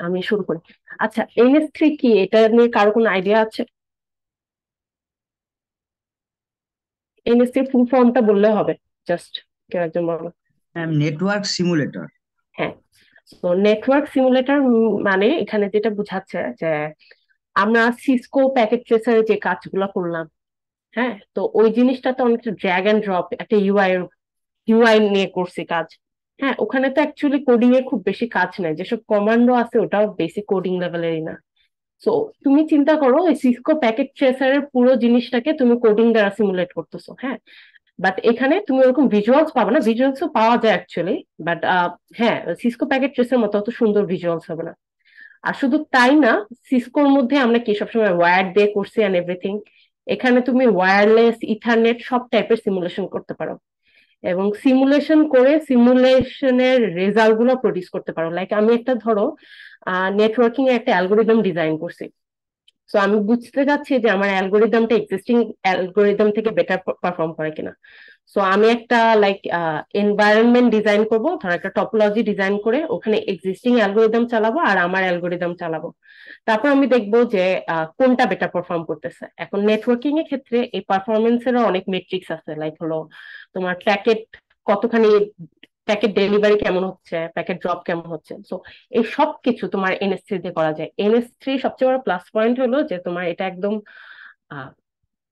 আমি শুরু করি। আচ্ছা এনএস থ্রি কি? এটা নিয়ে কারও কোনো আইডিয়া আছে? এনএস থ্রি ফুল ফর্মটা বললে হবে। জাস্ট কেউ একজন বলো। নেটওয়ার্ক সিমুলেটর হ্যাঁ। তো নেটওয়ার্ক সিমুলেটর মানে এখানে যেটা বোঝাচ্ছে যে আমরা সিসকো প্যাকেট ট্রেসারে যে কাজগুলো করলাম হ্যাঁ? তো ওই জিনিসটা তো অনেকটা ড্র্যাগ এন্ড ড্রপ একটা ইউআই ইউআই নিয়ে করছি কাজ। হ্যাঁ ওখানে তো অ্যাকচুয়ালি কোডিং এর খুব বেশি কাজ নাই। যেসব কমান্ডো আছে, ওটাও বেসিক কোডিং লেভেলেরই না। সো তুমি চিন্তা করো ওই সিসকো প্যাকেট ট্রেসারের পুরো জিনিসটাকে তুমি কোডিং দ্বারা সিমুলেট করতেছো হ্যাঁ? বাট এখানে তুমি ওরকম ভিজুয়ালস পাবে না। ভিজুয়ালসও পাওয়া যায় অ্যাকচুয়ালি বাট হ্যাঁ সিসকো প্যাকেট ট্রেসের মতো অত সুন্দর ভিজুয়ালস হবে না। আর শুধু তাই না সিসকোর মধ্যে আমরা কি সবসময় ওয়্যার দিয়ে করছি অ্যান্ড এভরিথিং এখানে তুমি ওয়্যারলেস ইথারনেট সব টাইপের সিমুলেশন করতে পারো। এবং সিমুলেশন করে সিমুলেশনের রেজাল্টগুলো প্রডিউস করতে পারো। লাইক আমি একটা ধরো নেটওয়ার্কিং এর একটা অ্যালগোরিদম ডিজাইন করছি। সো আমি বুঝতে যাচ্ছি যে আমার অ্যালগোরিদমটা এক্সিস্টিং অ্যালগোরিদম থেকে বেটার পারফর্ম করে কিনা। সো আমি একটা লাইক এনভায়রনমেন্ট ডিজাইন করব, ধর একটা টপোলজি ডিজাইন করে, ওখানে এক্সিস্টিং অ্যালগোরিদম চালাবো আর আমার অ্যালগোরিদম চালাবো। তারপর আমি দেখব যে কোনটা বেটার পারফর্ম করতেছে। এখন নেটওয়ার্কিং এর ক্ষেত্রে এই পারফরমেন্সেরও অনেক মেট্রিক্স আছে লাইক হলো তোমার প্যাকেট কতখানি প্যাকেট ডেলিভারি কেমন হচ্ছে, প্যাকেট ড্রপ কেমন হচ্ছে? সো এই সব কিছু তোমার এনএস থ্রি দিয়ে করা যায়। এনএস থ্রি সবচেয়ে বড় প্লাস পয়েন্ট হলো যে তোমার এটা একদম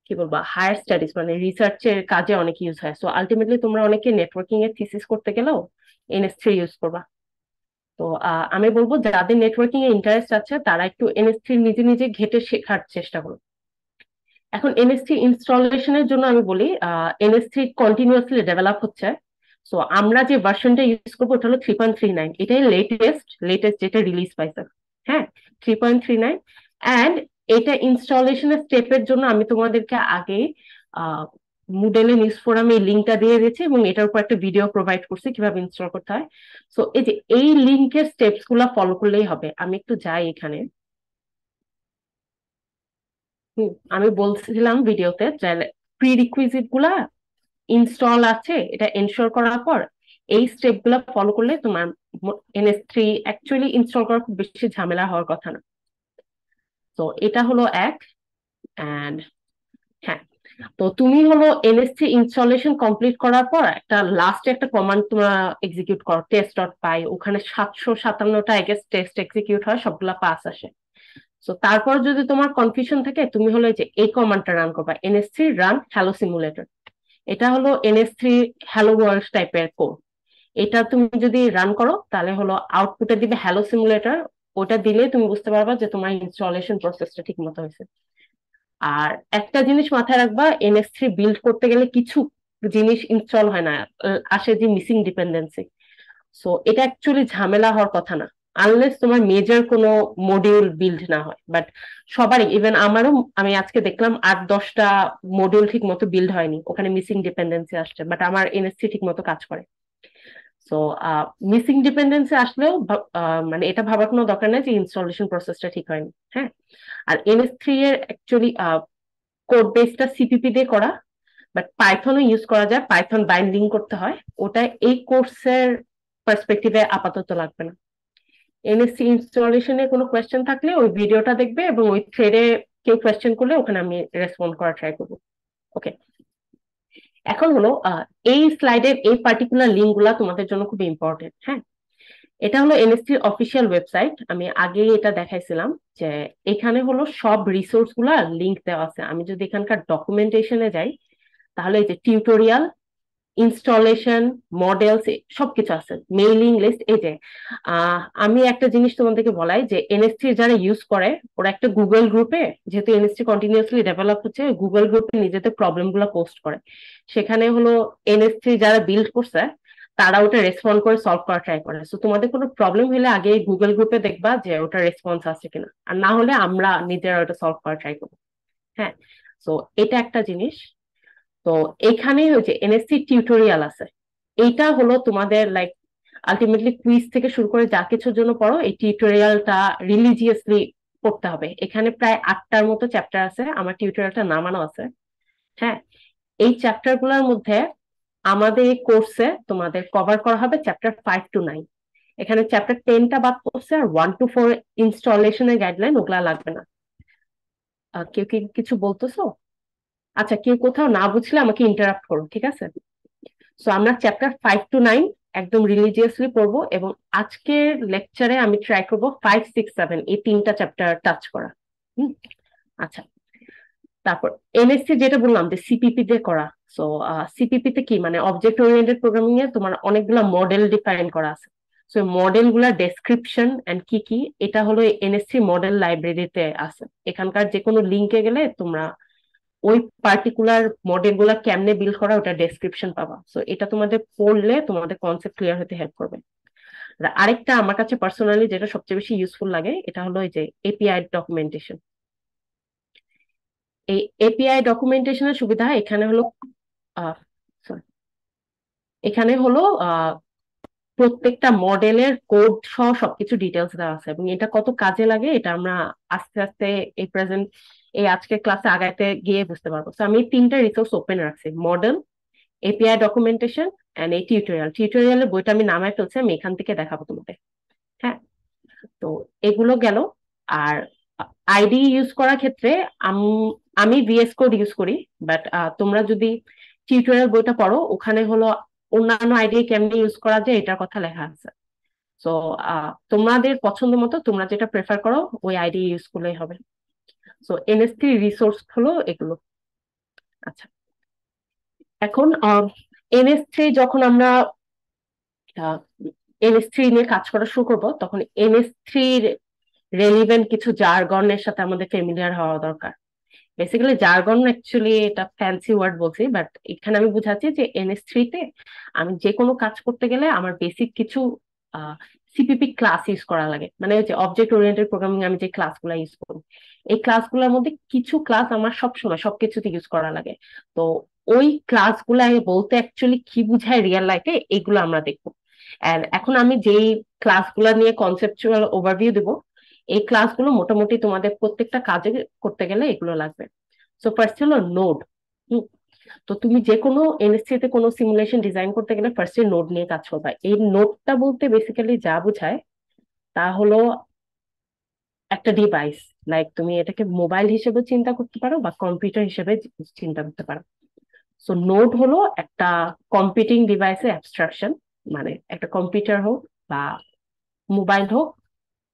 কি বলব হায়ার স্টাডিজ মানে রিসার্চের কাজে অনেক ইউজ হয়। সো আলটিমেটলি তোমরা অনেকে নেটওয়ার্কিং এর থিসিস করতে গেলেও এনএস থ্রি ইউজ করবা। তো আমি বলব যাদের নেটওয়ার্কিং এ ইন্টারেস্ট আছে, তারা একটু এনএস থ্রি নিজে নিজে ঘেটে শেখার চেষ্টা করো। এখন এনএস থ্রি ইনস্টলেশনের জন্য আমি বলি এনএস থ্রি কন্টিনিউয়াসলি ডেভেলপ হচ্ছে। সো আমরা যে ভার্সনটা ইউজ করব, ওটা হলো থ্রি পয়েন্ট থ্রি নাইন এটাই লেটেস্ট লেটেস্ট যেটা রিলিজ পাইছে হ্যাঁ three point three nine and এটা ইনস্টলেশনের স্টেপের জন্য আমি তোমাদেরকে আগে মুডেলে নিউজ ফোরামে এই লিঙ্কটা দিয়ে দিয়েছি এবং এটার উপর একটা ভিডিও প্রোভাইড করছি কীভাবে ইনস্টল করতে হয়। সো এই যে, এই লিঙ্কের স্টেপসগুলা ফলো করলেই হবে। আমি একটু যাই এখানে। আমি বলছিলাম ভিডিওতে প্রি রিকুইজিটগুলা ইনস্টল আছে, এটা এনশোর করার পর এই স্টেপগুলা ফলো করলে তোমার এনএস থ্রি অ্যাকচুয়ালি ইনস্টল করা খুব বেশি ঝামেলা হওয়ার কথা না। তো এটা হলো এক অ্যান্ড হ্যাঁ তো তুমি হলো এনএসসি ইনস্টলেশন কমপ্লিট করার পর একটা লাস্টে একটা কমান্ড তোমরা এক্সিকিউট করো টেস্ট ডট পাই ওখানে সাতশো সাতান্নটা আই টেস্ট এক্সিকিউট হয়, সবগুলা পাস আসে। তো তারপর যদি তোমার কনফিউশন থাকে, তুমি হলো যে এই কমান্ডটা রান করবা NS three run hello simulator এটা হলো এনএস থ্রি হ্যালো ওয়ার্ল্ড টাইপের কোড এটা তুমি যদি রান করো, তাহলে হলো আউটপুটে দিবে হ্যালো সিমুলেটর ওটা দিলে তুমি বুঝতে পারবা যে তোমার ইনস্টলেশন প্রসেসটা ঠিক মতো হয়েছে। আর একটা জিনিস মাথায় রাখবা এনএস থ্রি বিল্ড করতে গেলে কিছু জিনিস ইনস্টল হয় না, আসে যে মিসিং ডিপেন্ডেন্সি সো এটা অ্যাকচুয়ালি ঝামেলা হওয়ার কথা না। আনলেস তোমার মেজর কোনো মডিউল বিল্ড না হয়। বাট সবারই ইভেন আমারও, আমি আজকে দেখলাম আট, দশটা মডিউল ঠিক মতো বিল্ড হয়নি। ওখানে মিসিং ডিপেন্ডেন্সি আসছে বাট আমার এনএসসি ঠিক মতো কাজ করে। সো মিসিং ডিপেন্ডেন্সি আসলেও মানে এটা ভাবার কোনো দরকার নেই যে ইনস্টলেশন প্রসেসটা ঠিক হয়নি। হ্যাঁ? আর এনএস থ্রি এর অ্যাকচুয়ালি কোড বেসটা সিপিপি দিয়ে করা বাট পাইথনও ইউজ করা যায়। পাইথন বাইন্ডিং করতে হয়। ওটা এই কোর্সের পার্সপেক্টিভে আপাতত লাগবে না। এনএসসি ইনস্টলেশনে কোনো কোয়েশ্চেন থাকলে ওই ভিডিওটা দেখবে এবং ওই থ্রেডে কেউ কোয়েশ্চেন করলে ওখানে আমি রেসপন্ড করার ট্রাই করব। ওকে এখন হলো এই স্লাইডের এই পার্টিকুলার লিঙ্কগুলা তোমাদের জন্য খুব ইম্পর্টেন্ট হ্যাঁ? এটা হলো এনএসসি অফিসিয়াল ওয়েবসাইট আমি আগে এটা দেখাইছিলাম যে এখানে হলো সব রিসোর্সগুলা লিঙ্ক দেওয়া আছে। আমি যদি এখানকার ডকুমেন্টেশনে যাই, তাহলে এই যে টিউটোরিয়াল ইনস্টলেশন মডেলস সবকিছু আছে মেইলিং লিস্ট এই যে আমি একটা জিনিস তোমাদেরকে বলাই যে এনএসসি যারা ইউজ করে, ওরা একটা গুগল গ্রুপে যেহেতু এনএসসি কন্টিনিউসলি ডেভেলপ হচ্ছে গুগল গ্রুপে নিজেদের প্রবলেমগুলো পোস্ট করে। সেখানে হলো এনএসসি যারা বিল্ড করছে, তারা ওটা রেসপন্ড করে সলভ করা ট্রাই করে। সো তোমাদের কোনো প্রবলেম হলে আগে গুগল গ্রুপে দেখবা যে ওটা রেসপন্স আছে কিনা। আর না হলে আমরা নিজেরা ওটা সলভ করা ট্রাই করব। হ্যাঁ সো এটা একটা জিনিস। তো এখানে হচ্ছে এনএসসি টিউটোরিয়াল আছে। এইটা হলো তোমাদের লাইক আলটিমেটলি কুইজ থেকে শুরু করে যা কিছুর জন্য পড়ো, এই টিউটোরিয়ালটা রিলিজিয়াসলি পড়তে হবে। এখানে প্রায় আটটার মতো চ্যাপ্টার আছে, আমার টিউটোরিয়ালটা নামানো আছে। হ্যাঁ এই চ্যাপ্টারগুলোর মধ্যে আমাদের এই কোর্সে তোমাদের কভার করা হবে চ্যাপ্টার ফাইভ টু নাইন এখানে চ্যাপ্টার টেনটা বাদ পড়ছে আর ওয়ান টু ফোর ইনস্টলেশনের গাইডলাইন ওগুলা লাগবে না। কেউ কি কিছু বলতেছো? আচ্ছা কেউ কোথাও না বুঝলে আমাকে ইন্টারাপ্ট করো, ঠিক আছে? সো আমরা চ্যাপ্টার ফাইভ টু নাইন একদম রিলিজিয়াসলি পড়ব এবং আজকের লেকচারে আমি ট্রাই করব ফাইভ সিক্স সেভেন এই তিনটা চ্যাপ্টার টাচ করা। আচ্ছা তারপর এনএসসি যেটা বললাম যে সিপিপি দিয়ে করা। সো সিপিপি তে কি মানে অবজেক্ট ওরিয়েন্টেড প্রোগ্রামিং এ তোমার অনেকগুলা মডেল ডিফাইন করা আছে। সো মডেলগুলা ডেসক্রিপশন এন্ড কি কি, এটা হলো এনএসসি মডেল লাইব্রেরিতে আছে। এখানকার যে কোনো লিঙ্কে গেলে তোমরা ওই পার্টিকুলার মডেলগুলা কেমনে বিল্ড করা ওটা ডেসক্রিপশন পাবা। সো এটা তোমাদের পড়লে তোমাদের কনসেপ্ট ক্লিয়ার হতে হেল্প করবে। আরেকটা আমার কাছে পার্সোনালি যেটা সবচেয়ে বেশি ইউজফুল লাগে, এটা হলো এই যে এপিআই ডকুমেন্টেশন এই এপিআই ডকুমেন্টেশনের সুবিধা এখানে হলো এখানে হলো প্রত্যেকটা মডেলের কোড সহ সবকিছু ডিটেলস দেওয়া আছে এবং এটা কত কাজে লাগে, এটা আমরা আস্তে আস্তে এই প্রেজেন্ট এই আজকে ক্লাসে আগাইতে গিয়ে বুঝতে পারব। আমি তিনটা রিসোর্স ওপেন রাখছি মডেল এপিআই ডকুমেন্টেশন এন্ড এই টিউটোরিয়াল টিউটোরিয়ালের বইটা আমি নামায় ফেলছি, আমি এখান থেকে দেখাবো তোমাদের। হ্যাঁ? তো এগুলো গেল। আর আইডি ইউজ করার ক্ষেত্রে আমি ভিএস কোড ইউজ করি বাট তোমরা যদি টিউটোরিয়াল বইটা পড়ো, ওখানে হলো অন্যান্য আইডি কেমনে ইউজ করা যায়, এটার কথা লেখা আছে। তো তোমাদের পছন্দ মতো তোমরা যেটা প্রেফার করো, ওই আইডি ইউজ করলেই হবে। সো এনএসটি রিসোর্স হলো এগুলো। আচ্ছা। এখন এনএস থ্রি যখন আমরা এনএস থ্রি নিয়ে কাজ করা শুরু করব, তখন এনএস থ্রির রেলিভেন্ট কিছু জার্গনের সাথে আমাদের ফেমিলিয়ার হওয়া দরকার। বেসিক্যালি জার্গন অ্যাকচুয়ালি এটা ফ্যান্সি ওয়ার্ড বলছি বাট এখানে আমি বুঝাচ্ছি যে এনএস থ্রিতে আমি যে কোনো কাজ করতে গেলে আমার বেসিক কিছু সিপিপি ক্লাস ইউজ করা লাগে। মানে যে অবজেক্ট ওরিয়েন্টেড প্রোগ্রামিং আমি যে ক্লাসগুলো ইউজ করি, এই ক্লাসগুলোর মধ্যে কিছু ক্লাস আমার সবসময় সবকিছুতে ইউজ করা লাগে। তো ওই ক্লাসগুলা বলতে অ্যাকচুয়ালি কি বুঝায় রিয়েল লাইফে এগুলো আমরা দেখব। এখন আমি যেই ক্লাসগুলো নিয়ে কনসেপচুয়াল ওভারভিউ দেবো, এই ক্লাসগুলো মোটামুটি তোমাদের প্রত্যেকটা কাজে করতে গেলে এগুলো লাগবে। সো ফার্স্ট হলো নোড তো তুমি যে কোনো এনএসসি তে কোনো সিমুলেশন ডিজাইন করতে গেলে ফার্স্টে নোড নিয়ে কাজ করবা। এই নোডটা বলতে বেসিক্যালি যা বোঝায় তা হলো একটা ডিভাইস লাইক তুমি এটাকে মোবাইল হিসেবে চিন্তা করতে পারো বা কম্পিউটার হিসেবে চিন্তা করতে পারো। সো নোড হলো একটা কম্পিউটিং ডিভাইসের অ্যাবস্ট্রাকশন মানে একটা কম্পিউটার হোক বা মোবাইল হোক,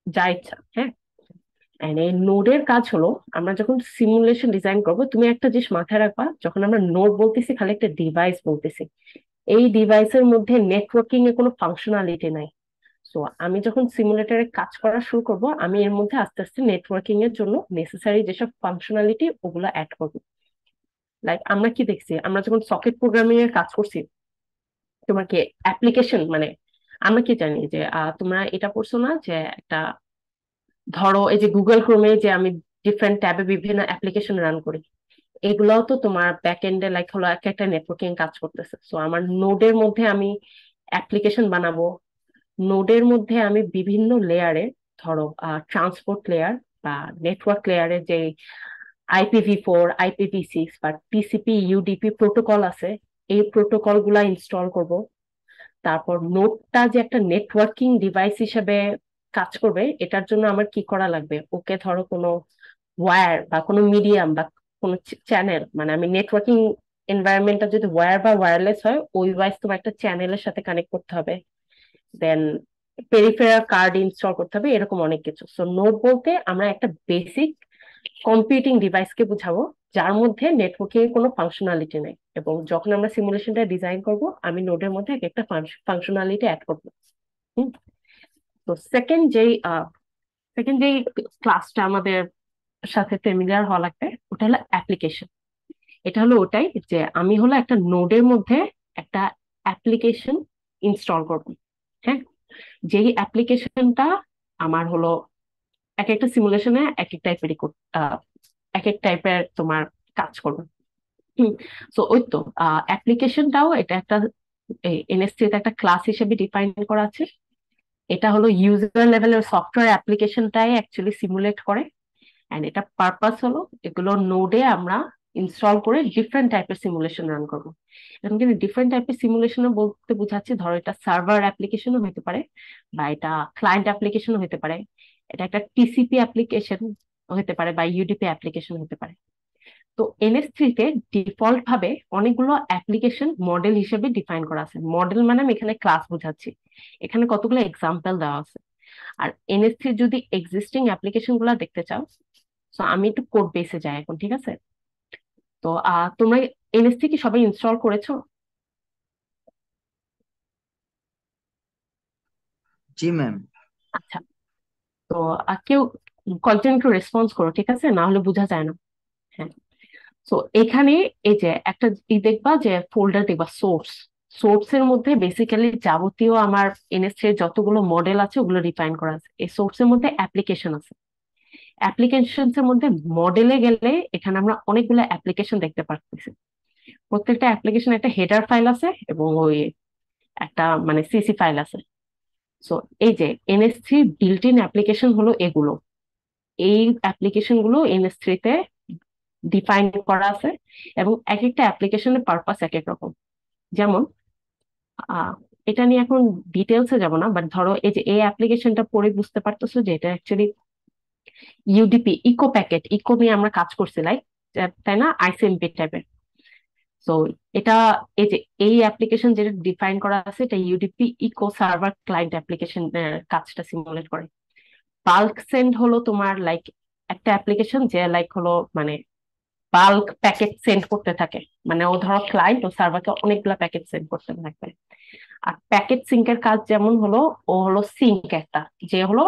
যা ইচ্ছা হ্যাঁ? এন্ড এই নোডের কাজ হলো, আমরা যখন সিমুলেশন ডিজাইন করব, তুমি একটা জিনিস মাথায় রাখবা, যখন আমরা নোড বলতেছি, খালি একটা ডিভাইস বলতেছি। এই ডিভাইসের মধ্যে নেটওয়ার্কিং এর কোনো ফাংশনালিটি নাই। সো আমি যখন সিমুলেটরে কাজ করা শুরু করব, আমি এর মধ্যে আস্তে আস্তে নেটওয়ার্কিং এর জন্য নেসেসারি যেসব ফাংশনালিটি ওগুলো অ্যাড করব। লাইক আমরা কি দেখছি? আমরা যখন সকেট প্রোগ্রামিং এর কাজ করছি, তোমার কি অ্যাপ্লিকেশন মানে আমরা কি জানি যে তোমরা এটা পড়ছো না যে একটা ধরো এই যে গুগল ক্রোমে যে আমি ডিফারেন্ট ট্যাবে বিভিন্ন অ্যাপ্লিকেশন রান করি, এগুলাও তো তোমার ব্যাক এন্ডে লাইক হলো এক একটা নেটওয়ার্কিং কাজ করতেছে। সো আমার নোডের মধ্যে আমি অ্যাপ্লিকেশন বানাবো। নোডের মধ্যে আমি বিভিন্ন লেয়ারে ধরো ট্রান্সপোর্ট লেয়ার বা নেটওয়ার্ক লেয়ারে যে আইপিভি ফোর আইপিভি সিক্স বা টিসিপি ইউডিপি প্রোটোকল আছে, এই প্রোটোকলগুলা ইনস্টল করব। তারপর নোডটা যে একটা নেটওয়ার্কিং ডিভাইস হিসেবে কাজ করবে, এটার জন্য আমার কি করা লাগবে? ওকে ধরো কোনো ওয়্যার বা কোনো মিডিয়াম বা কোনো চ্যানেল মানে আমি নেটওয়ার্কিং এনভায়রনমেন্টটা যদি ওয়্যার বা ওয়্যারলেস হয়, ওই ওয়াইজ তোমার একটা চ্যানেলের সাথে কানেক্ট করতে হবে। দেন পেরিফেরাল কার্ড ইনস্টল করতে হবে, এরকম অনেক কিছু। সো নোট বলতে আমরা একটা বেসিক কম্পিউটিং ডিভাইসকে বুঝাবো, যার মধ্যে নেটওয়ার্কিং এর কোনো ফাংশনালিটি নেই। এবং যখন আমরা সিমুলেশনটা ডিজাইন করব, আমি নোডের মধ্যে এক একটা ফাংশনালিটি অ্যাড করব। হুম? তো সেকেন্ড যেই সেকেন্ড যেই ক্লাসটা আমাদের সাথে ফেমিলিয়ার হওয়া লাগবে ওটা হলো অ্যাপ্লিকেশন এটা হলো ওটাই যে আমি হলো একটা নোডের মধ্যে একটা অ্যাপ্লিকেশন ইনস্টল করব হ্যাঁ? যেই অ্যাপ্লিকেশনটা আমার হলো এক একটা সিমুলেশনে এক এক টাইপের এক এক টাইপের তোমার কাজ করবে। সো ওই তো অ্যাপ্লিকেশনটাও এটা একটা এনএসসি একটা ক্লাস হিসেবে ডিফাইন করা আছে। এটা হলো ইউজার লেভেলের সফটওয়্যার অ্যাপ্লিকেশনটাই অ্যাকচুয়ালি সিমুলেট করে। এন্ড এটা পারপাস হলো এগুলো নোডে আমরা ইনস্টল করে ডিফারেন্ট টাইপের সিমুলেশন রান করব। এখন কিন্তু ডিফারেন্ট টাইপের সিমুলেশন বলতে বোঝাচ্ছি, ধরো এটা সার্ভার অ্যাপ্লিকেশনও হতে পারে বা এটা ক্লায়েন্ট অ্যাপ্লিকেশনও হতে পারে। এটা একটা টিসিপি অ্যাপ্লিকেশন হতে পারে বা ইউডিপি অ্যাপ্লিকেশন হতে পারে। তো এনএস থ্রিতে ডিফল্ট ভাবে অনেকগুলো অ্যাপ্লিকেশন মডেল হিসেবে ডিফাইন করা আছে। মডেল মানে আমি এখানে ক্লাস বোঝাচ্ছি। এখানে কতগুলো এক্সাম্পল দেওয়া আছে। আর এনএস থ্রি যদি এক্সিস্টিং অ্যাপ্লিকেশনগুলা দেখতে চাও তো আমি একটু কোড বেসে যাই এখন ঠিক আছে? তো আহ তোমরা এনএসসি কি সবাই ইনস্টল করেছ? জি ম্যাম আচ্ছা। তো কেউ কন্টেন্ট একটু রেসপন্স করো ঠিক আছে? না হলে বোঝা যায় না। হ্যাঁ। তো এখানে এই যে একটা ই দেখবা যে ফোল্ডার দেখবা সোর্স সোর্স এর মধ্যে বেসিক্যালি যাবতীয় আমার এনএসসি এর যতগুলো মডেল আছে, ওগুলো ডিফাইন করা আছে। এই সোর্স এর মধ্যে অ্যাপ্লিকেশন আছে। অ্যাপ্লিকেশন এর মধ্যে মডেলে গেলে এখানে আমরা অনেকগুলো অ্যাপ্লিকেশন দেখতে পাচ্ছি প্রত্যেকটা অ্যাপ্লিকেশন একটা হেডার ফাইল আছে এবং ওই একটা মানে সিসি ফাইল আছে। সো এই যে NS three built in application হলো এগুলো। এই অ্যাপ্লিকেশনগুলো এনএস থ্রিতে ডিফাইন করা আছে এবং এক একটা অ্যাপ্লিকেশনের পারপাস এক এক রকম। যেমন এটা নিয়ে এখন ডিটেলসে যাব না বাট ধরো এই যে এই অ্যাপ্লিকেশনটা পড়ে বুঝতে পারতেছো যে এটা actually UDP echo packet echo নিয়ে আমরা কাজ করছি লাইক তাই না? আইসিএমপি টাইপের সো এটা এই যে এই অ্যাপ্লিকেশন যেটা ডিফাইন করা আছে, এটা UDP echo server client application কাজটা সিমুলেট করে। বাল্ক সেন্ড হলো তোমার লাইক একটা অ্যাপ্লিকেশন যে লাইক হলো মানে বাল্ক প্যাকেট সেন্ড করতে থাকে। মানে ও ধরো ক্লায়েন্ট ও সার্ভারকে অনেকগুলা প্যাকেট সেন্ড করতে থাকবে। আর প্যাকেট সিঙ্কের কাজ যেমন হলো, ও হলো সিঙ্ক একটা, যে হলো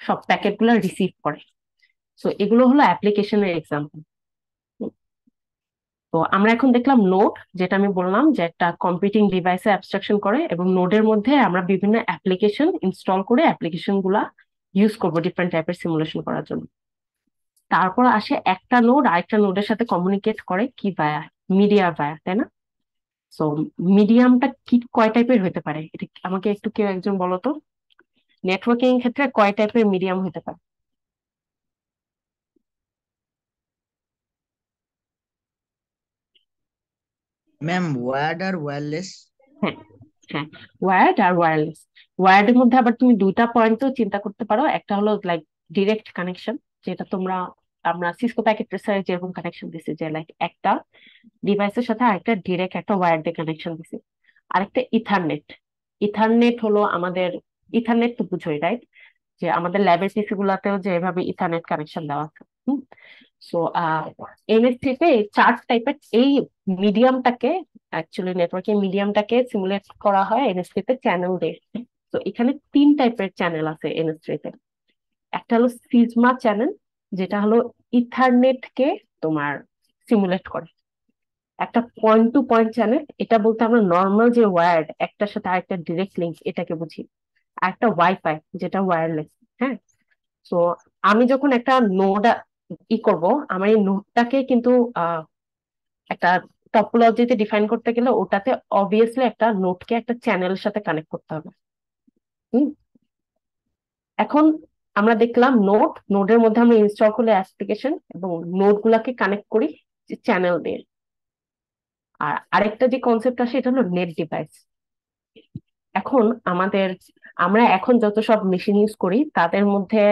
সব প্যাকেটগুলা রিসিভ করে। সো এগুলো হলো অ্যাপ্লিকেশনের এক্সাম্পল তো আমরা এখন দেখলাম নোড যেটা আমি বললাম যে একটা কম্পিউটিং ডিভাইসে অ্যাবস্ট্রাকশন করে এবং নোডের মধ্যে আমরা বিভিন্ন অ্যাপ্লিকেশন ইনস্টল করে অ্যাপ্লিকেশনগুলা ইউজ করব ডিফারেন্ট টাইপের সিমুলেশন করার জন্য। তারপর আসে একটা নোড আরেকটা নোডের সাথে কমিউনিকেট করে কি ভায়া মিডিয়া ভায়া তাই না? সো মিডিয়ামটা কি কয় টাইপের হতে পারে? এটা আমাকে একটু কেউ একজন বলো তো? নেটওয়ার্কিং ক্ষেত্রে কয় টাইপের মিডিয়াম হতে পারে? ম্যাম ওয়ার্ড আর ওয়্যারলেস হ্যাঁ হ্যাঁ ওয়্যার্ড আর ওয়্যারলেস ওয়্যার্ডের মধ্যে আবার তুমি দুইটা পয়েন্টও চিন্তা করতে পারো। একটা হলো লাইক ডিরেক্ট কানেকশন যেটা তোমরা, আমরা সিসকো প্যাকেট ট্রেসারে যেরকম কানেকশন দিছি যে লাইক একটা ডিভাইসের সাথে আরেকটা ডিরেক্ট একটা ওয়্যার দিয়ে কানেকশন দিছি। আরেকটা ইথারনেট ইথারনেট হলো আমাদের ইথারনেট তো বুঝোই রাইট যে আমাদের ল্যাবের পিসি গুলাতেও যে এভাবে ইথারনেট কানেকশন দেওয়া আছে সো এনএসসিতে চার টাইপের এই মিডিয়ামটাকে অ্যাকচুয়ালি নেটওয়ার্কিং মিডিয়ামটাকে সিমুলেট করা হয় এনএসসিতে চ্যানেল দিয়ে। তো এখানে তিন টাইপের চ্যানেল আছে এনএসসিতে একটা হলো সিজমা চ্যানেল যেটা হলো ইথারনেটকে তোমার সিমুলেট করে। একটা পয়েন্ট টু পয়েন্ট চ্যানেল এটা বলতে আমরা নর্মাল যে ওয়ার্ড একটার সাথে আরেকটা ডিরেক্ট লিঙ্ক এটাকে বুঝি। আর একটা ওয়াইফাই যেটা ওয়্যারলেস হ্যাঁ? তো আমি যখন একটা নোড ই করব, আমার এই নোডটাকে কিন্তু একটা টপোলজিতে ডিফাইন করতে গেলে ওটাতে অবভিয়াসলি একটা নোডকে একটা চ্যানেলের সাথে কানেক্ট করতে হবে। হুম? এখন আমরা দেখলাম নোট নোডের মধ্যে আমরা ইনস্টল করলে অ্যাপ্লিকেশন এবং নোড গুলাকে কানেক্ট করি চ্যানেল দিয়ে। আর আরেকটা যে কনসেপ্ট আসে, এটা হলো নেট ডিভাইস এখন আমাদের, আমরা এখন যত সব মেশিন ইউজ করি, তাদের মধ্যে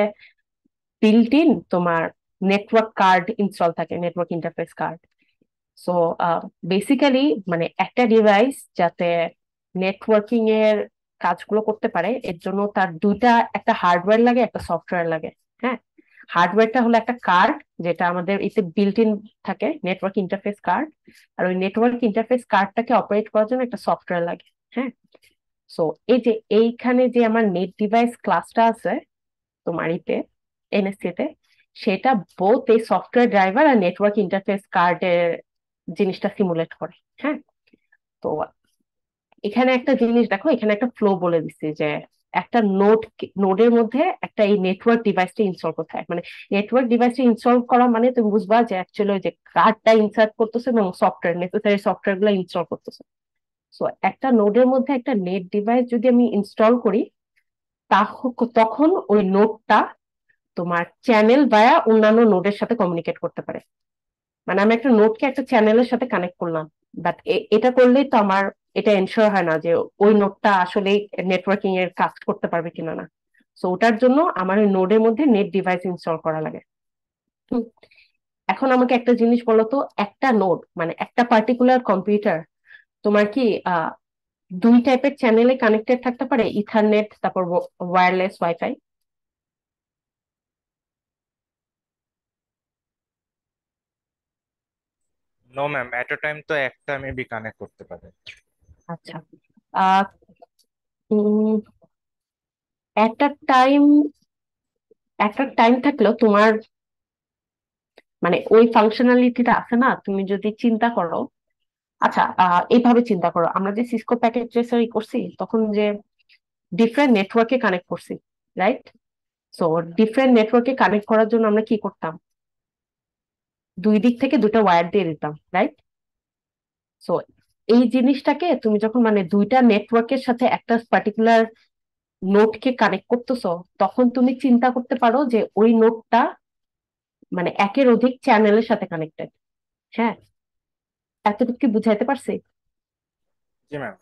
বিল্ট ইন তোমার নেটওয়ার্ক কার্ড ইনস্টল থাকে network interface card so basically মানে একটা ডিভাইস যাতে নেটওয়ার্কিং এর কাজগুলো করতে পারে, এর জন্য তার দুইটা একটা হার্ডওয়্যার লাগে, একটা সফটওয়্যার লাগে হ্যাঁ? হার্ডওয়্যারটা হলো একটা কার্ড যেটা আমাদের এতে বিল্ট ইন থাকে নেটওয়ার্ক ইন্টারফেস কার্ড আর ওই নেটওয়ার্ক ইন্টারফেস কার্ডটাকে অপারেট করার জন্য একটা সফটওয়্যার লাগে হ্যাঁ? সো এই যে এইখানে যে আমার নেট ডিভাইস ক্লাসটা আছে, তোমার ইতে এনএসসি তে, সেটা বোথ এই সফটওয়্যার ড্রাইভার আর নেটওয়ার্ক ইন্টারফেস কার্ডের জিনিসটা সিমুলেট করে হ্যাঁ? তো এখানে একটা জিনিস দেখো, এখানে একটা ফ্লো বলে দিচ্ছে যে একটা নোড নোডের মধ্যে একটা এই নেটওয়ার্ক ডিভাইসটা ইনস্টল করতে হয়। মানে নেটওয়ার্ক ডিভাইসটা ইনস্টল করা মানে তুমি বুঝবা যে অ্যাকচুয়ালি যে কার্ডটা ইনসার্ট করতেছে এবং সফটওয়্যার নেসেসারি সফটওয়্যারগুলো ইনস্টল করতেছে। সো একটা নোডের মধ্যে একটা নেট ডিভাইস যদি আমি ইনস্টল করি তখন ওই নোডটা তোমার চ্যানেল বায়া অন্যান্য নোডের সাথে কমিউনিকেট করতে পারে। মানে আমি একটা নোটকে একটা চ্যানেলের সাথে কানেক্ট করলাম। বাট এটা করলেই তো আমার এটা এনশিওর হয় না যে ওই নোটটা আসলে নেটওয়ার্কিং এর কাজ করতে পারবে কিনা না। সো ওটার জন্য আমার ওই নোডের মধ্যে নেট ডিভাইস ইনস্টল করা লাগে। এখন আমাকে একটা জিনিস বলো তো, একটা নোড মানে একটা পার্টিকুলার কম্পিউটার তোমার কি দুই টাইপের চ্যানেলে কানেক্টেড থাকতে পারে? ইথারনেট তারপর wireless wifi no ma'am at time তো একটা মেবি কানেক্ট করতে পারে। আচ্ছা। আহ একটা টাইম একটা টাইম থাকলেও তোমার মানে ওই ফাংশনালিটিটা আছে না? তুমি যদি চিন্তা করো আচ্ছা আহ এইভাবে চিন্তা করো। আমরা যে সিসকো প্যাকেট ট্রেসার করছি, তখন যে ডিফারেন্ট নেটওয়ার্কে কানেক্ট করছি রাইট সো ডিফারেন্ট নেটওয়ার্কে কানেক্ট করার জন্য আমরা কি করতাম? দুই দিক থেকে দুটো ওয়্যার দিয়ে দিতাম রাইট সো এই জিনিসটাকে তুমি যখন মানে দুইটা নেটওয়ার্কের সাথে একটা পার্টিকুলার নোটকে কানেক্ট করতেছো তখন তুমি চিন্তা করতে পারো যে ওই নোটটা মানে একের অধিক চ্যানেলের সাথে কানেক্টেড হ্যাঁ? এতটুকু কি বুঝাইতে পারছি? জি ম্যাম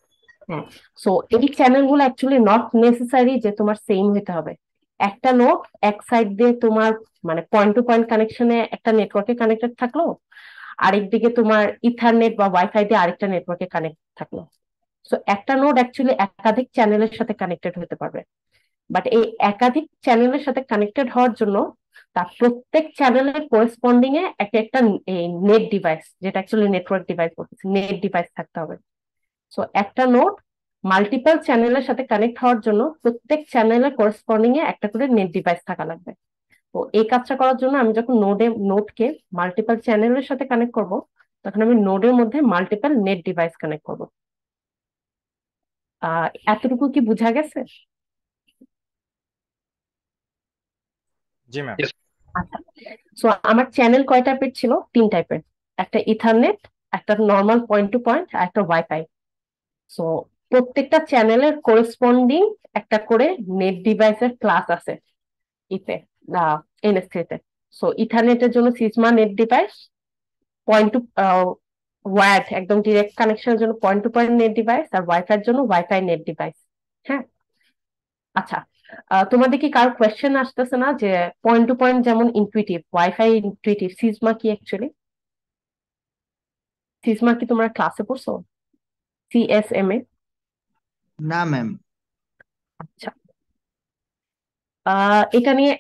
হ্যাঁ। সো এই চ্যানেলগুলো অ্যাকচুয়ালি নট নেসেসারি যে তোমার সেম হইতে হবে। একটা নোট এক সাইড দিয়ে তোমার মানে পয়েন্ট টু পয়েন্ট কানেকশনে একটা নেটওয়ার্কে কানেক্টেড থাকল আরেক দিকে তোমার ইথারনেট বা ওয়াইফাই দিয়ে আরেকটা নেটওয়ার্কে কানেক্ট থাকল। সো একটা নোড অ্যাকচুয়ালি একাধিক চ্যানেলের সাথে কানেক্টেড হতে পারবে। বাট এই একাধিক চ্যানেলের সাথে কানেক্টেড হওয়ার জন্য তার প্রত্যেক চ্যানেলের করেসপন্ডিং এ একটা একটা নেট ডিভাইস যেটা অ্যাকচুয়ালি নেটওয়ার্ক ডিভাইস বলতেছে নেট ডিভাইস থাকতে হবে। সো একটা নোট মাল্টিপল চ্যানেলের সাথে কানেক্ট হওয়ার জন্য প্রত্যেক চ্যানেলের করেসপন্ডিং এ একটা করে নেট ডিভাইস থাকা লাগবে। তো এই কাজটা করার জন্য আমি যখন নোডে নোটকে মাল্টিপল চ্যানেলের সাথে কানেক্ট করব তখন আমি নোডের মধ্যে মাল্টিপল নেট ডিভাইস কানেক্ট করব। আহ এতটুকু কি বোঝা গেছে? জি ম্যাম আচ্ছা। সো আমার চ্যানেল কয় টাইপের ছিল? তিন টাইপের একটা ইথারনেট একটা নর্মাল পয়েন্ট টু পয়েন্ট আর একটা ওয়াইফাই সো প্রত্যেকটা চ্যানেলের করেসপন্ডিং একটা করে নেট ডিভাইসের ক্লাস আছে। ইতে এনএসসিতে সো ইথারনেটের জন্য CSMA net device point to wired একদম ডিরেক্ট কানেকশনের জন্য point to point net device R wifi এর জন্য ওয়াইফাই নেট ডিভাইস হ্যাঁ? আচ্ছা তোমাদের কি কার কোয়েশ্চেন আসতেছে না যে পয়েন্ট টু পয়েন্ট যেমন ইনটুইটিভ ওয়াইফাই ইনটুইটিভ সিজমা কি অ্যাকচুয়ালি সিজমা কি তোমরা ক্লাসে পড়ছো? সিএসএম এ না ম্যাম আচ্ছা এটা নিয়ে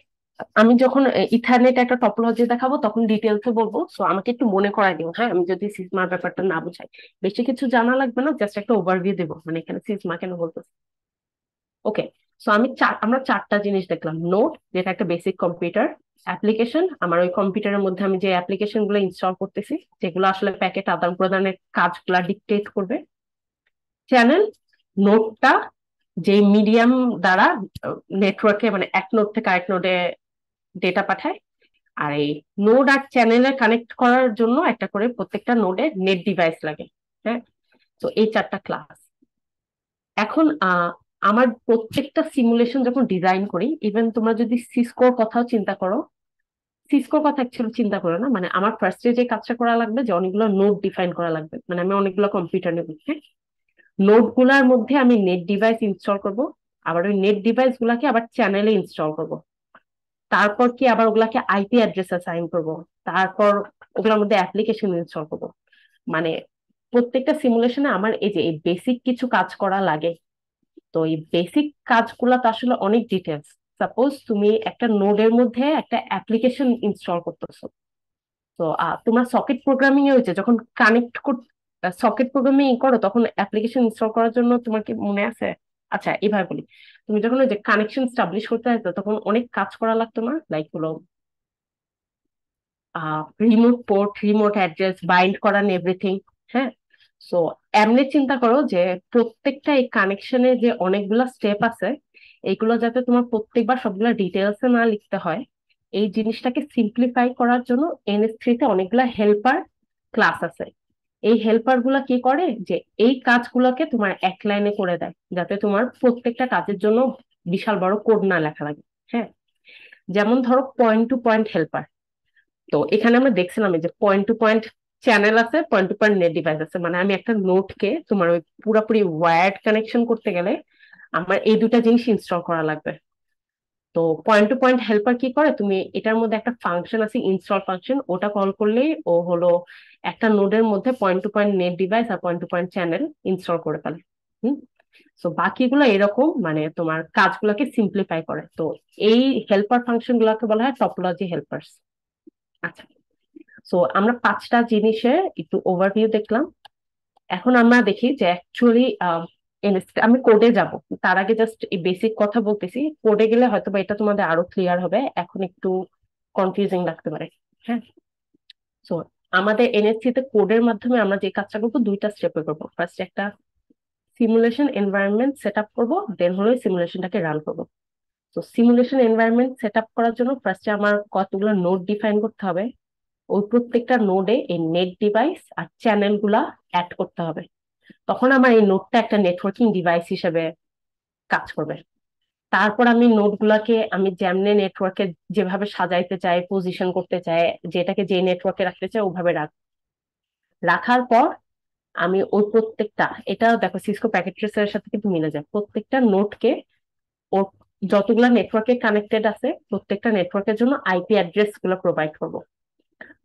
আমি যখন ইথারনেট একটা টপোলজি দেখাবো, তখন ডিটেলসে বলব। সো আমাকে একটু মনে করাই দিও হ্যাঁ? আমি যদি সিজমার ব্যাপারটা না বুঝাই। বেশি কিছু জানা লাগবে না জাস্ট একটা ওভারভিউ দেবো মানে এখানে সিজমা কেন বলতেছি। ওকে সো আমি আমরা চারটা জিনিস দেখলাম। নোট যেটা একটা বেসিক কম্পিউটার অ্যাপ্লিকেশন আমার ওই কম্পিউটারের মধ্যে আমি যে অ্যাপ্লিকেশনগুলো ইনস্টল করতেছি, যেগুলো আসলে প্যাকেট আদান প্রদানের কাজগুলা ডিকটেট করবে। চ্যানেল নোটটা যে মিডিয়াম দ্বারা নেটওয়ার্কে মানে এক নোট থেকে আরেক নোডে ডেটা পাঠায়। আর এই নোড আর চ্যানেলে কানেক্ট করার জন্য একটা করে প্রত্যেকটা নোডে নেট ডিভাইস লাগে হ্যাঁ? তো এই চারটা ক্লাস এখন আমার প্রত্যেকটা সিমুলেশন যখন ডিজাইন করি ইভেন তোমরা যদি সিসকোর কথাও চিন্তা করো সিসকোর কথা অ্যাকচুয়ালি চিন্তা করো না মানে আমার ফার্স্টে যে কাজটা করা লাগবে, যে অনেকগুলো নোড ডিফাইন করা লাগবে মানে আমি অনেকগুলো কম্পিউটার নেব হ্যাঁ? নোডগুলার মধ্যে আমি নেট ডিভাইস ইনস্টল করব, আবার ওই নেট ডিভাইস গুলাকে আবার চ্যানেলে ইনস্টল করব। তারপর কি আবার ওগুলাকে আইপি অ্যাড্রেস অ্যাসাইন করব? তারপর ওগুলোর মধ্যে অ্যাপ্লিকেশন ইনস্টল করব? মানে প্রত্যেকটা সিমুলেশনে আমার এই যে, এই বেসিক কিছু কাজ করা লাগে। তো এই বেসিক কাজগুলো তো আসলে অনেক ডিটেলস সাপোজ তুমি একটা নোডের মধ্যে একটা অ্যাপ্লিকেশন ইনস্টল করতেছো। তো তোমার সকেট প্রোগ্রামিং এ হয়েছে যখন কানেক্ট সকেট প্রোগ্রামিং করো, তখন অ্যাপ্লিকেশন ইনস্টল করার জন্য তোমার কি মনে আছে? আচ্ছা এভাবে বলি। তুমি যখন ওই যে কানেকশন স্টাবলিশ করতে আসতো তখন অনেক কাজ করা লাগতো না? লাইক হলো remote port remote address bind করা এভরিথিং হ্যাঁ? সো এমনি চিন্তা করো যে প্রত্যেকটা এই কানেকশনে যে অনেকগুলা স্টেপ আছে এইগুলো যাতে তোমার প্রত্যেকবার সবগুলা ডিটেলসে না লিখতে হয়, এই জিনিসটাকে সিম্পলিফাই করার জন্য এনএস থ্রিতে অনেকগুলা হেল্পার ক্লাস আছে। এই হেল্পারগুলা কি করে? যে এই কাজগুলোকে তোমার এক লাইনে করে দেয়, যাতে তোমার প্রত্যেকটা কাজের জন্য বিশাল বড় কোড না লেখা লাগে হ্যাঁ? যেমন ধরো পয়েন্ট টু পয়েন্ট হেল্পার তো এখানে আমরা দেখছিলাম যে পয়েন্ট টু পয়েন্ট চ্যানেল আছে point to point net device আছে মানে আমি একটা নোটকে তোমার ওই পুরোপুরি ওয়ার্ড কানেকশন করতে গেলে আমার এই দুটা জিনিস ইনস্টল করা লাগবে। তো পয়েন্ট টু পয়েন্ট হেল্পার কি করে? তুমি এটার মধ্যে একটা ফাংশন আছে ইনস্টল ফাংশন ওটা কল করলেই ও হলো একটা নোডের মধ্যে point to point net device R point to point channel install করে ফেলে, হুম? সো বাকিগুলো এরকম মানে তোমার কাজগুলোকে সিম্পলিফাই করে। তো এই হেল্পার ফাংশন গুলোকে বলা হয় টপোলজি হেল্পার্স আচ্ছা সো আমরা পাঁচটা জিনিসের একটু ওভারভিউ দেখলাম। এখন আমরা দেখি যে অ্যাকচুয়ালি আমি কোডে যাব। তার আগে জাস্ট এই বেসিক কথা বলতেছি। কোডে গেলে হয়তো বা এটা তোমাদের আরও ক্লিয়ার হবে। এখন একটু কনফিউজিং লাগতে পারে। হ্যাঁ? সো আমাদের এনএসসি তে কোডের মাধ্যমে আমরা যে কাজটা করব, দুইটা স্টেপে করব। ফার্স্ট একটা সিমুলেশন এনভায়রনমেন্ট সেট আপ করব দেন হলো সিমুলেশনটাকে রান করব। তো সিমুলেশন এনভায়রনমেন্ট সেট আপ করার জন্য ফার্স্টে আমার কতগুলো নোড ডিফাইন করতে হবে। ওই প্রত্যেকটা নোডে এই নেট ডিভাইস আর চ্যানেলগুলা অ্যাড করতে হবে। তখন আমার এই নোটটা একটা নেটওয়ার্কিং ডিভাইস হিসেবে কাজ করবে। তারপর আমি নোড গুলাকে, আমি যেমনে নেটওয়ার্কে যেভাবে সাজাইতে চাই পজিশন করতে চাই, যেটাকে যে নেটওয়ার্কে রাখতে চাই, ওভাবে রাখ, রাখার পর আমি ওই প্রত্যেকটা, এটা দেখো সিসকো প্যাকেট ট্রেসারের সাথে কিন্তু মিলে যায়। প্রত্যেকটা নোডকে ওর যতগুলা নেটওয়ার্কে কানেক্টেড আছে, প্রত্যেকটা নেটওয়ার্কের জন্য আইপি অ্যাড্রেসগুলো প্রোভাইড করব।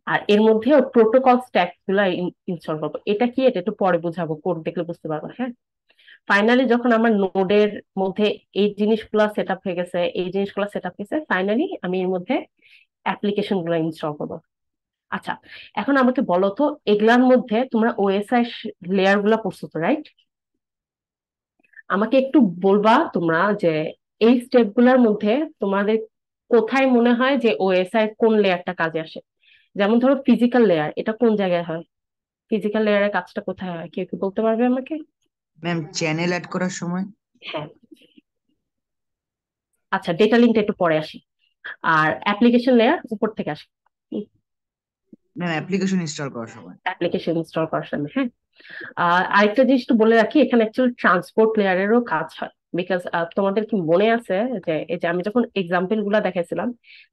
আর এর মধ্যে প্রোটোকল স্ট্যাকগুলা ইনস্টল করব। এটা কি? এটা একটু পরে বুঝাবো কোড দেখলে বুঝতে পারব হ্যাঁ? ফাইনালি যখন আমার নোডের মধ্যে এই জিনিসগুলো সেট আপ হয়ে গেছে, এই জিনিসগুলো সেট আপ হয়েছে ফাইনালি আমি এর মধ্যে অ্যাপ্লিকেশনগুলো ইনস্টল করব। আচ্ছা এখন আমাকে বলো তো, এগুলার মধ্যে তোমরা ওএসআই লেয়ারগুলা পড়ছো তো রাইট আমাকে একটু বলবা তোমরা যে এই স্টেপগুলার মধ্যে তোমাদের কোথায় মনে হয় যে ওএসআই কোন লেয়ারটা কাজে আসে? যেমন ধরো ফিজিক্যাল লেয়ার এটা কোন জায়গায় হয়? ফিজিক্যাল লেয়ারের কাজটা কোথায় হয়? কেউ কি বলতে পারবে আমাকে? ম্যাম চ্যানেল অ্যাড করার সময়? হ্যাঁ। আচ্ছা ডেটা লিঙ্কটা একটু পরে আসি। আর অ্যাপ্লিকেশন লেয়ার উপর থেকে আসে। ম্যাম অ্যাপ্লিকেশন ইনস্টল করার সময়। অ্যাপ্লিকেশন ইনস্টল করার সময় হ্যাঁ। আর আরেকটা জিনিস একটু বলে রাখি এখানে অ্যাকচুয়ালি ট্রান্সপোর্ট লেয়ারেরও কাজ হয়। বিকজ তোমাদের কি মনে আছে যে, এই যে আমি যখন এক্সাম্পলগুলা দেখাইছিলাম,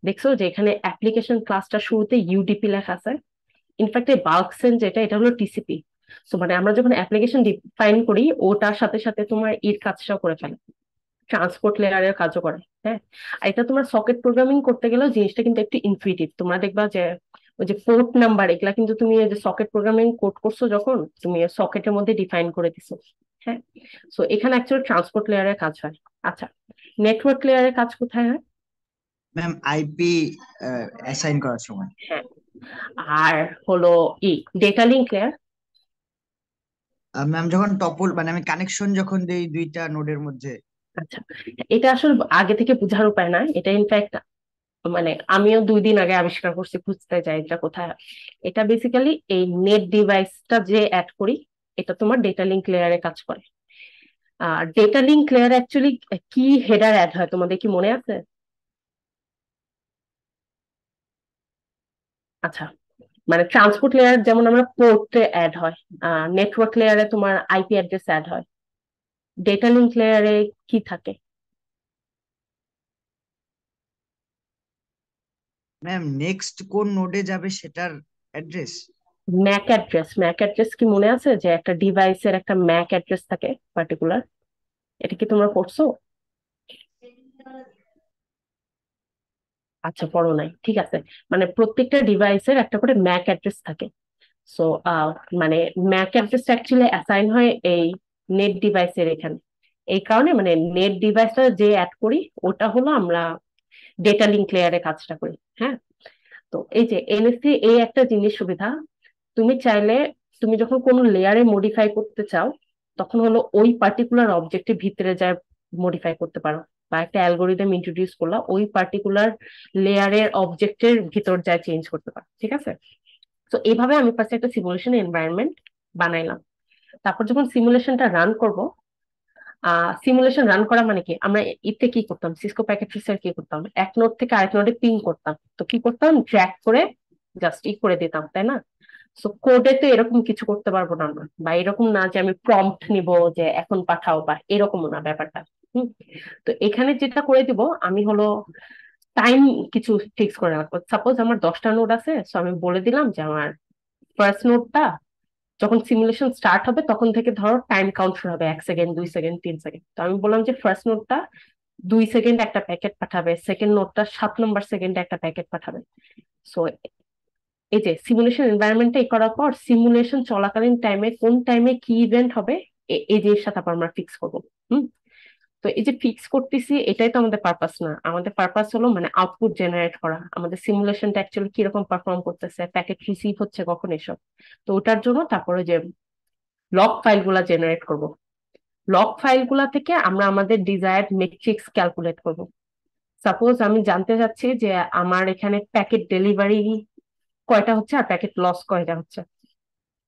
দেখছ যে এখানে অ্যাপ্লিকেশন ক্লাসটা শুরুতে ইউডিপি লেখা আছে? ইনফ্যাক্ট এই বাল্ক সেন যেটা, এটা হলো টিসিপি সো মানে আমরা যখন অ্যাপ্লিকেশন ডিফাইন করি, ওটার সাথে সাথে তোমার এর কাজটাও করে ফেলে। ট্রান্সপোর্ট লেয়ারের কাজও করে হ্যাঁ? এটা তোমার সকেট প্রোগ্রামিং করতে গেলেও জিনিসটা কিন্তু একটু ইনফিউটিভ তোমরা দেখবা যে ওই যে পোর্ট নাম্বার এগুলা কিন্তু তুমি ওই যে সকেট প্রোগ্রামিং কোড করছ যখন তুমি সকেটের মধ্যে ডিফাইন করে দিছো হ্যাঁ? সো এখানে অ্যাকচুয়ালি ট্রান্সপোর্ট লেয়ারের কাজ হয়। আচ্ছা নেটওয়ার্ক লেয়ারের কাজ কোথায় হয়? ম্যাম আইপি অ্যাসাইন করার সময়। হ্যাঁ। আর হলো ই ডেটা লিঙ্ক লেয়ার ম্যাম যখন টপল মানে আমি কানেকশন যখন দেই দুইটা নোডের মধ্যে। আচ্ছা এটা আসলে আগে থেকে বোঝার উপায় না এটা ইনফ্যাক্ট মানে আমিও দুই দিন আগে আবিষ্কার করছি, খুঁজতে যাই এটা কোথায়। এটা বেসিক্যালি এই নেট ডিভাইসটা যে অ্যাড করি, এটা তোমার ডেটা লিঙ্ক লেয়ারে কাজ করে। আর ডেটা লিঙ্ক লেয়ার অ্যাকচুয়ালি কি হেডার অ্যাড হয়, তোমাদের কি মনে আছে? আচ্ছা মানে ট্রান্সপোর্ট লেয়ার যেমন আমরা পোর্টে অ্যাড হয় নেটওয়ার্ক লেয়ারে তোমার আইপি অ্যাড্রেস অ্যাড হয় ডেটা লিঙ্ক লেয়ারে কি থাকে? ম্যাম নেক্সট কোন নোডে যাবে সেটার address MAC address MAC address কি মনে আছে যে একটা ডিভাইসের একটা ম্যাক অ্যাড্রেস থাকে পার্টিকুলার এটা কি তোমরা পড়ছো? আচ্ছা পড়ো নাই, ঠিক আছে। মানে প্রত্যেকটা ডিভাইসের একটা করে ম্যাক অ্যাড্রেস থাকে। সো মানে ম্যাক অ্যাড্রেসটা অ্যাকচুয়ালি অ্যাসাইন হয় এই নেট ডিভাইসের এখানে। এই কারণে মানে নেট ডিভাইসটা যে অ্যাড করি, ওটা হলো আমরা ডেটা লিঙ্ক লেয়ারে কাজটা করি হ্যাঁ? তো এই যে এনএসসি এই একটা জিনিস সুবিধা, তুমি চাইলে তুমি যখন কোনো লেয়ারে মডিফাই করতে চাও, তখন হলো ওই পার্টিকুলার অবজেক্টের ভিতরে যায় মডিফাই করতে পারো। বা একটা অ্যালগোরিদম ইন্ট্রোডিউস করলা, ওই পার্টিকুলার লেয়ারের অবজেক্টের ভিতর যায় চেঞ্জ করতে পারো, ঠিক আছে? তো এইভাবে আমি ফার্স্টে একটা সিমুলেশন এনভায়রনমেন্ট বানাইলাম। তারপর যখন সিমুলেশনটা রান করব সিমুলেশন রান করা মানে কি? আমরা ইতে কি করতাম? সিসকো প্যাকেট ট্রেসার কি করতাম? এক নোট থেকে আরেক নোটে পিং করতাম। তো কি করতাম? ট্র্যাক করে জাস্ট ই করে দিতাম, তাই না? সো কোডে তো এরকম কিছু করতে পারব না আমরা। বা এরকম না যে আমি প্রম্পট নিব যে এখন পাঠাও বা এরকম না ব্যাপারটা। হুম? তো এখানে যেটা করে দিব, আমি হলো টাইম কিছু ফিক্স করে রাখব। সাপোজ আমার দশটা নোট আছে সো আমি বলে দিলাম যে আমার ফার্স্ট নোডটা যখন সিমুলেশন স্টার্ট হবে, তখন থেকে ধরো টাইম কাউন্ট শুরু হবে, এক সেকেন্ড দুই সেকেন্ড তিন সেকেন্ড তো আমি বললাম যে ফার্স্ট নোটটা দুই সেকেন্ড একটা প্যাকেট পাঠাবে সেকেন্ড নোটটা সাত নম্বর সেকেন্ডে একটা প্যাকেট পাঠাবে। সো এই যে সিমুলেশন এনভায়রনমেন্টে এই করার পর সিমুলেশন চলাকালীন টাইমে কোন টাইমে কি ইভেন্ট হবে এই জিনিসটা তারপর আমরা ফিক্স করব। হুম? তো এই যে ফিক্স করতেছি, এটাই তো আমাদের পারপাস না। আমাদের পারপাস হলো মানে আউটপুট জেনারেট করা। আমাদের সিমুলেশনটা অ্যাকচুয়ালি কীরকম পারফর্ম করতেছে প্যাকেট রিসিভ হচ্ছে কখন এসব। তো ওটার জন্য তারপরে যে লগ ফাইলগুলা জেনারেট করব। ফাইলগুলা থেকে আমরা আমাদের ডিজায়ার্ড মেট্রিক্স ক্যালকুলেট করব। সাপোজ আমি জানতে চাচ্ছি যে আমার এখানে প্যাকেট ডেলিভারি কয়টা হচ্ছে আর প্যাকেট লস কয়টা হচ্ছে।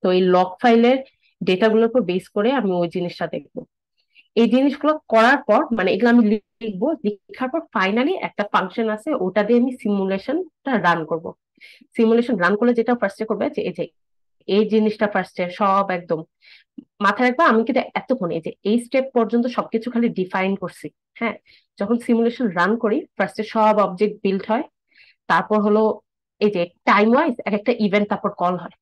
তো এই লগ ফাইলের ডেটাগুলোর উপর বেস করে আমি ওই জিনিসটা দেখব। এই জিনিসগুলো করার পর মানে এগুলো আমি লিখব, লেখার পর ফাইনালি একটা ফাংশন আছে, ওটা দিয়ে আমি সিমুলেশনটা রান করব। সিমুলেশন রান করলে যেটা ফার্স্টে করবে যে, এই যে, এই জিনিসটা ফার্স্টে সব একদম মাথায় রাখবা, আমি কিন্তু এতক্ষণ, এই যে, এই স্টেপ পর্যন্ত সবকিছু খালি ডিফাইন করছি হ্যাঁ? যখন সিমুলেশন রান করি ফার্স্টে সব অবজেক্ট বিল্ড হয়, তারপর হলো, এই যে টাইম ওয়াইজ এক একটা ইভেন্ট তারপর কল হয়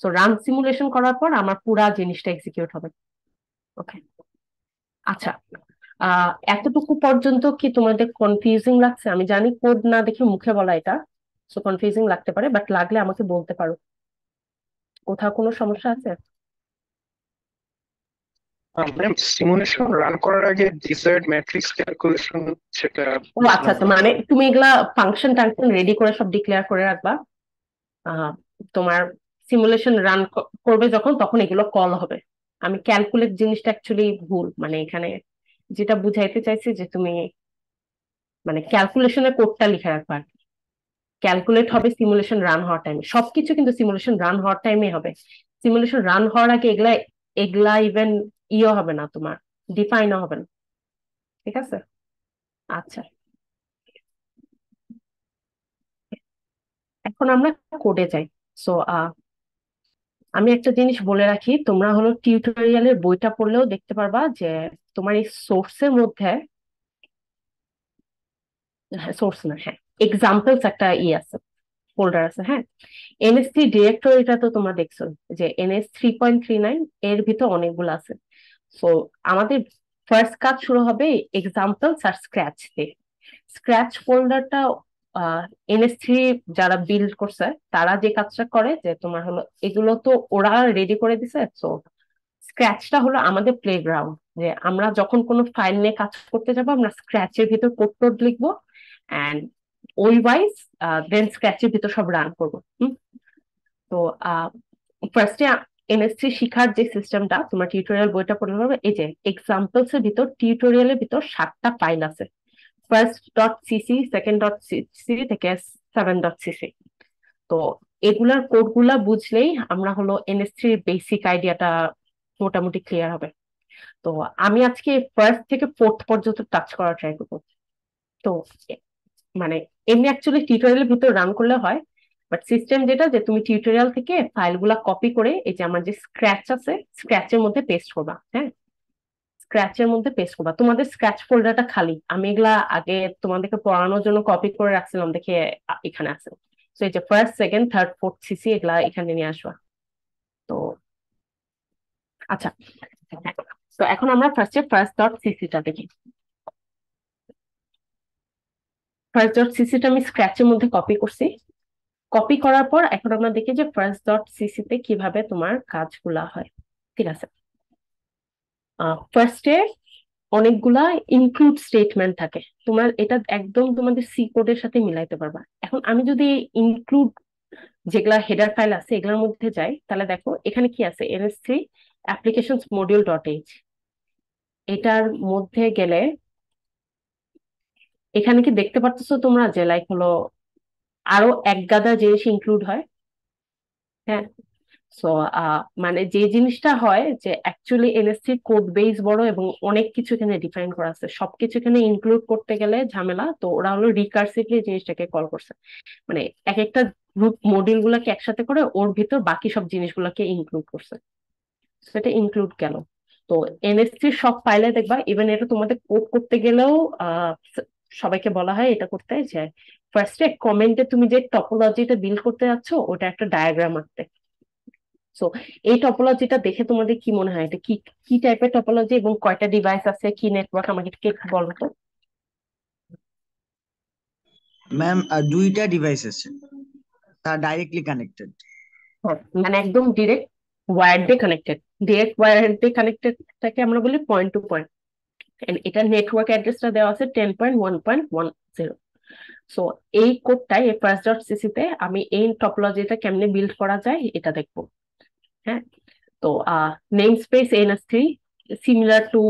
সো রান সিমুলেশন করার পর আমার পুরা জিনিসটা এক্সিকিউট হবে ওকে আচ্ছা আহ এতটুকু পর্যন্ত কি তোমাদের কনফিউজিং লাগছে? আমি জানি কোড না দেখে মুখে বলা এটা সো কনফিউজিং লাগতে পারে বাট লাগলে আমাকে বলতে পারো। কোথাও কোনো সমস্যা আছে? ম্যাম সিমুলেশন রান করার আগে ডিজায়ার্ড ম্যাট্রিক্স ক্যালকুলেশন সেটা ও আচ্ছা আচ্ছা মানে তুমি এগুলা ফাংশন টাংশন রেডি করে সব ডিক্লেয়ার করে রাখবা। তোমার সিমুলেশন রান করবে যখন তখন এগুলো কল হবে। আমি ক্যালকুলেট জিনিসটা অ্যাকচুয়ালি ভুল। মানে এখানে যেটা বুঝাইতে চাইছি যে তুমি মানে ক্যালকুলেশনের কোডটা লিখে রাখবা ক্যালকুলেট হবে সিমুলেশন রান হওয়ার টাইমে সবকিছু কিন্তু সিমুলেশন রান হওয়ার টাইমে হবে। সিমুলেশন রান হওয়ার আগে এগুলা এগুলা ইভেন ইয়ে হবে না তোমার ডিফাইনও হবে না। ঠিক আছে? আচ্ছা। এখন আমরা কোডে যাই। সো আমি একটা জিনিস বলে রাখি, তোমরা হলো টিউটোরিয়ালের বইটা পড়লেও দেখতে পারবা যে তোমার এই সোর্সের মধ্যে সোর্স না হ্যাঁ এক্সাম্পলস একটা ই আছে ফোল্ডার আছে হ্যাঁ। এনএস থ্রি ডিরেক্টরিটা তো তোমরা দেখছ যে NS three point three nine এর ভিতর অনেকগুলো আছে। সো আমাদের ফার্স্ট কাজ শুরু হবে এক্সাম্পলস আর স্ক্র্যাচ দিয়ে স্ক্র্যাচ ফোল্ডারটা এনএস থ্রি যারা বিল্ড করছে, তারা যে কাজটা করে যে তোমার হলো, এগুলো তো ওরা রেডি করে দিছে তো স্ক্র্যাচটা হলো আমাদের প্লেগ্রাউন্ড যে আমরা যখন কোনো ফাইল নিয়ে কাজ করতে যাব, আমরা স্ক্র্যাচের ভিতর কোড লিখব অ্যান্ড ওই ওয়াইজ দেন স্ক্র্যাচের ভিতর সব রান করব তো ফার্স্টে এনএসসি শিখার যে সিস্টেমটা তোমার টিউটোরিয়াল বইটা পড়লে হবে, এই যে এক্সাম্পলস এর ভিতর টিউটোরিয়ালের ভিতর সাতটা ফাইল আছে। First dot CC second dot CC থেকে সেভেন ডট সিসি তো এগুলার কোডগুলা বুঝলেই আমরা হলো এনএস থ্রির বেসিক আইডিয়াটা মোটামুটি ক্লিয়ার হবে। তো আমি আজকে ফার্স্ট থেকে ফোর্থ পর্যন্ত টাচ করার ট্রাই করব। তো মানে এমনি অ্যাকচুয়ালি টিউটোরিয়ালের ভিতর রান করলে হয় বাট সিস্টেম যেটা যে তুমি টিউটোরিয়াল থেকে ফাইলগুলা কপি করে এই যে আমার যে স্ক্র্যাচ আছে স্ক্র্যাচের মধ্যে পেস্ট করবা হ্যাঁ? স্ক্র্যাচের মধ্যে পেস্ট করবা। তোমাদের স্ক্র্যাচ ফোল্ডারটা খালি। আমি এগুলা আগে তোমাদেরকে পড়ানোর জন্য কপি করে রাখছিলাম, দেখে এখানে আছে। তো এই যে first second third fourth CC এগুলা এখানে নিয়ে আসবা। তো আচ্ছা। তো এখন আমরা ফার্স্টে ফার্স্ট ডট সিসিটা দেখি। ফার্স্ট ডট সিসিটা আমি স্ক্র্যাচের মধ্যে কপি করছি। কপি করার পর এখন আমরা দেখি যে ফার্স্ট ডট সিসিতে কীভাবে তোমার কাজগুলা হয়। ঠিক আছে। ফার্স্টে অনেকগুলা ইনক্লুড স্টেটমেন্ট থাকে। তোমার এটা একদম তোমাদের সি কোডের সাথে মিলাইতে পারবা। এখন আমি যদি ইনক্লুড যেগুলা হেডার ফাইল আছে, এগুলোর মধ্যে যাই, তাহলে দেখো, এখানে কি আছে? NS three application module dot H এটার মধ্যে গেলে এখানে কি দেখতে পারতেছো তোমরা? যে লাইক হলো আরও এক গাদা জিনিস ইনক্লুড হয়। হ্যাঁ সো মানে যে জিনিসটা হয় যে অ্যাকচুয়ালি এনএসসি কোড বেস বড় এবং অনেক কিছু এখানে ডিফাইন করা আছে। সবকিছু এখানে ইনক্লুড করতে গেলে ঝামেলা, তো ওরা হলো রিকার্সিভলি জিনিসটাকে কল করছে। মানে এক একটা গ্রুপ মডিউল গুলাকে একসাথে করে ওর ভিতর বাকি সব জিনিসগুলোকে ইনক্লুড করছে। সেটা ইনক্লুড গেল। তো এনএসসির সব ফাইলে দেখবা ইভেন এটা তোমাদের কোড করতে গেলেও সবাইকে বলা হয় এটা করতে যে ফার্স্টে কমেন্টে তুমি যে টপোলজিটা বিল্ড করতে যাচ্ছ, ওটা একটা ডায়াগ্রাম আঁকতে। সো এই টপোলজিটা দেখে তোমাদের কি মনে হয়? এটা কি কি টাইপের টপোলজি এবং কয়টা ডিভাইস আছে? কি নেটওয়ার্ক আমাকে একটু বলো তো। ম্যাম দুইটা ডিভাইস আছে। তা ডাইরেক্টলি কানেক্টেড মানে একদম ডিরেক্ট ওয়্যার দিয়ে কানেক্টেড ডিরেক্ট ওয়্যার দিয়ে কানেক্টেডটাকে আমরা বলি পয়েন্ট টু পয়েন্ট এটা নেটওয়ার্ক অ্যাড্রেসটা দেওয়া আছে ten point one point one zero so এই কোডটাই এই ফার্স্ট ডট সিসিতে আমি এই টপোলজিটা কেমনে বিল্ড করা যায় এটা দেখব। হ্যাঁ তো namespace NS three similar to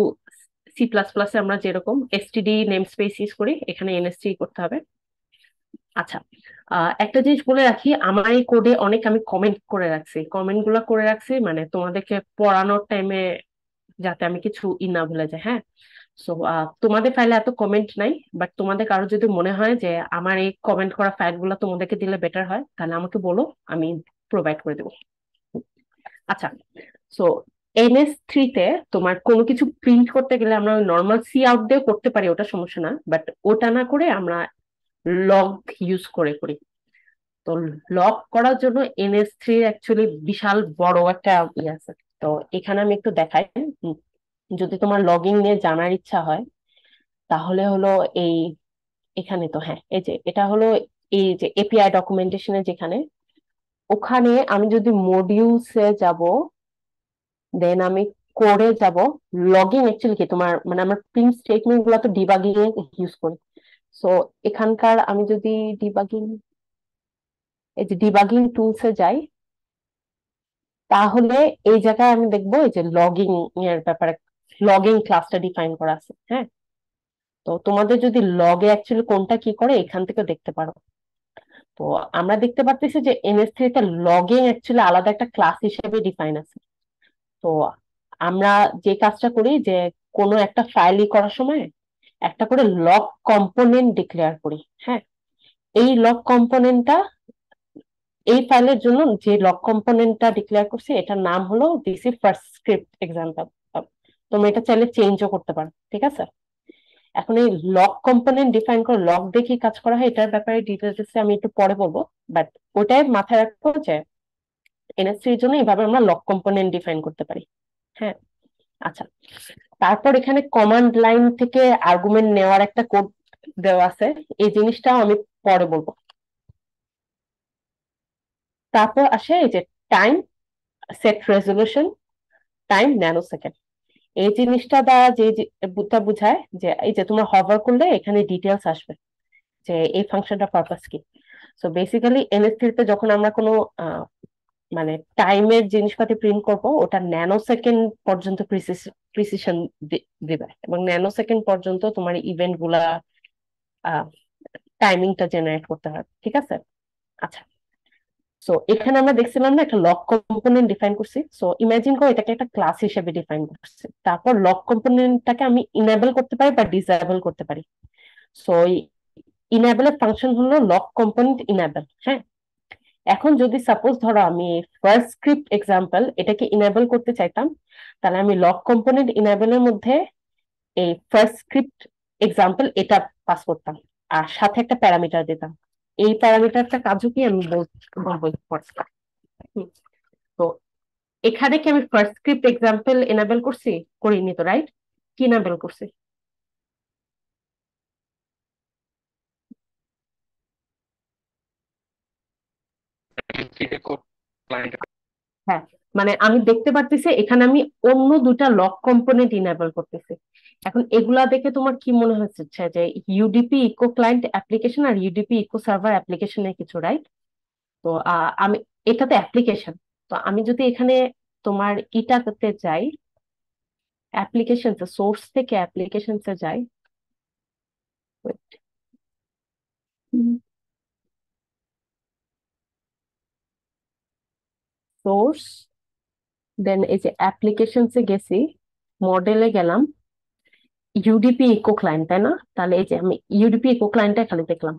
C plus প্লাসে আমরা যেরকম এসটিডি নেম স্পেস ইউজ করি, এখানে এনএস থ্রি করতে হবে। আচ্ছা একটা জিনিস বলে রাখি, আমার এই কোডে অনেক আমি কমেন্ট করে রাখছি। কমেন্টগুলো করে রাখছি মানে তোমাদেরকে পড়ানোর টাইমে যাতে আমি কিছু ই না ভুলে যাই হ্যাঁ? সো তোমাদের ফাইলে এত কমেন্ট নাই বাট তোমাদের কারও যদি মনে হয় যে আমার এই কমেন্ট করা ফাইলগুলো তোমাদেরকে দিলে বেটার হয়, তাহলে আমাকে বলো, আমি প্রোভাইড করে দেবো। আচ্ছা সো এনএস থ্রিতে তোমার কোনো কিছু প্রিন্ট করতে গেলে আমরা নর্মাল সি আউট দিয়ে করতে পারি, ওটা সমস্যা না বাট ওটা না করে আমরা লগ ইউজ করে করি। তো লগ করার জন্য এনএস থ্রি অ্যাকচুয়ালি বিশাল বড় একটা ইয়ে আছে। তো এখানে আমি একটু দেখাই যদি তোমার লগইন নিয়ে জানার ইচ্ছা হয়, তাহলে হলো এই, এখানে তো হ্যাঁ এই যে, এটা হলো এই যে এপিআই ডকুমেন্টেশনে যেখানে ওখানে আমি যদি মডিউলসে যাব দেন আমি কোডে যাব লগইন অ্যাকচুয়ালি কি? তোমার মানে আমার প্রিন্ট স্টেটমেন্টগুলো তো ডিবাগিং এ ইউজ করি। সো এখানকার আমি যদি ডিবাগিং এই যে ডিবাগিং টুলসে যাই, তাহলে এই জায়গায় আমি দেখব এই যে লগইন এর ব্যাপারে লগইন ক্লাসটা ডিফাইন করা আছে হ্যাঁ? তো তোমাদের যদি লগে অ্যাকচুয়ালি কোনটা কি করে, এখান থেকে দেখতে পারো। তো আমরা দেখতে পাচ্ছি যে এনএস থ্রিতে লগইন অ্যাকচুয়ালি আলাদা একটা ক্লাস হিসেবে ডিফাইন আছে। তো আমরা যে কাজটা করি যে কোনো একটা ফাইলই করার সময় একটা করে লগ কম্পোনেন্ট ডিক্লেয়ার করি হ্যাঁ? এই লগ কম্পোনেন্টটা এই ফাইলের জন্য যে লগ কম্পোনেন্টটা ডিক্লেয়ার করছে, এটার নাম হলো ইজ ফার্স্ট স্ক্রিপ্ট এক্সাম্পল তোমরা এটা চাইলে চেঞ্জও করতে পারো, ঠিক আছে? এখন এই লক কম্পোনেন্ট ডিফাইন করে লক দেখে কাজ করা হয়, এটার ব্যাপারে ডিটেলস আমি একটু পরে বলব। বাট ওটাই মাথায় রাখব যে এনএসসি এর জন্য এইভাবে আমরা লক কম্পোনেন্ট ডিফাইন করতে পারি। হ্যাঁ আচ্ছা। তারপর এখানে কমান্ড লাইন থেকে আর্গুমেন্ট নেওয়ার একটা কোড দেওয়া আছে। এই জিনিসটাও আমি পরে বলব। তারপর আসে এই যে time set resolution time nanosecond এই জিনিসটা দ্বারা যে বুদ্ধা বুঝায় যে এই যে তোমরা হভার করলে এখানে ডিটেলস আসবে যে এই ফাংশনটা পারপাস কি। সো বেসিক্যালি এনএসথিতে যখন আমরা কোনো মানে টাইমের জিনিসপাতি প্রিন্ট করব, ওটা ন্যানো সেকেন্ড পর্যন্ত প্রিসিশন দিবে এবং ন্যানো সেকেন্ড পর্যন্ত তোমার ইভেন্টগুলা টাইমিংটা জেনারেট করতে হবে, ঠিক আছে? আচ্ছা। সো এখানে আমরা দেখছিলাম না একটা লক কম্পোনেন্ট ডিফাইন করছি। সো ইমাজিন করো এটাকে একটা ক্লাস হিসেবে ডিফাইন করছি। তারপর লক কম্পোনেন্টটাকে আমি ইনেবল করতে পারি বা ডিসেবল করতে পারি। সো ইনেবলের ফাংশন হলো লক কম্পোনেন্ট ইনেবল হ্যাঁ? এখন যদি সাপোজ ধরো আমি ফার্স্ট স্ক্রিপ্ট এক্সাম্পল এটাকে ইনেবল করতে চাইতাম, তাহলে আমি লক কম্পোনেন্ট ইনেবলের মধ্যে এই ফার্স্ট স্ক্রিপ্ট এক্সাম্পল এটা পাস করতাম। আর সাথে একটা প্যারামিটার দিতাম। এই প্যারামিটারটা কাজও কি আমি বলব তো এখানে কি আমি ফার্স্ট স্ক্রিপ্ট এক্সাম্পল এনাবেল করছি? করিনি তো রাইট কি এনাবেল করছি? হ্যাঁ। মানে আমি দেখতে পারতেছি এখানে আমি অন্য দুটা লক কম্পোনেন্ট ইনেবল করতেছি। এখন এগুলা দেখে তোমার কি মনে হচ্ছে? যে ইউডিপি ইকো ক্লায়েন্ট অ্যাপ্লিকেশন আর ইউডিপি ইকো সার্ভার অ্যাপ্লিকেশনের কিছু রাইট তো আমি এটাতে অ্যাপ্লিকেশন তো আমি যদি এখানে তোমার ইটাতে যাই অ্যাপ্লিকেশন সোর্স থেকে অ্যাপ্লিকেশন যাই সোর্স দেন এই যে অ্যাপ্লিকেশনসে গেছি মডেলে গেলাম ইউডিপি ইকো ক্লায়েন্ট তাই না? তাহলে এই যে আমি ইউডিপি ইকো ক্লায়েন্টটা খালি দেখলাম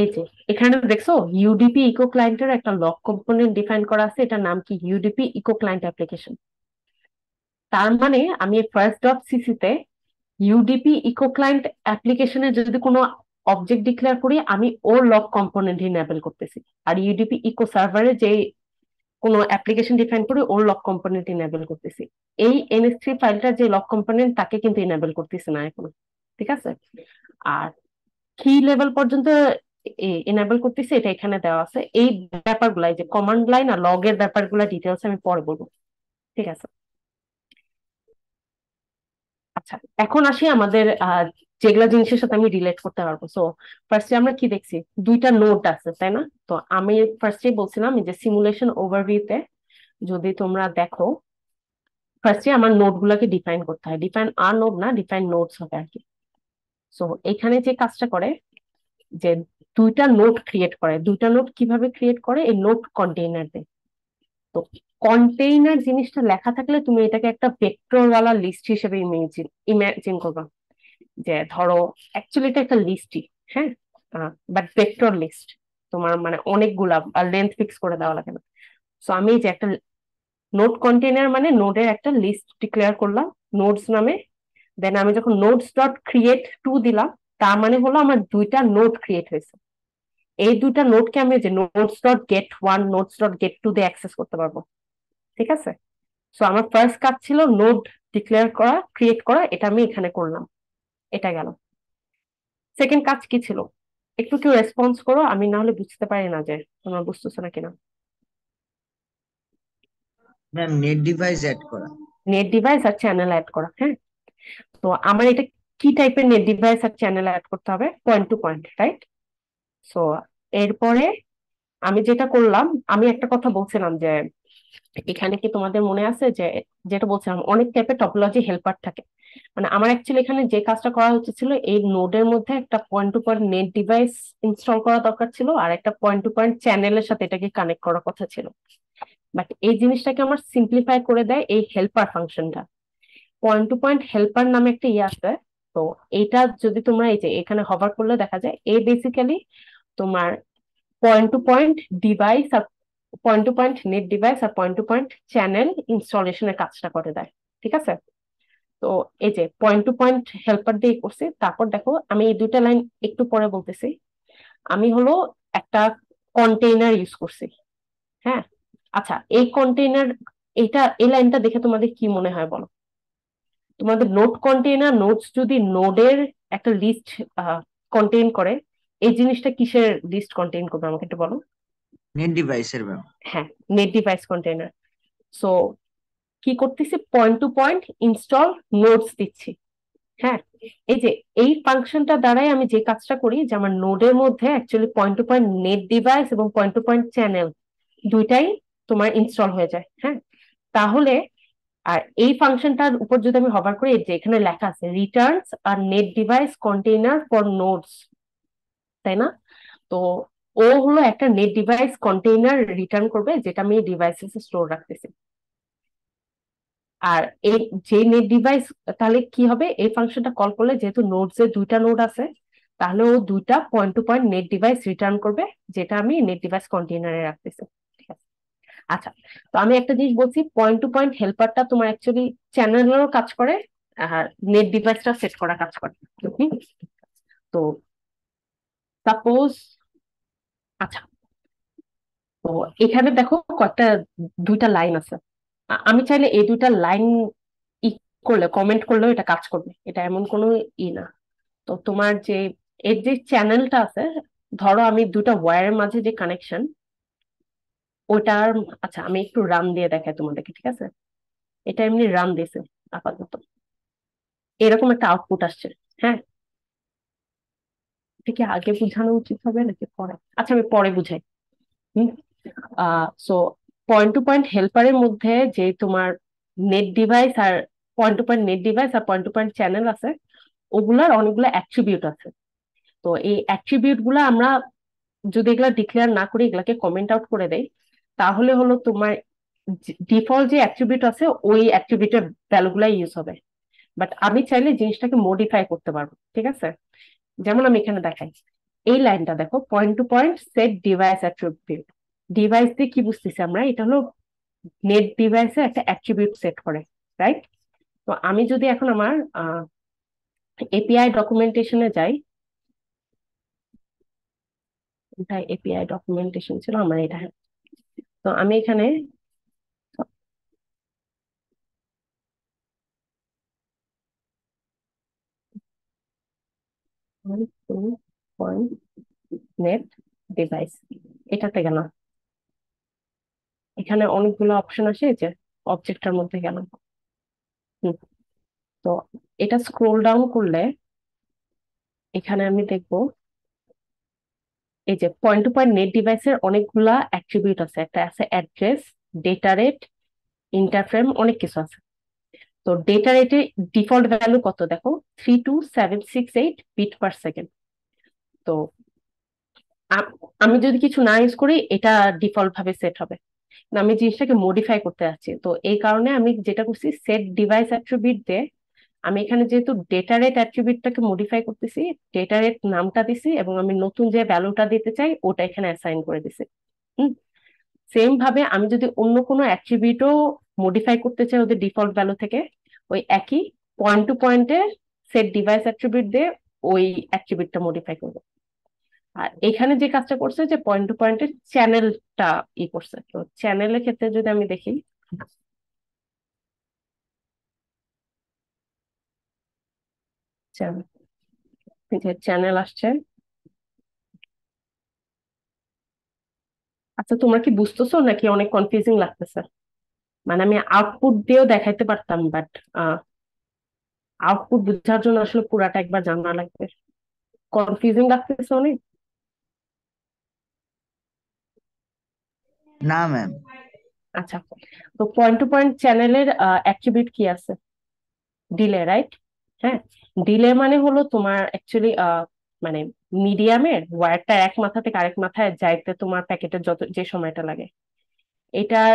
এই যে, এখানে দেখছ ইউডিপি ইকো ক্লায়েন্টের একটা লক কম্পোনেন্ট ডিফাইন করা আছে, এটার নাম কি? ইউডিপি ইকো ক্লায়েন্ট অ্যাপ্লিকেশন তার মানে আমি ফার্স্ট ডট সিসিতে ইউডিপি ইকো ক্লায়েন্ট অ্যাপ্লিকেশনে যদি কোনো অবজেক্ট ডিক্লেয়ার করি, আমি ওর লক কম্পোনেন্ট ইনেবল করতেছি। আর ইউডিপি ইকো সার্ভারে যে কোনো অ্যাপ্লিকেশন ডিফাইন করে ওর লক কম্পোনেন্ট ইনেবল করতেছি। এই এনএস থ্রি ফাইলটা যে লক কম্পোনেন্ট তাকে কিন্তু ইনেবল করতেছি না এখন, ঠিক আছে? আর কি লেভেল পর্যন্ত এনাবল করতেছি, এটা এখানে দেওয়া আছে। এই ব্যাপারগুলাই যে কমান্ড লাইন আর লগের ব্যাপারগুলো ডিটেলস আমি পরে বলব, ঠিক আছে? আচ্ছা এখন আসি আমাদের যেগুলা জিনিসের সাথে আমি রিলেট করতে পারব। সো ফার্স্টে আমরা কি দেখছি? দুইটা নোট আছে, তাই না? তো আমি ফার্স্টে বলছিলাম যে সিমুলেশন ওভারভিউতে যদি তোমরা দেখো ফার্স্টে আমার নোট গুলাকে ডিফাইন করতে হয়। ডিফাইন আর নোট না ডিফাইন নোটস হবে আর কি। সো এখানে যে কাজটা করে, যে দুইটা নোট ক্রিয়েট করে, দুইটা নোট কীভাবে ক্রিয়েট করে? এই নোট কন্টেইনার দেয় তো কন্টেইনার জিনিসটা লেখা থাকলে তুমি এটাকে একটা ভেক্টর ওয়ালা লিস্ট হিসেবে ইমেজিন ইমাজিন করবা। যে ধরো অ্যাকচুয়ালি এটা একটা লিস্টই হ্যাঁ? বাট ভেক্টর লিস্ট তোমার মানে অনেকগুলা, আর লেন্থ ফিক্স করে দেওয়া লাগে না। সো আমি যে একটা নোট কন্টেনার মানে নোডের একটা লিস্ট ডিক্লেয়ার করলাম নোটস নামে। দেন আমি যখন নোটস ডট ক্রিয়েট টু দিলাম, তার মানে হলো আমার দুইটা নোট ক্রিয়েট হয়েছে। এই দুইটা নোটকে আমি যে nodes dot get one nodes dot get two দিয়ে অ্যাক্সেস করতে পারব। ঠিক আছে? সো আমার ফার্স্ট কাজ ছিল নোট ডিক্লেয়ার করা ক্রিয়েট করা, এটা আমি এখানে করলাম। এটা গেল। সেকেন্ড কাজ কি ছিল? একটু কেউ রেসপন্স করো আমি না হলে বুঝতে পারি না যে তোমরা বুঝতেছো না কিনা। ম্যাম নেট ডিভাইস অ্যাড করা। নেট ডিভাইস আর চ্যানেল অ্যাড করা হ্যাঁ? তো আমার এটা কি টাইপের নেট ডিভাইস আর চ্যানেল অ্যাড করতে হবে? Point to point right so এরপরে আমি যেটা করলাম আমি একটা কথা বলছিলাম যে এখানে কি তোমাদের মনে আছে যে যেটা বলছিলাম অনেক টাইপের টপোলজি হেল্পার থাকে। মানে আমার অ্যাকচুয়ালি এখানে যে কাজটা করা হচ্ছিল, এই নোডের মধ্যে একটা point to point net device install করা দরকার ছিল আর একটা পয়েন্ট টু পয়েন্ট চ্যানেলের সাথে এটাকে কানেক্ট করার কথা ছিল। বাট এই জিনিসটাকে আমার সিম্পলিফাই করে দেয় এই হেল্পার ফাংশনটা পয়েন্ট টু পয়েন্ট হেল্পার নামে একটা ইয়ে আছে তো এটা যদি তোমরা এই যে এখানে হভার করলে দেখা যায় এই বেসিক্যালি তোমার point two point device R point to point net device R point two point channel ইনস্টলেশনের কাজটা করে দেয়, ঠিক আছে? তো এই যে পয়েন্ট টু পয়েন্ট হেল্পার দিয়ে করছি তারপর দেখো আমি এই দুইটা লাইন একটু পরে বলতেছি। আমি হলো একটা কন্টেইনার ইউজ করছি হ্যাঁ? আচ্ছা এই কন্টেইনার এটা এই লাইনটা দেখে তোমাদের কি মনে হয় বলো? তোমাদের নোট কন্টেইনার নোটস যদি নোডের একটা লিস্ট কন্টেইন করে এই জিনিসটা কিসের লিস্ট কন্টেইন করবে আমাকে একটু বলো? নেট ডিভাইসের হ্যাঁ নেট ডিভাইস কন্টেইনার সো কি করতেছি? Point to point install nodes দিচ্ছি। হ্যাঁ এই যে, এই ফাংশনটা দ্বারাই আমি যে কাজটা করি, যে আমার নোডের মধ্যে actually point to point net device এবং পয়েন্ট টু পয়েন্ট চ্যানেল দুইটাই তোমার ইনস্টল হয়ে যায়। হ্যাঁ তাহলে, আর এই ফাংশনটার উপর যদি আমি হবার করি যে এখানে লেখা আছে returns R net device container for nodes তাই না? তো ও হলো একটা নেট ডিভাইস কন্টেইনার রিটার্ন করবে, যেটা আমি ডিভাইসে স্টোর রাখতেছি। আর এই যে নেট ডিভাইস তাহলে কি হবে? এই ফাংশনটা কল করলে যেহেতু নোটস এর দুইটা নোট আছে, তাহলে ও দুইটা point to point net device return করবে, যেটা আমি নেট ডিভাইস কন্টেইনারে রাখতেছি। ঠিক আছে? আচ্ছা তো আমি একটা জিনিস বলছি পয়েন্ট টু পয়েন্ট হেল্পারটা তোমার অ্যাকচুয়ালি চ্যানেলেরও কাজ করে, আর নেট ডিভাইসটা সেট করা কাজ করে। তো সাপোজ আচ্ছা তো এখানে দেখো কয়েকটা, দুইটা লাইন আছে। আমি চাইলে এই দুইটা লাইন ই করলে কমেন্ট করলেও এটা কাজ করবে। এটা এমন কোনো ই না। তো তোমার যে, এর যে চ্যানেলটা আছে, ধরো আমি দুটা ওয়্যারের মাঝে যে কানেকশন ওটার আচ্ছা আমি একটু রান দিয়ে দেখাই তোমাদেরকে, ঠিক আছে? এটা এমনি রান দিয়েছে, আপাতত। এরকম একটা আউটপুট আসছে হ্যাঁ? এটা কি আগে বুঝানো উচিত হবে নাকি পরে? আচ্ছা আমি পরে বুঝাই। হুম? সো পয়েন্ট টু পয়েন্ট হেল্পারের মধ্যে যে তোমার net device R point to point net device R point two point channel আছে, ওগুলার অনেকগুলো অ্যাট্রিবিউট আছে। তো এই অ্যাট্রিবিউট আমরা যদি এগুলা ডিক্লেয়ার না করি, এগুলাকে কমেন্ট আউট করে দেই, তাহলে হলো তোমার ডিফল্ট যে অ্যাট্রিবিউট আছে, ওই অ্যাট্রিবিউটের ভ্যালুগুলাই ইউজ হবে। বাট আমি চাইলে জিনিসটাকে মডিফাই করতে পারব, ঠিক আছে? যেমন আমি এখানে দেখাই, এই লাইনটা দেখো point to point set device attribute device দিয়ে কি বুঝতেছি আমরা? এটা হলো নেট ডিভাইসে একটা অ্যাট্রিবিউট সেট করে রাইট তো আমি যদি এখন আমার এপিআই ডকুমেন্টেশনে যাই এটা এপিআই ডকুমেন্টেশন ছিল? আমার এটা হ্যাঁ। তো আমি এখানে নেট ডিভাইস এটাতে গেলাম। এখানে অনেকগুলো অপশন আসে যে অবজেক্টের মধ্যে গেলাম হুম, তো এটা স্ক্রোল ডাউন করলে এখানে আমি দেখব এই যে পয়েন্ট টু পয়েন্ট নেট ডিভাইসের অনেকগুলা অ্যাট্রিবিউট আছে। একটা আছে অ্যাড্রেস ডেটা রেট ইন্টারফ্রেম অনেক কিছু আছে। তো ডেটা রেটের ডিফল্ট ভ্যালু কত দেখো? Three two seven six eight bit per second তো আমি যদি কিছু না ইউজ করি এটা ডিফল্ট ভাবে সেট হবে। আমি জিনিসটাকে মডিফাই করতে যাচ্ছি। তো এই কারণে আমি যেটা করছি সেট ডিভাইস অ্যাট্রিবিউট দিয়ে আমি এখানে যেহেতু ডেটা রেট অ্যাট্রিবিউটটাকে মডিফাই করতেছি ডেটা রেট নামটা দিছি এবং আমি নতুন যে ভ্যালুটা দিতে চাই, ওটা এখানে অ্যাসাইন করে দিছি। সেম ভাবে আমি যদি অন্য কোনো অ্যাট্রিবিউটও মডিফাই করতে চাই ওদের ডিফল্ট ভ্যালু থেকে, ওই একই পয়েন্ট টু পয়েন্টে সেট ডিভাইস অ্যাট্রিবিউট দিয়ে ওই অ্যাট্রিবিউটটা মডিফাই করব। আর এখানে যে কাজটা করছে যে পয়েন্ট টু পয়েন্টের চ্যানেলটা ই করছে। তো চ্যানেলের ক্ষেত্রে যদি আমি দেখি চ্যানেল আসছে। আচ্ছা তোমরা কি বুঝতেছো নাকি অনেক কনফিউজিং লাগতেছে? মানে আমি আউটপুট দিয়েও দেখাইতে পারতাম বাট আউটপুট বোঝার জন্য আসলে পুরাটা একবার জানা লাগবে। কনফিউজিং লাগতেছে অনেক। না ম্যাম আচ্ছা তো পয়েন্ট টু পয়েন্ট চ্যানেলের অ্যাট্রিবিউট কি আছে? ডিলে রাইট হ্যাঁ ডিলে মানে হলো তোমার অ্যাকচুয়ালি মানে মিডিয়ামের ওয়্যারটা এক মাথা থেকে আরেক মাথায় যাইতে তোমার প্যাকেটের যত, যে সময়টা লাগে। এটার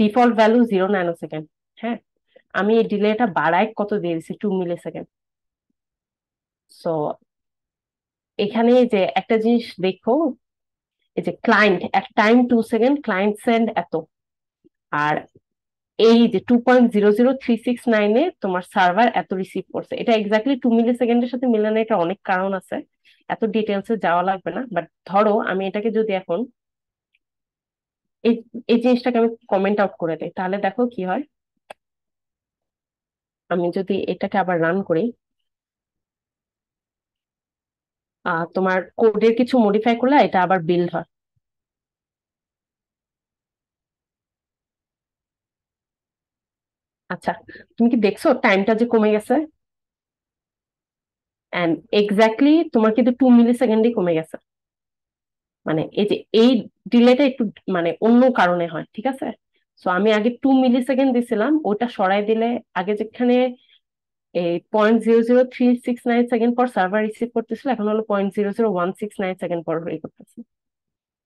default value zero nanosecond হ্যাঁ? আমি এই ডিলেটা বাড়ায় কত দিয়ে দিছি? টু মিলি সেকেন্ড সো এখানে যে একটা জিনিস দেখো এই যে ক্লায়েন্ট এক time two second client send এত। আর এই যে two point zero zero three six নাইনে তোমার সার্ভার এত রিসিভ করছে। এটা এক্স্যাক্টলি টু মিলি সেকেন্ডের সাথে মিলানো এটা অনেক কারণ আছে। এত ডিটেলসে যাওয়া লাগবে না। বাট ধরো, আমি এটাকে যদি এখন এই এই জিনিসটাকে আমি কমেন্ট আউট করে দিই, তাহলে দেখো কি হয়? আমি যদি এটাকে আবার রান করি আহ তোমার কোডের কিছু মডিফাই করলে এটা আবার বিল্ড হয়। আচ্ছা তুমি কি দেখছ? টাইমটা যে কমে গেছে। এন্ড এক্স্যাক্টলি তোমার কিন্তু টু মিলি সেকেন্ডই কমে গেছে। মানে এই যে, এই ডিলেটা একটু মানে অন্য কারণে হয়, ঠিক আছে? সো আমি আগে টু মিলি সেকেন্ড দিছিলাম, ওটা সরাই দিলে আগে যেখানে এই point zero zero three six nine second পর সার্ভার রিসিভ করতেছিল এখন হলো point zero zero one six nine second পর ই করতেছে।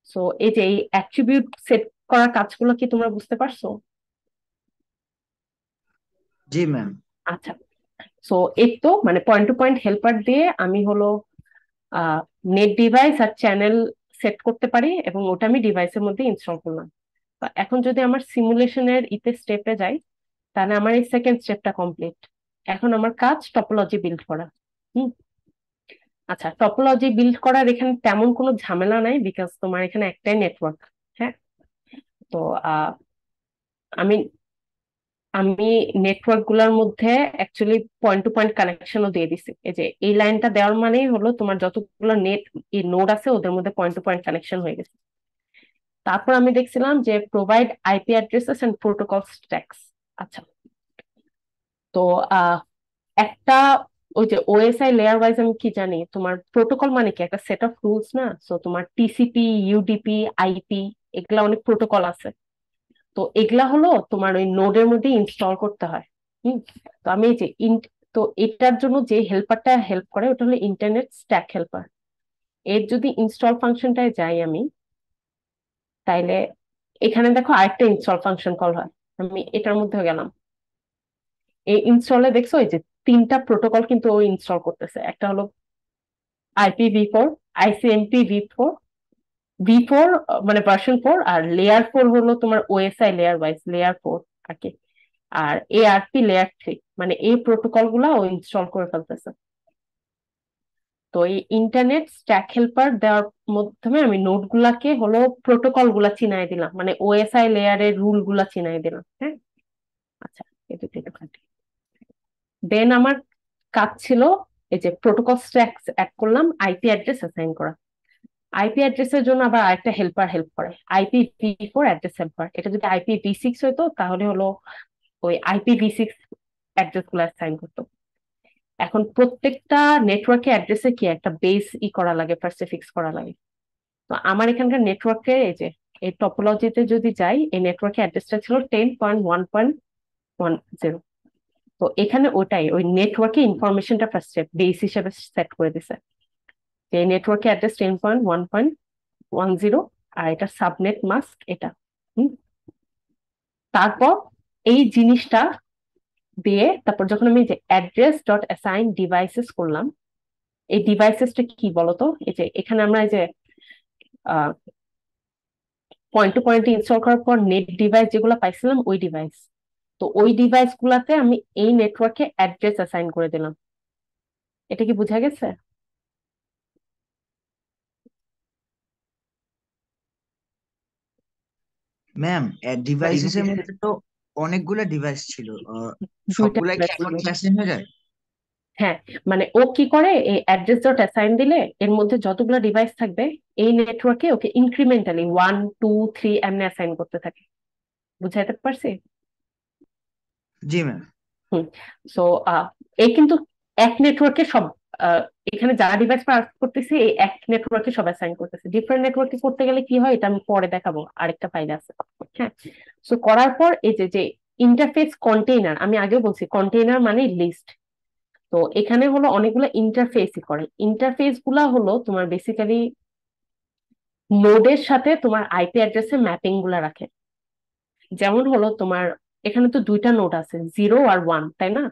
সো এই যে এই অ্যাট্রিবিউট সেট করার কাজগুলো কি তোমরা বুঝতে পারছ? জি ম্যাম আচ্ছা সো এই তো মানে পয়েন্ট টু পয়েন্ট হেল্পার দিয়ে আমি হলো নেট ডিভাইস আর চ্যানেল সেট করতে পারি এবং ওটা আমি ডিভাইসের মধ্যে ইনস্টল করলাম। এখন যদি আমার সিমুলেশনের ইতে স্টেপে যাই তাহলে আমার এই সেকেন্ড স্টেপটা কমপ্লিট এখন আমার কাজ টপোলজি বিল্ড করা। হুম। আচ্ছা টপোলজি বিল্ড করার এখানে তেমন কোনো ঝামেলা নাই বিকজ তোমার এখানে একটাই নেটওয়ার্ক হ্যাঁ? তো আমি আমি নেটওয়ার্কগুলার মধ্যে অ্যাকচুয়ালি পয়েন্ট টু পয়েন্ট কানেকশনও দিয়ে দিছি। এই যে, এই লাইনটা দেওয়ার মানেই হলো তোমার যতগুলো নেট নোড আছে ওদের মধ্যে পয়েন্ট টু পয়েন্ট কানেকশন হয়ে গেছে। তারপর আমি দেখছিলাম যে provide IP addresses and protocol stacks আচ্ছা তো একটা ওই যে ওএসআই লেয়ার ওয়াইজ আমি কি জানি, তোমার প্রোটোকল মানে কি? একটা সেট অফ রুলস না? সো তোমার টিসিপি ইউডিপি আইপি এগুলা অনেক প্রোটোকল আছে। তো, এগুলা হলো তোমার ওই নোডের মধ্যে ইনস্টল করতে হয়। হুম? তো আমি যে তো এটার জন্য যে হেল্পারটা হেল্প করে, ওটা হলো ইন্টারনেট স্ট্যাক হেল্পার এর যদি ইনস্টল ফাংশনটায় যাই আমি, তাইলে এখানে দেখো আরেকটা ইনস্টল ফাংশন কল হয়। আমি এটার মধ্যে গেলাম। এই ইনস্টলে দেখছ, এই যে তিনটা প্রোটোকল কিন্তু ও ইনস্টল করতেছে। একটা হলো IP V four ICMP V four V four মানে ভার্সন ফোর আর লেয়ার ফোর হলো তোমার OSI layer wise layer four আর কি। আর এআরপি লেয়ার থ্রি মানে এই প্রোটোকলগুলা ও ইনস্টল করে ফেলতেছে। তো এই ইন্টারনেট স্ট্যাক হেল্পার দেওয়ার মাধ্যমে আমি নোড গুলাকে হলো প্রোটোকলগুলা চিনাই দিলাম মানে ওএসআই লেয়ারের রুলগুলা চিনাই দিলাম হ্যাঁ? আচ্ছা এটা দেন আমার কাজ ছিল এই যে প্রোটোকল স্ট্যাক অ্যাড করলাম আইপি অ্যাড্রেস অ্যাসাইন করা। আইপি অ্যাড্রেসের জন্য আবার আরেকটা হেল্পার হেল্প করে। IP V four address helper এটা যদি আইপি ভি সিক্স হইতো, তাহলে হলো ওই আইপি ভি সিক্স অ্যাড্রেসগুলো অ্যাসাইন করতো। এখন প্রত্যেকটা নেটওয়ার্কে অ্যাড্রেসে কি একটা বেস ই করা লাগে ফার্স্টে ফিক্স করা লাগে। তো আমার এখানকার নেটওয়ার্কে এই যে, এই টপোলজিতে যদি যাই, এই নেটওয়ার্কে অ্যাড্রেসটা ছিল ten point one point one zero তো এখানে ওটাই, ওই নেটওয়ার্কে ইনফরমেশনটা ফার্স্টে বেস হিসেবে সেট করে দিছে। যে নেটওয়ার্কে address ten point one point one zero আর এটা সাবনেট মাস্ক এটা তারপর এই জিনিসটা দিয়ে তারপর যখন আমি যে অ্যাড্রেস ডট অ্যাসাইন ডিভাইসেস করলাম, এই ডিভাইসেসটা কি বলতো? এই যে এখানে আমরা এই যে পয়েন্ট টু পয়েন্ট ইনস্টল করার পর নেট ডিভাইস যেগুলো পাইছিলাম, ওই ডিভাইস তো ওই ডিভাইস গুলাতে আমি এই নেটওয়ার্কে অ্যাড্রেস অ্যাসাইন করে দিলাম। এটা কি বোঝা গেছে? ম্যাম ডিভাইসেস এর মধ্যে তো অনেকগুলা ডিভাইস ছিল। সবগুলাই কি একবার অ্যাসাইন হয়ে যায়? হ্যাঁ মানে ও কি করে এই অ্যাড্রেস ডট অ্যাসাইন দিলে এর মধ্যে যতগুলো ডিভাইস থাকবে এই নেটওয়ার্কে okay incrementally one two three এমনি অ্যাসাইন করতে থাকে। বুঝাইতে পারছি? জি ম্যাম। সো এই কিন্তু এক নেটওয়ার্কে সব এখানে যারা ডিভাইস পাস করতেছে, এই এক নেটওয়ার্কে সব অ্যাসাইন করতেছে। ডিফারেন্ট নেটওয়ার্কে করতে গেলে কি হয়? এটা আমি পরে দেখাবো, আরেকটা ফাইল আছে। হ্যাঁ সো করার পর এই যে যে ইন্টারফেস কন্টেইনার আমি আগেও বলছি কন্টেইনার মানে লিস্ট তো এখানে হলো অনেকগুলো ইন্টারফেসই করে। ইন্টারফেসগুলা হলো তোমার বেসিক্যালি নোডের সাথে তোমার আইপি অ্যাড্রেসের ম্যাপিংগুলা রাখে। যেমন হলো তোমার এখানে তো দুইটা নোট আছে জিরো আর ওয়ান তাই না?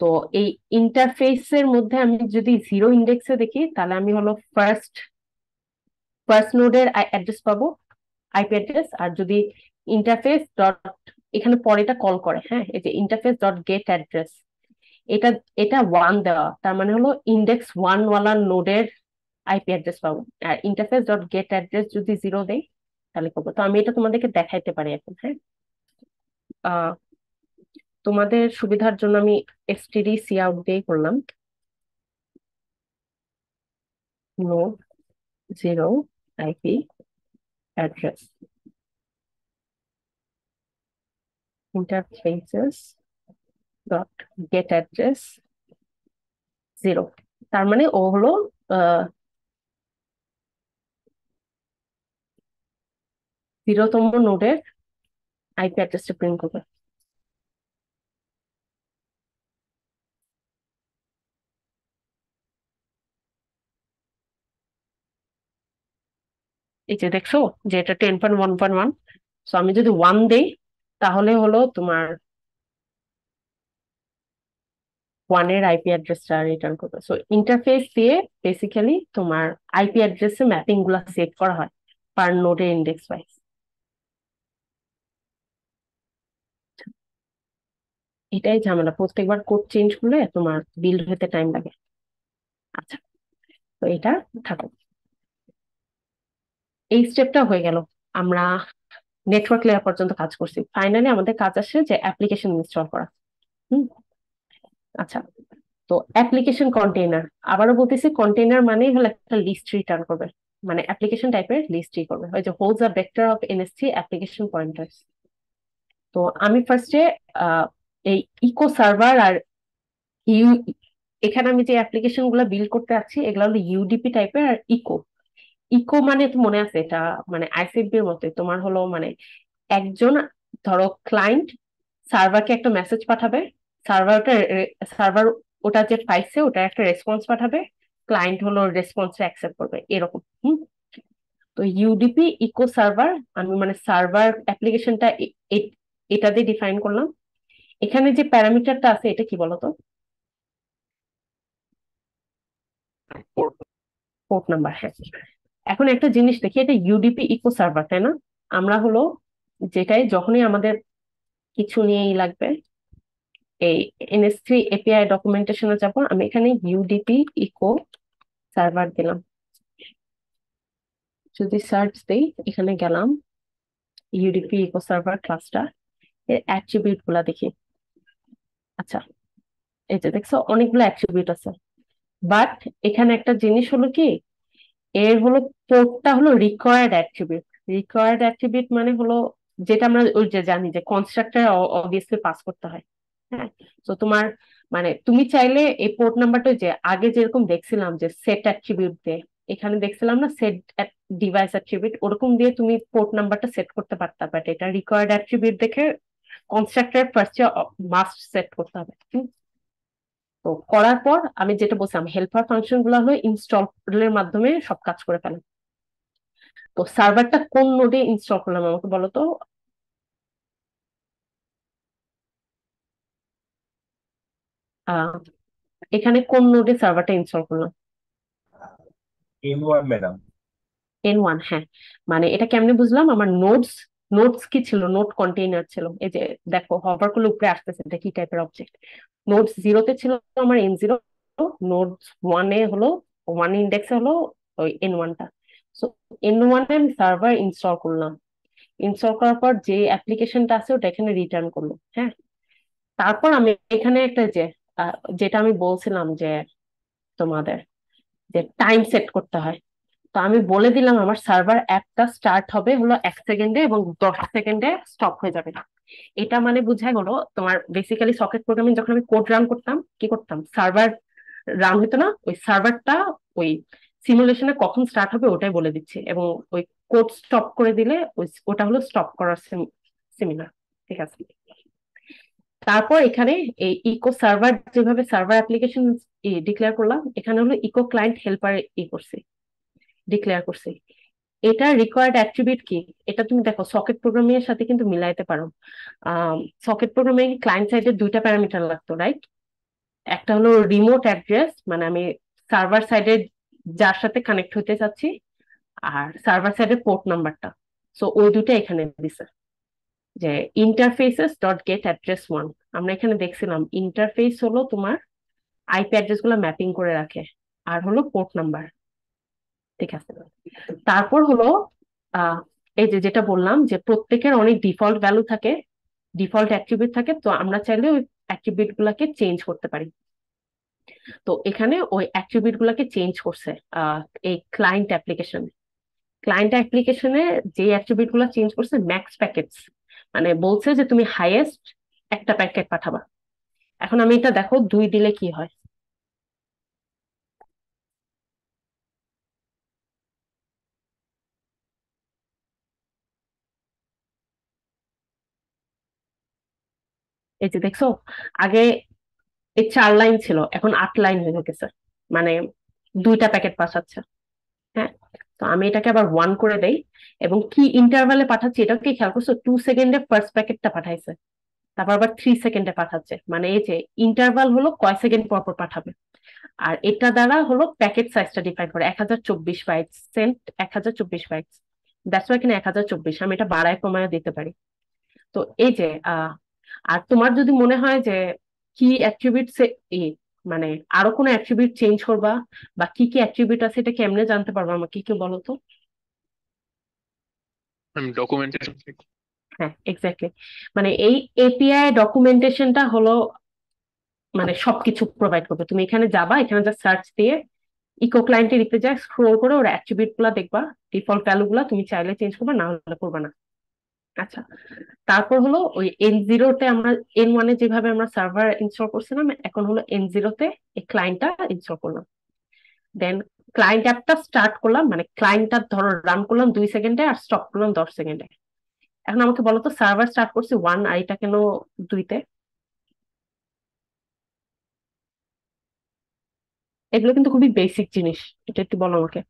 তো এই ইন্টারফেসের মধ্যে আমি যদি জিরো ইন্ডেক্সে দেখি, তাহলে আমি হলো ফার্স্ট ফার্স্ট নোডের অ্যাড্রেস পাবো আইপি অ্যাড্রেস আর যদি ইন্টারফেস ডট এখানে পরেটা কল করে হ্যাঁ এই যে ইন্টারফেস ডট গেট অ্যাড্রেস এটা এটা ওয়ান দেওয়া, তার মানে হলো ইন্ডেক্স ওয়ান ওয়ালা নোডের আইপি অ্যাড্রেস পাবো। আর ইন্টারফেস ডট গেট অ্যাড্রেস যদি জিরো দেয় তাহলে পাবো তো আমি এটা তোমাদেরকে দেখাইতে পারি এখন হ্যাঁ? তোমাদের সুবিধার জন্য আমি এসটিডি সি আউট দিয়েই করলাম। Node zero IP address interfaces dot get address zero তার মানে ও হলো জিরোতম নোডের আইপি অ্যাড্রেসটা প্রিন্ট করবে এই যে দেখছ যে এটা ten point one point one so আমি যদি ওয়ান দেই তাহলে হলো তোমার ওয়ানের আইপি অ্যাড্রেসটা রিটার্ন করবে। সো ইন্টারফেস দিয়ে বেসিক্যালি তোমার আইপি অ্যাড্রেসে ম্যাপিংগুলা সেট করা হয় পার নোডের ইন্ডেক্স ওয়াইজ এটাই ঝামেলা। প্রত্যেকবার কোড চেঞ্জ করলে তোমার বিল্ড হতে টাইম লাগে। আচ্ছা তো এটা থাকো। এই স্টেপটা হয়ে গেল। আমরা নেটওয়ার্ক লেয়ার পর্যন্ত কাজ করছি। ফাইনালি আমাদের কাজ আসে যে অ্যাপ্লিকেশন ইনস্টল করা। হুম? আচ্ছা তো অ্যাপ্লিকেশন কন্টেইনার আবারও বলতেছি কন্টেইনার মানেই হলো একটা লিস্ট রিটার্ন করবে। মানে অ্যাপ্লিকেশন টাইপের লিস্টই করবে। ওই যে holds a vector of NST application pointers তো আমি ফার্স্টে এই ইকো সার্ভার আর ইউ এখানে আমি যে অ্যাপ্লিকেশনগুলো বিল্ড করতে আছি, এগুলো হলো ইউডিপি টাইপের আর ইকো ইকো মানে মনে আছে এটা মানে আইসিএমপি এর মতো তোমার হলো মানে একজন, ধরো ক্লায়েন্ট সার্ভারকে একটা মেসেজ পাঠাবে সার্ভারটা সার্ভার ওটা যে পাইছে, ওটা একটা রেসপন্স পাঠাবে ক্লায়েন্ট হলো রেসপন্সটা অ্যাকসেপ্ট করবে, এরকম, হুম? তো ইউডিপি ইকো সার্ভার আমি মানে সার্ভার অ্যাপ্লিকেশনটা এটা দিয়ে ডিফাইন করলাম। এখানে যে প্যারামিটারটা আছে এটা কি বলতো? পোর্ট নাম্বার হ্যাঁ। এখন একটা জিনিস দেখি এটা ইউডিপি ইকো সার্ভার তাই না? আমরা হলো যেটাই যখনই আমাদের কিছু নিয়েই লাগবে এই এনএস থ্রি এপিআই ডকুমেন্টেশনে যাব আমি এখানে ইউডিপি ইকো সার্ভার দিলাম। যদি সার্চ দেই এখানে গেলাম ইউডিপি ইকো সার্ভার ক্লাসটা এর অ্যাট্রিবিউটগুলা দেখি। আচ্ছা এই যে দেখছ, অনেকগুলো অ্যাট্রিবিউট আছে। বাট এখানে একটা জিনিস হলো কি, এর হলো পোর্টটা হলো রিকোয়ার্ড অ্যাট্রিবিউট রিকোয়ার্ড অ্যাট্রিবিউট মানে হলো যেটা আমরা ওই যে জানি যে কনস্ট্রাক্টর অবভিয়াসলি পাস করতে হয়। হ্যাঁ? তো তোমার মানে তুমি চাইলে এই পোর্ট নাম্বারটা যে আগে যেরকম দেখছিলাম যে সেট অ্যাট্রিবিউট দিয়ে, এখানে দেখছিলাম না সেট ডিভাইস অ্যাট্রিবিউট ওরকম দিয়ে তুমি পোর্ট নাম্বারটা সেট করতে পারতা। বাট এটা রিকোয়ার্ড অ্যাট্রিবিউট দেখে কনস্ট্রাক্টর ফার্স্টে মাস্ট সেট করতে হবে তো করার পর আমি যেটা বলছিলাম হেল্পার ফাংশনগুলো হলো ইনস্টলের মাধ্যমে সব কাজ করে ফেলে। তো সার্ভারটা কোন নোডে ইনস্টল করলাম আমাকে বলো তো? এখানে কোন নোডে সার্ভারটা ইনস্টল করলাম? N one madam N one হ্যাঁ। মানে এটা কেমনে বুঝলাম? আমার নোটস নোটস কি ছিল? নোট কন্টেইনার ছিল। এই যে দেখো হভার করলে উপরে আসতেছে এটা কি টাইপের অবজেক্ট নোটস জিরোতে ছিল আমার এন জিরো নোটস ওয়ানে হলো ওয়ান ইন্ডেক্সে হলো ওই এন ওয়ানটা সো এন ওয়ানে আমি সার্ভার ইনস্টল করলাম। ইনস্টল করার পর যে অ্যাপ্লিকেশনটা আছে, ওটা এখানে রিটার্ন করল হ্যাঁ? তারপর আমি এখানে একটা যে যেটা আমি বলছিলাম যে তোমাদের, যে টাইম সেট করতে হয়। তো আমি বলে দিলাম আমার সার্ভার অ্যাপটা স্টার্ট হবে হলো এক সেকেন্ডে এবং দশ সেকেন্ডে স্টপ হয়ে যাবে। এটা মানে বুঝাই হলো তোমার বেসিক্যালি সকেট প্রোগ্রামিং যখন আমি কোড রান করতাম, কি করতাম? সার্ভার রান হতো না, ওই সার্ভারটা ওই সিমুলেশনে কখন স্টার্ট হবে ওটাই বলে দিচ্ছে এবং ওই কোড স্টপ করে দিলে ওটা হলো স্টপ করার সিমিলার ঠিক আছে? তারপর এখানে এই ইকো সার্ভার যেভাবে সার্ভার অ্যাপ্লিকেশন ডিক্লেয়ার করলাম, এখানে হলো ইকো ক্লায়েন্ট হেল্পার ই করছে। ডিক্লেয়ার করছি। এটা রিকোয়ার্ড অ্যাট্রিবিউট কি? এটা তুমি দেখো সকেট প্রোগ্রামিং এর সাথে কিন্তু মিলাইতে পারো। সকেট প্রোগ্রামিং ক্লায়েন্ট সাইডে দুইটা প্যারামিটার লাগতো রাইট একটা হলো রিমোট অ্যাড্রেস মানে আমি সার্ভার সাইডে যার সাথে কানেক্ট হতে চাচ্ছি, আর সার্ভার সাইডের পোর্ট নাম্বারটা সো ওই দুটো এখানে দিছে। যে interfaces dot get address one আমরা এখানে দেখছিলাম ইন্টারফেস হলো তোমার আইপি অ্যাড্রেসগুলো ম্যাপিং করে রাখে, আর হলো পোর্ট নাম্বার ঠিক আছে। তারপর হলো এই যে যেটা বললাম যে প্রত্যেকের অনেক ডিফল্ট ভ্যালু থাকে, ডিফল্ট অ্যাট্রিবিউট থাকে, তো আমরা চাইলে ওই অ্যাট্রিবিউট গুলাকে চেঞ্জ করতে পারি। তো এখানে ওই অ্যাট্রিবিউট গুলাকে চেঞ্জ করছে এই ক্লায়েন্ট অ্যাপ্লিকেশনে। ক্লায়েন্ট অ্যাপ্লিকেশনে যে অ্যাট্রিবিউটগুলো চেঞ্জ করছে, ম্যাক্স প্যাকেটস। মানে বলছে যে তুমি হাইয়েস্ট একটা প্যাকেট পাঠাবা। এখন আমি এটা দেখো, দুই দিলে কি হয়? এই যে দেখছ, আগে এই চার লাইন ছিল, এখন আট লাইন হয়ে গেছে। মানে দুইটা প্যাকেট পাঠাচ্ছে হ্যাঁ? তো আমি এটাকে আবার ওয়ান করে দেই এবং কি ইন্টারভালে পাঠাচ্ছি এটাও কি খেয়াল করছ টু সেকেন্ডে ফার্স্ট প্যাকেটটা পাঠাইছে, তারপর আবার থ্রি সেকেন্ডে পাঠাচ্ছে। মানে এই যে ইন্টারভাল হলো কয় সেকেন্ড পর পর পাঠাবে। আর এটা দ্বারা হলো প্যাকেট সাইজটা ডিফাইন করে, এক হাজার চব্বিশ বাইটস সেন্ট এক হাজার চব্বিশ বাইটস দ্যাটস এখানে এক হাজার চব্বিশ, আমি এটা বাড়ায় কমায় দিতে পারি। তো এই যে, আহ আর তোমার যদি মনে হয় যে কি অ্যাট্রিবিউট মানে আরও কোনো অ্যাট্রিবিউট চেঞ্জ করবা বা কি কি অ্যাট্রিবিউট আছে এটা কেমনে জানতে পারবা আমাকে কি বলো তো? ডকুমেন্টেশন হ্যাঁ এক্স্যাক্টলি মানে এই এপিআই ডকুমেন্টেশনটা হলো মানে সবকিছু প্রোভাইড করবে। তুমি এখানে যাবা এখানে যা সার্চ দিয়ে ইকো ক্লায়েন্টে লিখতে যায় স্ক্রোল করে ওর অ্যাট্রিবিউটগুলা দেখবা ডিফল্ট ভ্যালু গুলা তুমি চাইলে চেঞ্জ করবা না হলে করবা না। আচ্ছা তারপর হলো ওই এন জিরোতে আমরা এন ওয়ানে যেভাবে আমরা সার্ভার ইনস্টল করছিলাম, এখন হলো এন জিরোতে এই ক্লায়েন্টটা ইনস্টল করলাম। দেন ক্লায়েন্ট অ্যাপটা স্টার্ট করলাম মানে ক্লায়েন্টটা ধরো রান করলাম দুই সেকেন্ডে আর স্টপ করলাম দশ সেকেন্ডে এখন আমাকে বলো তো সার্ভার স্টার্ট করছি ওয়ান আর কেন দুইতে? এগুলো কিন্তু খুবই বেসিক জিনিস, এটা একটু বলো আমাকে।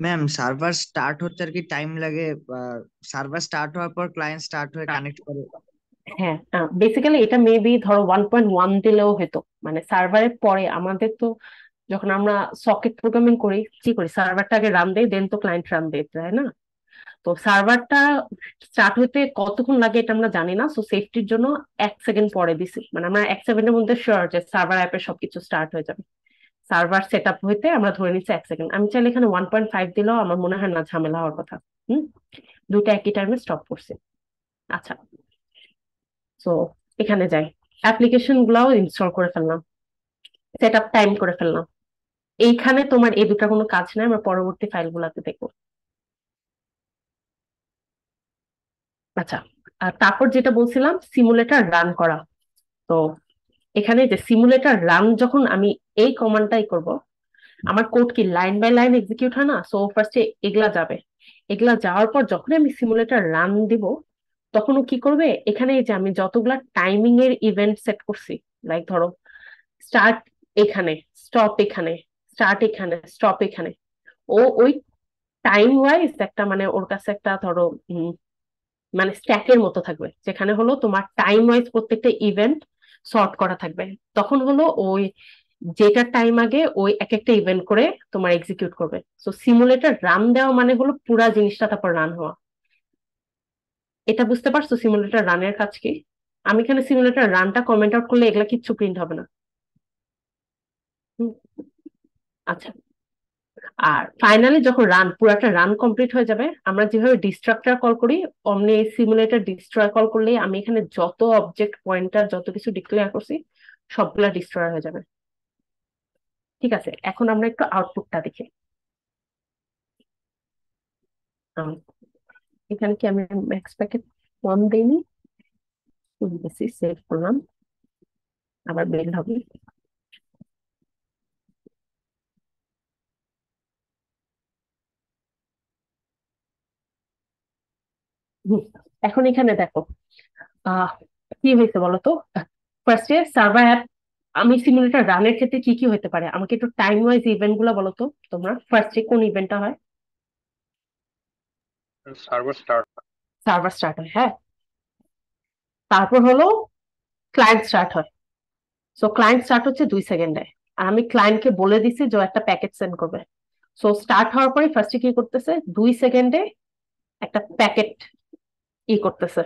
ম্যাম সার্ভার স্টার্ট হতে আর কি টাইম লাগে সার্ভার স্টার্ট হওয়ার পর ক্লায়েন্ট স্টার্ট হয়ে কানেক্ট করে। হ্যাঁ বেসিক্যালি এটা মেবি ধরো ওয়ান পয়েন্ট ওয়ান দিলেও হতো মানে সার্ভারের পরে আমাদের তো যখন আমরা সকেট প্রোগ্রামিং করি কি করি সার্ভারটা আগে রান দেই দেন তো ক্লায়েন্ট রান দেয় তাই না? তো সার্ভারটা স্টার্ট হতে কতক্ষণ লাগে এটা আমরা জানি না সো সেফটির জন্য এক সেকেন্ড পরে দিছি। মানে আমরা এক সেকেন্ডের মধ্যে শিওর যে সার্ভার অ্যাপে সবকিছু স্টার্ট হয়ে যাবে। সার্ভার সেট আপ হইতে আমরা ধরে নিচ্ছি এক সেকেন্ড আমি চাইলে এখানে ওয়ান পয়েন্ট ফাইভ দিলেও আমার মনে হয় না ঝামেলা হওয়ার কথা। হুম? দুইটা একই টাইমে স্টপ করছে। আচ্ছা। তো এখানে যাই। অ্যাপ্লিকেশন গুলাও ইনস্টল করে ফেললাম। সেট আপ টাইম করে ফেললাম। এইখানে তোমার এই দুটা কোনো কাজ নাই, আমরা পরবর্তী ফাইল গুলাতে দেখব। আচ্ছা। তারপর যেটা বলছিলাম সিমুলেটার রান করা। তো এখানে যে সিমুলেটার রান যখন আমি এই কমান্ডটাই করব, আমার কোড কি লাইন বাই লাইন এক্সিকিউট হয় না? সো ফার্স্টে এগুলা যাবে। এগুলা যাওয়ার পর যখন আমি সিমুলেটার রান দিব, তখন ও কি করবে? এখানে যে আমি যতগুলা টাইমিং এর ইভেন্ট সেট করছি লাইক ধরো স্টার্ট এখানে স্টপ এখানে স্টার্ট এখানে স্টপ এখানে, ও ওই টাইম ওয়াইজ একটা মানে ওর কাছে একটা ধরো মানে স্ট্যাকের মতো থাকবে, যেখানে হলো তোমার টাইম ওয়াইজ প্রত্যেকটা ইভেন্ট সর্ট করা থাকবে। তখন হলো ওই যেটা টাইম আগে ওই এক একটা ইভেন্ট করে তোমার এক্সিকিউট করবে। সো সিমুলেটর রান দেওয়া মানে হলো পুরা জিনিসটা তারপর রান হওয়া। এটা বুঝতে পারছ সিমুলেটর রানের কাজ কি? আমি এখানে সিমুলেটর রানটা কমেন্ট আউট করলে এগুলা কিচ্ছু প্রিন্ট হবে না। আচ্ছা। আর ফাইনালি যখন রান পুরাটা রান কমপ্লিট হয়ে যাবে, আমরা যেভাবে ডিস্ট্রাক্টর কল করি অমনি সিমুলেটর ডিস্ট্রয় কল করলেই আমি এখানে যত অবজেক্ট পয়েন্টার যত কিছু ডিক্লেয়ার করছি, সবগুলা ডিস্ট্রয় হয়ে যাবে। ঠিক আছে, এখন আমরা একটু আউটপুটটা দেখি। এখানে কি আমি ম্যাক্স প্যাকেট ওয়ান দিইনি? সেভ করলাম। আবার বের হবে। এখন এখানে দেখো কি হয়েছে বলো তো ফার্স্টে সার্ভার অ্যাপ আমি সিমুলেটর রানের ক্ষেত্রে কি কি হতে পারে? আমাকে একটু টাইম ওয়াইজ ইভেন্টগুলো বলো তো তোমরা। ফার্স্টে কোন ইভেন্টটা হয়? সার্ভার স্টার্ট সার্ভার স্টার্ট হয়। হ্যাঁ তারপর হলো ক্লায়েন্ট স্টার্ট হয়। সো ক্লায়েন্ট স্টার্ট হচ্ছে দুই সেকেন্ডে আর আমি ক্লায়েন্টকে বলে দিছি যে একটা প্যাকেট সেন্ড করবে। সো স্টার্ট হওয়ার পরে ফার্স্টে কি করতেছে? দুই সেকেন্ডে একটা প্যাকেট ই করতেছে।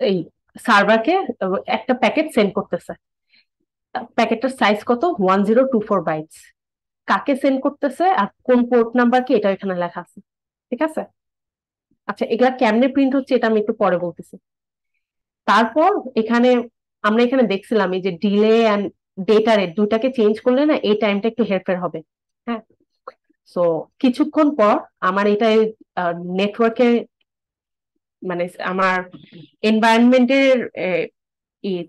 এই সার্ভারকে একটা প্যাকেট সেন্ড করতেছে। প্যাকেটটার সাইজ কত? One zero two four bytes কাকে সেন্ড করতেছে আর কোন পোর্ট নাম্বার কি এটা এখানে লেখা আছে। ঠিক আছে? আচ্ছা এগুলা কেমনে প্রিন্ট হচ্ছে এটা আমি একটু পরে বলতেছি। তারপর এখানে আমরা এখানে দেখছিলাম এই যে ডিলে অ্যান্ড ডেটা রেট দুটাকে চেঞ্জ করলে না এই টাইমটা একটু হেরফের হবে। হ্যাঁ? সো কিছুক্ষণ পর আমার এটা নেটওয়ার্কে মানে আমার এনভায়রনমেন্টের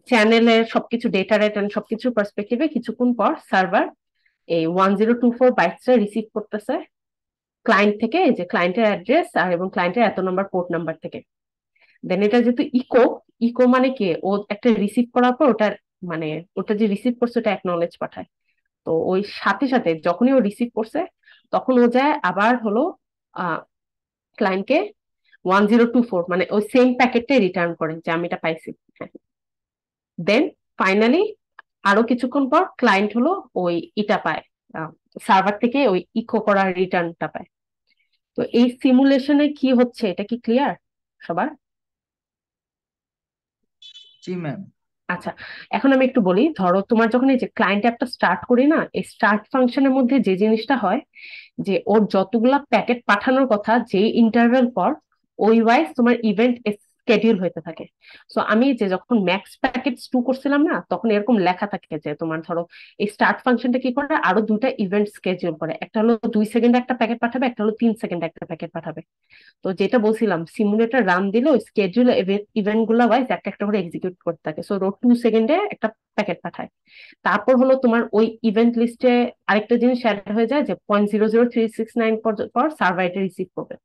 চ্যানেলে সবকিছু ডেটা রেট এন্ড সবকিছু পার্সপেক্টিভে কিছুক্ষণ পর সার্ভার এই ওয়ান জিরো টু ফোর বাইটসটা রিসিভ করতেছে ক্লায়েন্ট থেকে যে ক্লায়েন্টের অ্যাড্রেস আর এবং ক্লায়েন্টের এত নাম্বার পোর্ট নাম্বার থেকে। দেন এটা যেহেতু ইকো ইকো মানে কি? ও একটা রিসিভ করার পর ওটার মানে ওটা যে রিসিভ করছে ওটা একনলেজ পাঠায়। তো ওই সাথে সাথে যখনই ও রিসিভ করছে, তখন ও যায় আবার হলো ক্লায়েন্টকে ওয়ান জিরো টু ফোর মানে ওই সেম প্যাকেটটাই রিটার্ন করে যে আমি এটা পাইছি। হ্যাঁ। দেন ফাইনালি আরও কিছুক্ষণ পর ক্লায়েন্ট হলো ওই ইটা পায় সার্ভার থেকে ওই ইকো করা রিটার্নটা পায়। তো এই সিমুলেশনে কি হচ্ছে? এটা কি ক্লিয়ার সবার? জি ম্যাম আচ্ছা এখন আমি একটু বলি ধরো তোমার যখন এই যে ক্লায়েন্ট অ্যাপটা স্টার্ট করি না এই স্টার্ট ফাংশনের মধ্যে যে জিনিসটা হয় যে ওর যতগুলা প্যাকেট পাঠানোর কথা যে ইন্টারভেল পর ওই ওয়াইজ তোমার ইভেন্ট স্কেডিউল হতে থাকে। সো আমি যে যখন ম্যাক্স প্যাকেট টু করছিলাম না, তখন এরকম লেখা থাকে যে তোমার ধরো, এই স্টার্ট ফাংশনটা কি করে? আরও দুইটা ইভেন্ট স্কেডিউল করে। একটা হলো দুই সেকেন্ডে একটা প্যাকেট পাঠাবে, একটা হলো তিন সেকেন্ডে একটা প্যাকেট পাঠাবে। তো যেটা বলছিলাম সিমুলেটর রান দিলে ওই স্কেডিউল ইভেন্টগুলা ওয়াইজ একটা একটা করে এক্সিকিউট করতে থাকে। সো রোড টু সেকেন্ডে একটা প্যাকেট পাঠায়। তারপর হলো তোমার ওই ইভেন্ট লিস্টে আরেকটা জিনিস অ্যাড হয়ে যায় যে point zero zero three six nine পর সার্ভার এটা রিসিভ করবে।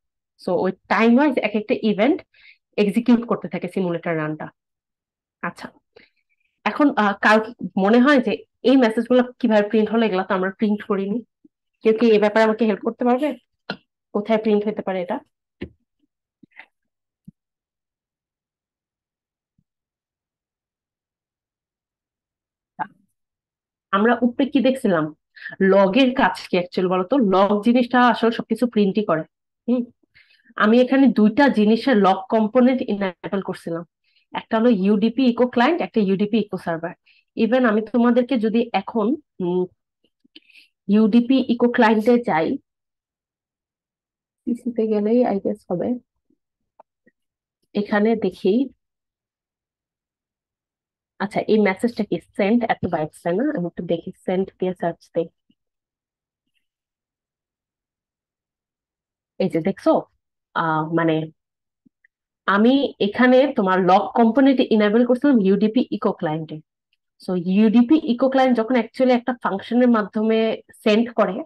সো ওই টাইম ওয়াইজ এক একটা ইভেন্ট এক্সিকিউট করতে থাকে সিমুলেটার রানটা আচ্ছা এখন কার মনে হয় যে এই মেসেজগুলো কীভাবে প্রিন্ট হলো, এগুলো তো আমরা প্রিন্ট করিনি। কেউ কি এ ব্যাপারে আমাকে হেল্প করতে পারবে? কোথায় প্রিন্ট হতে পারে এটা? আমরা উপরে কি দেখছিলাম? লগের কাজ কি অ্যাকচুয়ালি বলতো? লগ জিনিসটা আসলে সবকিছু প্রিন্টই করে। হুম? আমি এখানে দুইটা জিনিসের লক কম্পোনেন্ট ইনেবল করছিলাম। একটা হলো ইউডিপি ইকো ক্লায়েন্ট একটা ইউডিপি ইকো সার্ভার ইভেন আমি তোমাদেরকে যদি এখন ইউডিপি ইকো ক্লায়েন্টে যাই সিসিতে গেলেই আই গেস হবে। এখানে দেখি আচ্ছা এই মেসেজটা কি সেন্ট এত তাই না? আমি একটু দেখি সেন্ট দিয়ে সার্চ দিই। এই যে দেখছ? মানে আমি এখানে তোমার লক কম্পোনেন্ট ইনেবল করছিলাম ইউডিপি ইকো ক্লায়েন্টে সো ইউডিপি ইকো ক্লায়েন্ট যখন অ্যাকচুয়ালি একটা ফাংশনের মাধ্যমে সেন্ড করে,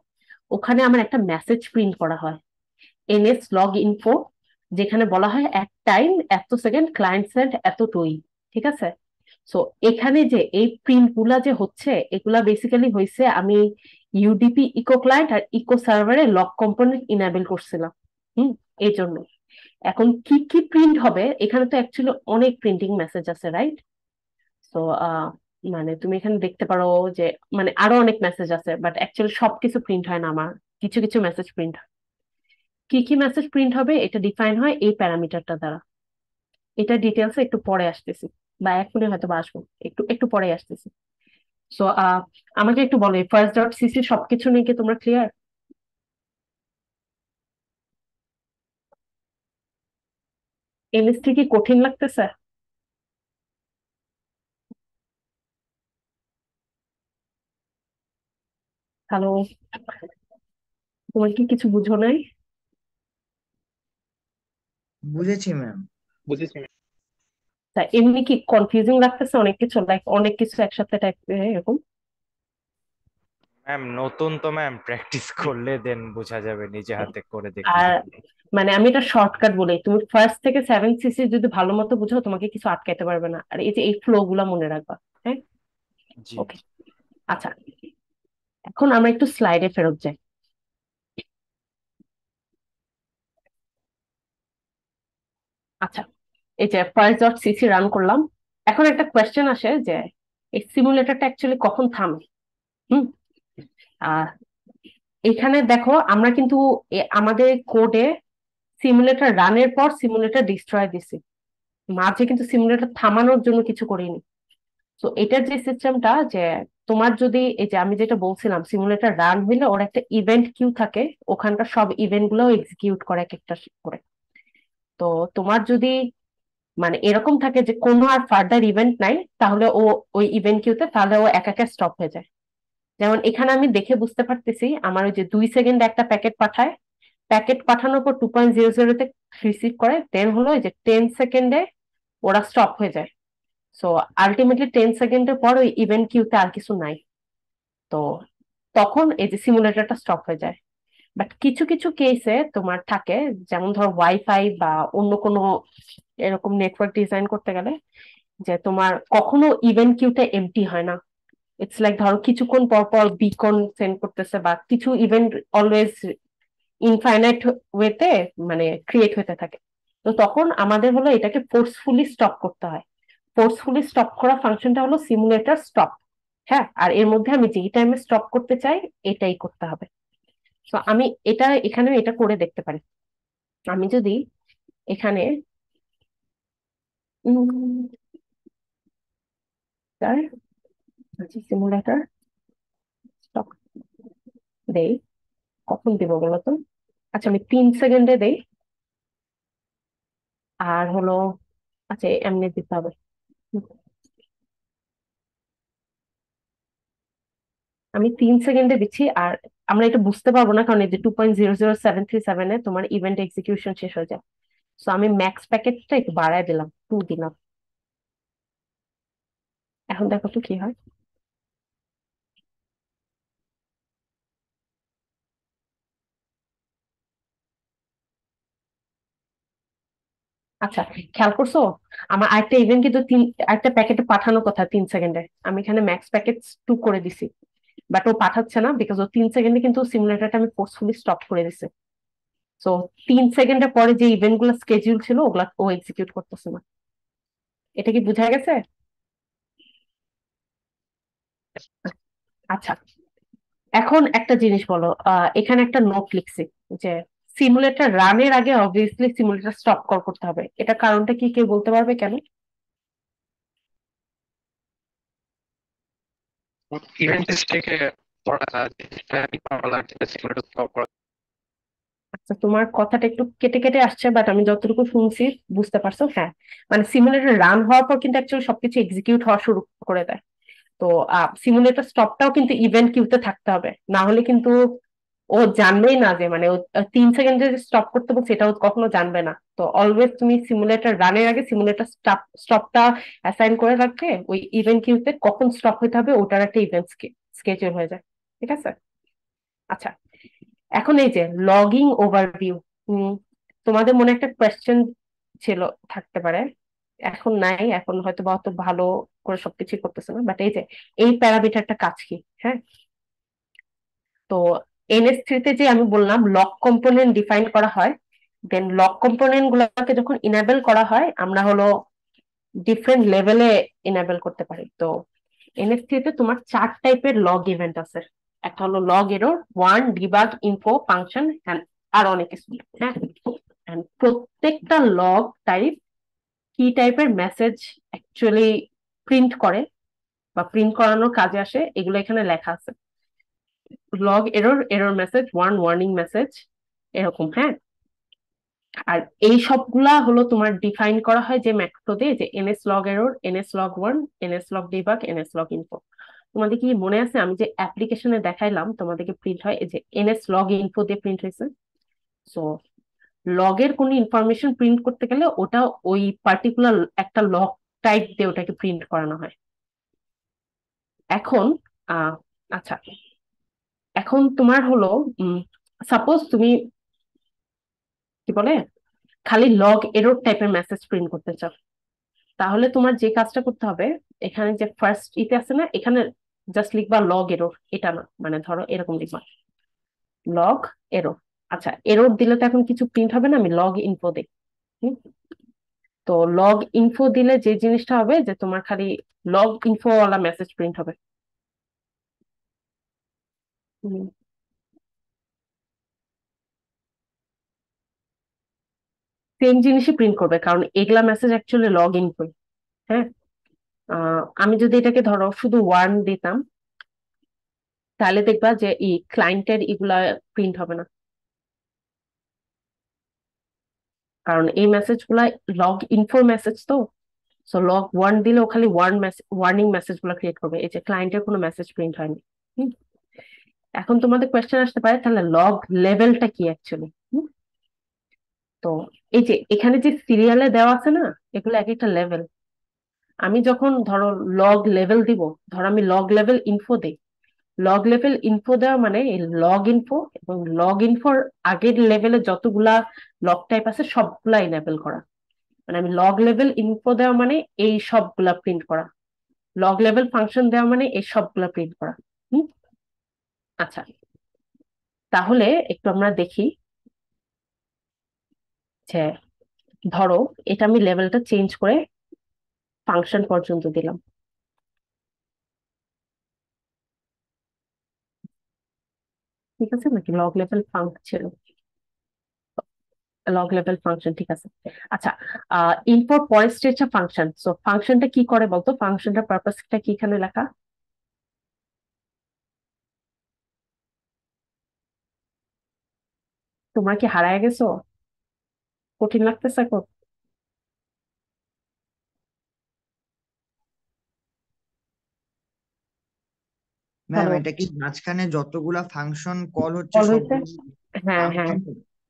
ওখানে আমার একটা মেসেজ প্রিন্ট করা হয়। এনএস লগ ইনফো যেখানে বলা হয় এক টাইম এত সেকেন্ড ক্লায়েন্ট সেন্ড এত টুই ঠিক আছে? সো এখানে যে এই প্রিন্টগুলা যে হচ্ছে, এগুলা বেসিক্যালি হয়েছে আমি ইউডিপি ইকো ক্লায়েন্ট আর ইকো সার্ভারে লক কম্পোনেন্ট ইনেবল করছিলাম। হুম? এই জন্য এখন কি কি প্রিন্ট হবে? এখানে তো অ্যাকচুয়ালি অনেক প্রিন্টিং মেসেজ আছে রাইট সো মানে তুমি এখানে দেখতে পারো যে মানে আরও অনেক মেসেজ আছে বাট অ্যাকচুয়ালি সবকিছু প্রিন্ট হয় না আমার। কিছু কিছু মেসেজ প্রিন্ট হয়। কি কি মেসেজ প্রিন্ট হবে? এটা ডিফাইন হয় এই প্যারামিটারটা দ্বারা। এটা ডিটেলস একটু পরে আসতেছি, বা এখনই হয়তো বা আসব। একটু একটু পরে আসতেছি। সো আমাকে একটু বলো ফার্স্ট ডট সিসি সবকিছু নিয়ে কি তোমরা ক্লিয়ার এমএসটি কি কঠিন লাগতেছে? হ্যালো তোমার কি কিছু বুঝো নাই? বুঝেছি ম্যাম বুঝেছি। তা এমনি কি কনফিউজিং লাগতেছে? অনেক কিছু লাইক অনেক কিছু একসাথে টাইপ এরকম? ম্যাম নতুন তো ম্যাম প্র্যাকটিস করলে দেন বোঝা যাবে নিজে হাতে করে দেখলে আর মানে আমি এটা শর্টকাট বলি তুমি ফার্স্ট থেকে সেভেন সিসি যদি ভালো মতো বুঝো তোমাকে কিছু আটকাইতে পারবে না। আর এই যে এই ফ্লো গুলা মনে রাখবা হ্যাঁ? জি। ওকে আচ্ছা এখন আমরা একটু স্লাইডে ফেরত যাই। আচ্ছা এই যে ফার্স্ট ডট সিসি রান করলাম। এখন একটা কোয়েশ্চেন আসে যে এই সিমুলেটরটা অ্যাকচুয়ালি কখন থামে? হুম? এখানে দেখো আমরা কিন্তু আমাদের কোডে সিমুলেটর রানের পর সিমুলেটর ডিস্ট্রয় দিছি মাঝে কিন্তু সিমুলেটর থামানোর জন্য কিছু করিনি। তো এটার যে সিস্টেমটা যে তোমার যদি, এই যে আমি যেটা বলছিলাম সিমুলেটর রান হইলে ওর একটা ইভেন্ট কিউ থাকে, ওখানকার সব ইভেন্টগুলো এক্সিকিউট করে এক একটা করে। তো তোমার যদি মানে এরকম থাকে যে কোনো আর ফার্দার ইভেন্ট নাই, তাহলে ও, ওই ইভেন্ট কিউতে তাহলে ও একা একা স্টপ হয়ে যায়। যেমন এখানে আমি দেখে বুঝতে পারতেছি, আমার ওই যে দুই সেকেন্ড একটা প্যাকেট পাঠায়। প্যাকেট পাঠানোর পর টু পয়েন্ট জিরো জিরোতে রিসিভ করে দেন হলো যে টেন সেকেন্ডে ওরা স্টপ হয়ে যায়। সো আলটিমেটলি টেন সেকেন্ডের পর ওই ইভেন্ট কিউতে আর কিছু নাই। তো তখন এই যে সিমুলেটরটা স্টপ হয়ে যায়। বাট কিছু কিছু কেসে তোমার থাকে, যেমন ধর ওয়াইফাই বা অন্য কোনো এরকম নেটওয়ার্ক ডিজাইন করতে গেলে, যে তোমার কখনো ইভেন্ট কিউটা এমটি হয় না। ইটস লাইক ধরো কিছুক্ষণ পর পর বিকন সেন্ড করতেছে বা কিছু ইভেন্ট অলওয়েজ ইনফাইনাইট ওয়েতে মানে ক্রিয়েট হতে থাকে। তো তখন আমাদের হলো এটাকে ফোর্সফুলি স্টপ করতে হয়। ফোর্সফুলি স্টপ করা ফাংশনটা হলো সিমুলেটার স্টপ হ্যাঁ? আর এর মধ্যে আমি যেই টাইমে স্টপ করতে চাই, এটাই করতে হবে। তো আমি এটা, এখানে এটা করে দেখতে পারি। আমি যদি এখানে সিমুলেটর স্টপ দেই। কখন দিব বলতো আচ্ছা আমি তিন সেকেন্ডে দেই। আর হলো আচ্ছা এমনি দিতে হবে। আমি তিন সেকেন্ডে দিচ্ছি, আর আমরা এটা বুঝতে পারব না, কারণ এই যে two point zero zero seven three সেভেনে তোমার ইভেন্ট এক্সিকিউশন শেষ হয়ে যায়। সো আমি ম্যাক্স প্যাকেটটা একটু বাড়ায় দিলাম টু দিলাম। এখন দেখো তো কি হয়। আচ্ছা খেয়াল করছ? আমার আরেকটা ইভেন্ট কিন্তু তিন, আরেকটা প্যাকেটে পাঠানোর কথা তিন সেকেন্ডে আমি এখানে ম্যাক্স প্যাকেট টু করে দিছি। বাট ও পাঠাচ্ছে না বিকজ ও তিন সেকেন্ডে কিন্তু সিমুলেটরটা আমি ফোর্সফুলি স্টপ করে দিছি। সো তিন সেকেন্ডের পরে যে ইভেন্টগুলো স্কেডিউল ছিল, ওগুলা ও এক্সিকিউট করতেছে না। এটা কি বোঝা গেছে? আচ্ছা এখন একটা জিনিস বলো। এখানে একটা নোট লিখছি যে সিমুলেটর রানের আগে অবভিয়াসলি সিমুলেটর স্টপ কল করতে হবে। এটা কারণটা কি কেউ বলতে পারবে কেন? ইভেন্ট থেকে আচ্ছা তোমার কথাটা একটু কেটে কেটে আসছে বাট আমি যতটুকু শুনছি বুঝতে পারছ? হ্যাঁ। মানে সিমুলেটর রান হওয়ার পর কিন্তু অ্যাকচুয়ালি সবকিছু এক্সিকিউট হওয়া শুরু করে দেয়। তো সিমুলেটর স্টপটাও কিন্তু ইভেন্ট কিউতে থাকতে হবে। না হলে কিন্তু ও জানবেই না যে মানে তিন সেকেন্ডে স্টপ করতে বলছে এটা ও কখনো জানবে না। তো অলওয়েজ তুমি সিমুলেটার রানের আগে সিমুলেটার স্টপ স্টপটা অ্যাসাইন করে রাখবে ওই ইভেন্ট কিউতে কখন স্টপ হতে হবে ওটার একটা ইভেন্ট স্কেজুল হয়ে যায়। ঠিক আছে? আচ্ছা এখন এই যে লগিং ওভারভিউ তোমাদের মনে একটা কোয়েশ্চেন ছিল, থাকতে পারে। এখন নাই, এখন হয়তো বা অত ভালো করে সবকিছু করতেছে না বাট এই যে, এই প্যারামিটারটা কাজ কি? হ্যাঁ? তো এনএস থ্রিতে যে আমি বললাম লক কম্পোনেন্ট ডিফাইন করা হয় দেন লক কম্পোনেন্ট গুলোকে যখন ইনেবল করা হয়, আমরা হলো ডিফারেন্ট লেভেলে ইনেবল করতে পারি। তো এনএস থ্রিতে তোমার চার টাইপের লগ ইভেন্ট আছে। একটা হলো log error warn debug info function আর অনেক কিছু। হ্যাঁ? প্রত্যেকটা লগ টাইপ কি টাইপের মেসেজ অ্যাকচুয়ালি প্রিন্ট করে বা প্রিন্ট করানোর কাজে আসে, এগুলো এখানে লেখা আছে। Log error error message warn warning message এরকম হ্যাঁ? আর এই সবগুলা হলো তোমার ডিফাইন করা হয় যে ম্যাক্রোতে যে NS log error NS log warn NS log debug NS log info তোমাদের কি মনে আছে? আমি যে অ্যাপ্লিকেশনে দেখাইলাম, তোমাদেরকে প্রিন্ট হয় যে এনএস লগ ইনফো দিয়ে প্রিন্ট হয়েছে। সো লগের কোনো ইনফরমেশন প্রিন্ট করতে গেলে ওটা ওই পার্টিকুলার একটা লগ টাইপ দিয়ে ওটাকে প্রিন্ট করানো হয়। এখন আচ্ছা এখন তোমার হলো সাপোজ তুমি, কি বলে, খালি লগ এরর টাইপের মেসেজ প্রিন্ট করতে চাও। তাহলে তোমার যে কাজটা করতে হবে, এখানে যে ফার্স্ট ইতে আছে না, এখানে জাস্ট লিখবা লগ এরর এটা না মানে ধরো এরকম লিখবা। লগ এরর আচ্ছা এরর দিলে তো এখন কিছু প্রিন্ট হবে না, আমি লগ ইনফো দিই তো লগ ইনফো দিলে যে জিনিসটা হবে, যে তোমার খালি লগ ইনফো ওয়ালা মেসেজ প্রিন্ট হবে। সেম জিনিসই প্রিন্ট করবে, কারণ এগুলা মেসেজ অ্যাকচুয়ালি লগ ইন হ্যাঁ? আমি যদি এটাকে ধরো শুধু ওয়ার্ন দিতাম, তাহলে দেখবা যে এই ক্লায়েন্টের এগুলা প্রিন্ট হবে না। কারণ এই মেসেজগুলা লগ ইনফোর মেসেজ তো সো লগ ওয়ার্ন দিলেও খালি ওয়ার্ন ওয়ার্নিং মেসেজগুলা ক্রিয়েট করবে, এই যে ক্লায়েন্টের কোনো মেসেজ প্রিন্ট হয়নি এখন তোমাদের কোয়েশ্চেন আসতে পারে, তাহলে লগ লেভেলটা কি অ্যাকচুয়ালি তো এই যে এখানে যে সিরিয়ালে দেওয়া আছে না, এগুলো এক একটা লেভেল আমি যখন ধরো লগ লেভেল দিব, ধরো আমি লগ লেভেল ইনফো দিই। লগ লেভেল ইনফো দেওয়া মানে লগ ইনফো এবং লগ ইনফোর আগের লেভেলে যতগুলা লগ টাইপ আছে, সবগুলা ইনেবল করা। মানে আমি লগ লেভেল ইনফো দেওয়া মানে এই সবগুলা প্রিন্ট করা। লগ লেভেল ফাংশন দেওয়া মানে এই সবগুলা প্রিন্ট করা। আচ্ছা তাহলে একটু আমরা দেখি যে, ধরো এটা আমি লেভেলটা চেঞ্জ করে ফাংশন পর্যন্ত দিলাম। ঠিক আছে নাকি? Log level function log level function ঠিক আছে। আচ্ছা ইনপুট পয়েন্ট হচ্ছে ফাংশন সো ফাংশনটা কি করে বলতো? ফাংশনটার পারপাসটা কি এখানে লেখা? তোমরা কি হারায় গেছো? কঠিন লাগতেছে এখন ম্যাম হ্যালো। এটা কি মাঝখানে যতগুলা ফাংশন কল হচ্ছে কল হয়েছে সবগুলো হ্যাঁ হ্যাঁ।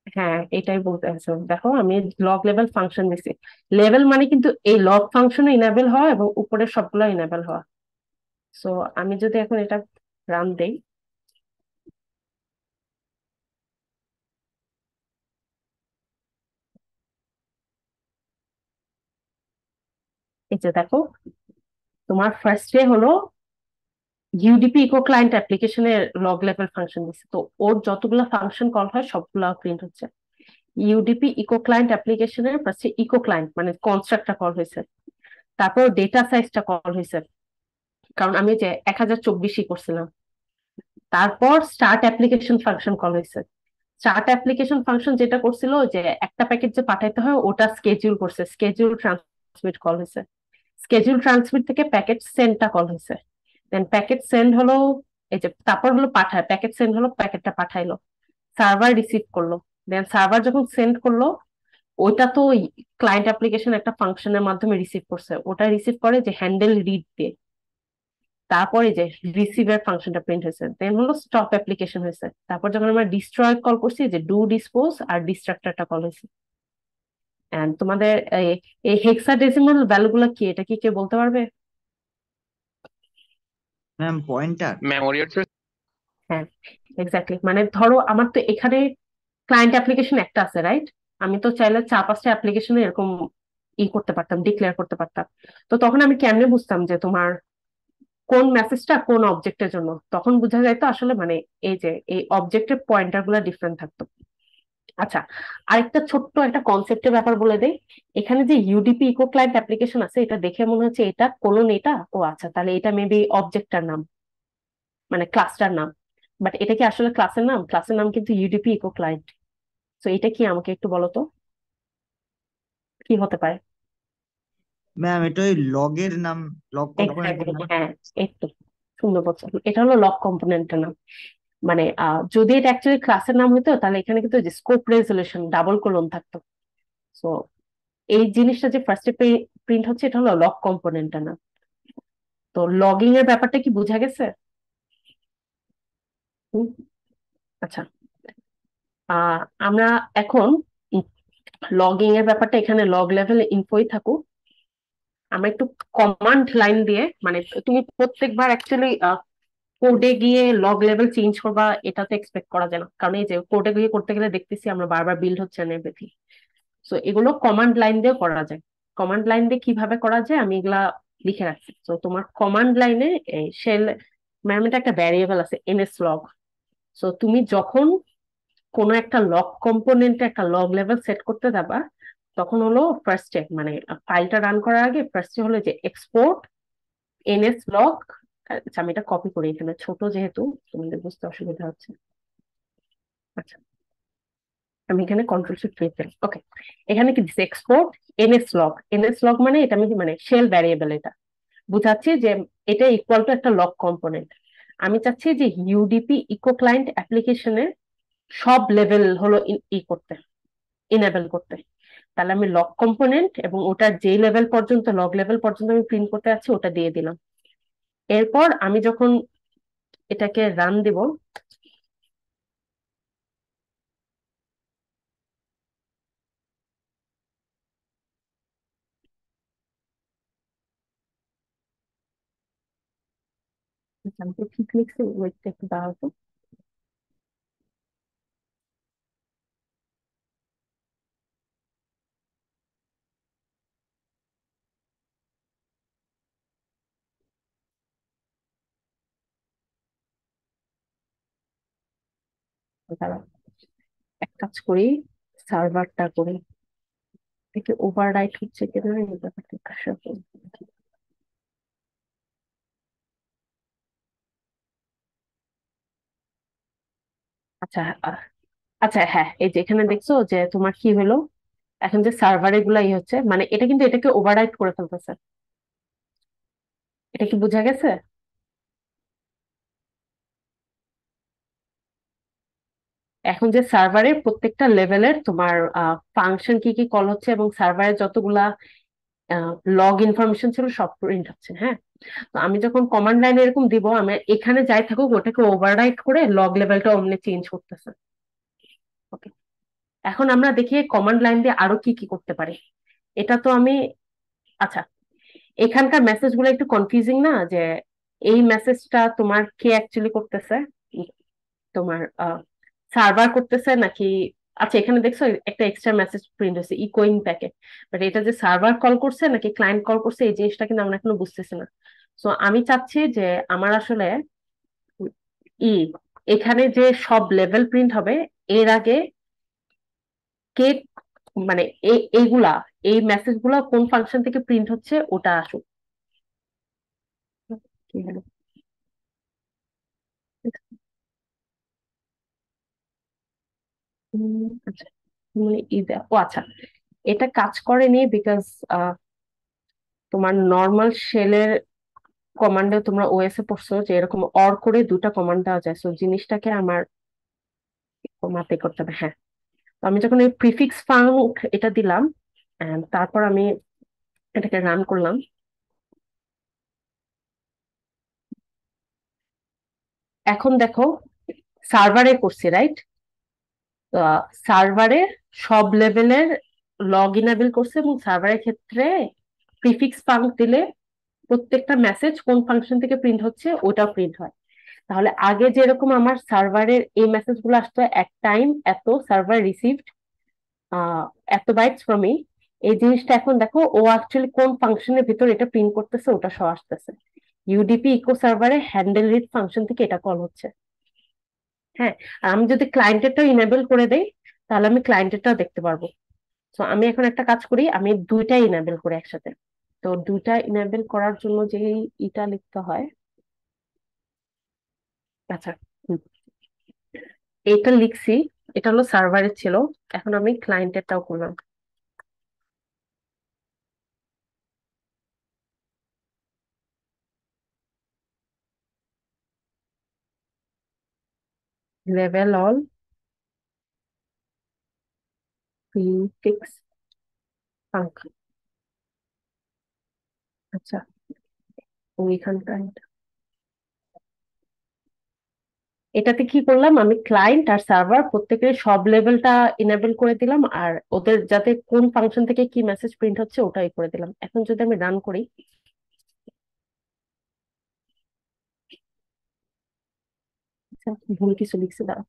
হ্যাঁ এটাই বলতে চাইছো দেখো আমি লগ লেভেল ফাংশন দিছি। লেভেল মানে কিন্তু এই লগ ফাংশনে ইনেবল হওয়া এবং উপরের সবগুলো ইনেবল হওয়া। সো আমি যদি এখন এটা রান দেই এই যে দেখো, তোমার ফার্স্টে হলো ইউডিপি ইকো ক্লায়েন্ট অ্যাপ্লিকেশনের লগ লেভেল ফাংশন দিচ্ছে। তো ওর যতগুলো ফাংশন কল হয়, সবগুলো প্রিন্ট হচ্ছে। ইউডিপি ইকো ক্লায়েন্ট অ্যাপ্লিকেশনের ফার্স্টে ইকো ক্লায়েন্ট মানে কনস্ট্রাক্টটা কল হয়েছে। তারপর ডেটা সাইজটা কল হয়েছে। কারণ আমি যে এক হাজার চব্বিশই করছিলাম। তারপর স্টার্ট অ্যাপ্লিকেশন ফাংশন কল হয়েছে। স্টার্ট অ্যাপ্লিকেশন ফাংশন যেটা করছিল যে একটা প্যাকেট যে পাঠাইতে হয়, ওটা স্কেডিউল করছে স্কেডিউল ট্রান্সমিট কল হয়েছে। স্কেডিউল ট্রান্সমিট থেকে প্যাকেট সেন্ডটা কল হয়েছে। দেন প্যাকেট সেন্ড হলো, এই যে তারপর হলো পাঠায় প্যাকেট সেন্ড হলো প্যাকেটটা পাঠাইলো। সার্ভার রিসিভ করল। দেন সার্ভার যখন সেন্ড করল, ওইটা তো ক্লায়েন্ট অ্যাপ্লিকেশন একটা ফাংশনের মাধ্যমে রিসিভ করছে। ওটা রিসিভ করে যে হ্যান্ডেল রিড দিয়ে। তারপরে যে রিসিভের ফাংশনটা প্রিন্ট হয়েছে। দেন হলো স্টপ অ্যাপ্লিকেশন হয়েছে। তারপর যখন আমরা ডিস্ট্রয় কল করছি যে ডু ডিসপোজ আর ডিস্ট্রাক্টরটা কল হয়েছে। এন্ড তোমাদের এই- হেক্সাডেসিমাল ভ্যালুগুলো কি? এটা কি কে বলতে পারবে? ম্যাম পয়েন্টার মেমোরি হ্যাঁ এক্স্যাক্টলি মানে ধরো আমার তো এখানে ক্লায়েন্ট অ্যাপ্লিকেশন একটা আছে রাইট আমি তো চাইলে চার পাঁচটা অ্যাপ্লিকেশন এরকম ই করতে পারতাম ডিক্লেয়ার করতে পারতাম। তো তখন আমি কেমনে বুঝতাম যে তোমার কোন মেসেজটা কোন অবজেক্টের জন্য? তখন বোঝা যায় তো আসলে মানে এই যে এই অবজেক্টের পয়েন্টারগুলা ডিফারেন্ট থাকতো। আচ্ছা আরেকটা ছোট্ট একটা কনসেপ্টের ব্যাপার বলে দেই। এখানে যে ইউডিপি ইকো ক্লায়েন্ট অ্যাপ্লিকেশন আছে এটা দেখে মনে হচ্ছে এটা কোলন এটা? ও আচ্ছা তাহলে এটা মেবি অবজেক্টটার নাম। মানে ক্লাসটার নাম। বাট এটা কি আসলে ক্লাসের নাম? ক্লাসের নাম কিন্তু ইউডিপি ইকো ক্লায়েন্ট তো এটা কি আমাকে একটু বলো তো? কি হতে পারে? ম্যাম এটা ওই লগের নাম লগ নাম হ্যাঁ এই তো সুন্দর বলছো। এটা হলো লক কম্পোনেন্টের নাম। মানে যদি এটা অ্যাকচুয়ালি ক্লাসের নাম হতো তাহলে এখানে কিন্তু যে স্কোপ রেজলিউশন ডাবল কোলন থাকতো। সো এই জিনিসটা যে ফার্স্টে প্রিন্ট হচ্ছে, এটা হলো লক কম্পোনেন্টের না। তো লগিং এর ব্যাপারটা কি বোঝা গেছে? আচ্ছা। আমরা এখন লগিং এর ব্যাপারটা এখানে লগ লেভেলে ইনফোই থাকুক। আমরা একটু কমান্ড লাইন দিয়ে মানে তুমি প্রত্যেকবার অ্যাকচুয়ালি কোডে গিয়ে লগ লেভেল চেঞ্জ করবা এটা তো এক্সপেক্ট করা যায় না। কারণ এই যে কোডে গিয়ে করতে গেলে দেখতেছি আমরা বারবার বিল্ড হচ্ছে না এভরিথিং সো এগুলো কমান্ড লাইন দিয়ে করা যায়। কমান্ড লাইন দিয়ে কীভাবে করা যায় আমি এগুলা লিখে রাখছি। তো তোমার কমান্ড লাইনে শেল ম্যাম এটা একটা ভ্যারিয়েবল আছে এনএস লগ সো তুমি যখন কোনো একটা লগ কম্পোনেন্টে একটা লগ লেভেল সেট করতে যাবা, তখন হলো ফার্স্টে মানে ফাইলটা রান করার আগে ফার্স্টে হলো যে এক্সপোর্ট এনএস লগ আচ্ছা আমি এটা কপি করি এখানে। ছোট যেহেতু, তোমাদের বুঝতে অসুবিধা হচ্ছে। আচ্ছা আমি এখানে কন্ট্রোল শিফট পেয়ে ফেলি। ওকে এখানে কি দিচ্ছে export NS log NS log মানে এটা আমি মানে শেল ভ্যারিয়েবল এটা। বুঝাচ্ছি যে এটা ইকুয়াল টু একটা লগ কম্পোনেন্ট আমি চাচ্ছি যে ইউডিপি ইকো ক্লায়েন্ট অ্যাপ্লিকেশনের সব লেভেল হলো ই করতে ইনেবল করতে। তাহলে আমি লগ কম্পোনেন্ট এবং ওটার যে লেভেল পর্যন্ত লগ লেভেল পর্যন্ত আমি প্রিন্ট করতে যাচ্ছি, ওটা দিয়ে দিলাম। এরপর আমি যখন এটাকে রান দিব আমি ঠিক লিখছি ওয়েটটা একটু দাঁড়াও দাঁড়াও এক কাজ করি সার্ভারটা করি। থেকে ওভাররাইট হচ্ছে কিনা, এই ব্যাপারটা। আচ্ছা আচ্ছা হ্যাঁ এই যে এখানে দেখছ যে তোমার কি হলো? এখন যে সার্ভারে গুলাই হচ্ছে মানে এটা কিন্তু এটাকে ওভাররাইট করে ফেলতেছে। এটা কি বোঝা গেছে? এখন যে সার্ভারের প্রত্যেকটা লেভেলের তোমার ফাংশন কি কি কল হচ্ছে এবং সার্ভারের যতগুলা লগ ইনফরমেশন ছিল সব প্রিন্ট হচ্ছে হ্যাঁ? তো আমি যখন কমান্ড লাইনে এরকম দিব, আমি এখানে যাই থাকুক, ওটাকে ওভাররাইট করে লগ লেভেলটা অমনি চেঞ্জ করতেছে। ওকে এখন আমরা দেখি কমান্ড লাইন দিয়ে আরও কি কি করতে পারি। এটা তো আমি আচ্ছা এখানকার মেসেজগুলো একটু কনফিউজিং না? যে এই মেসেজটা তোমার কে অ্যাকচুয়ালি করতেছে? তোমার সার্ভার করতেছে নাকি? আচ্ছা এখানে দেখছ একটা এক্সট্রা মেসেজ প্রিন্ট হয়েছে ইকোইং প্যাকেট বাট এটা যে সার্ভার কল করছে নাকি ক্লায়েন্ট কল করছে, এই জিনিসটা কিন্তু আমরা এখনও বুঝতেছি না। সো আমি চাচ্ছি যে আমার আসলে ই, এখানে যে সব লেভেল প্রিন্ট হবে, এর আগে কে মানে এই এইগুলা, এই মেসেজগুলা কোন ফাংশন থেকে প্রিন্ট হচ্ছে, ওটা আসুক কি হলো মানে ও আচ্ছা। এটা কাজ করেনি বিকজ তোমার নর্মাল শেলের কমান্ডে তোমরা ওএস এ পড়ছো যে এরকম অর করে দুটা কমান্ড দেওয়া যায়। সো জিনিসটাকে আমার কমাতে করতে হবে হ্যাঁ। তো আমি যখন এই প্রিফিক্স ফাংক এটা দিলাম তারপর আমি এটাকে রান করলাম। এখন দেখো সার্ভারে করছি রাইট সার্ভারে সব লেভেলের লগ ইনেবল করছে এবং সার্ভারের ক্ষেত্রে প্রিফিক্স ফাংক দিলে প্রত্যেকটা মেসেজ কোন ফাংশন থেকে প্রিন্ট হচ্ছে ওটাও প্রিন্ট হয়। তাহলে আগে যেরকম আমার সার্ভারের এই মেসেজগুলো আসতো এক টাইম এত সার্ভার রিসিভড এত বাইটস ফ্রম মি এই জিনিসটা এখন দেখো ও অ্যাকচুয়ালি কোন ফাংশনের ভিতর এটা প্রিন্ট করতেছে ওটা সহ আসতেছে। ইউডিপি ইকো সার্ভারে হ্যান্ডেল রিড ফাংশন থেকে এটা কল হচ্ছে। হ্যাঁ আমি যদি ক্লায়েন্টেরটাও ইনেবল করে দেই, তাহলে আমি ক্লায়েন্টেরটাও দেখতে পারব। তো আমি এখন একটা কাজ করি, আমি দুইটা ইনেবল করে একসাথে। তো দুইটা ইনেবল করার জন্য যে ইটা লিখতে হয় আচ্ছা এটা লিখছি, এটা হলো সার্ভারের ছিল, এখন আমি ক্লায়েন্টেরটাও করলাম। লেভেল অল প্রিফিক্স ফাংশন আচ্ছা ওইখানটায় এটাতে কি করলাম? আমি ক্লায়েন্ট আর সার্ভার প্রত্যেকের সব লেভেলটা ইনেবল করে দিলাম আর ওদের যাতে কোন ফাংশন থেকে কি মেসেজ প্রিন্ট হচ্ছে ওটাই করে দিলাম। এখন যদি আমি রান করি ভুল কিছু লিখছে দাঁড়া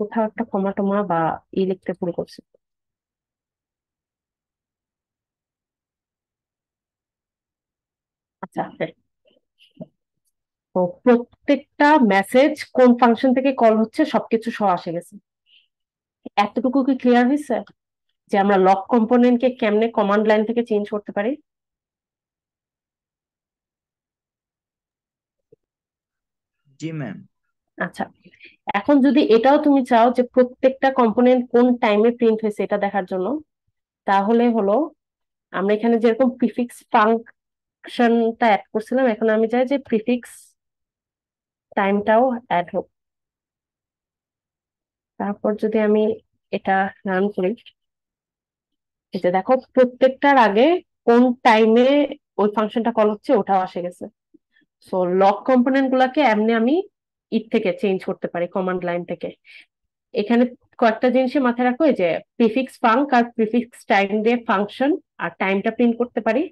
কোথাও একটা কমা টমা বা ই লিখতে ভুল করছে আচ্ছা তো প্রত্যেকটা মেসেজ কোন ফাংশন থেকে কল হচ্ছে সবকিছু সহ আসে গেছে। এতটুকু কি ক্লিয়ার হয়েছে যে আমরা লক কম্পোনেন্টকে কেমনে কমান্ড লাইন থেকে চেঞ্জ করতে পারি? জি ম্যাম আচ্ছা এখন যদি এটাও তুমি চাও যে প্রত্যেকটা কম্পোনেন্ট কোন টাইমে প্রিন্ট হয়েছে এটা দেখার জন্য তাহলে হলো আমরা এখানে যেরকম প্রিফিক্স ফাংশনটা অ্যাড করছিলাম এখন আমি চাই যে প্রিফিক্স টাইমটাও অ্যাড হোক। তারপর যদি আমি এটা রান করি। এই দেখো, প্রত্যেকটার আগে কোন টাইমে ওই ফাংশনটা কল হচ্ছে, ওটাও আসে গেছে। সো লক কম্পোনেন্ট গুলাকে এমনি আমি ইট থেকে চেঞ্জ করতে পারি কমান্ড লাইন থেকে। এখানে কয়েকটা জিনিসের মাথায় রাখো যে প্রিফিক্স ফাংক আর প্রিফিক্স টাইম দিয়ে ফাংশন আর টাইমটা প্রিন্ট করতে পারি।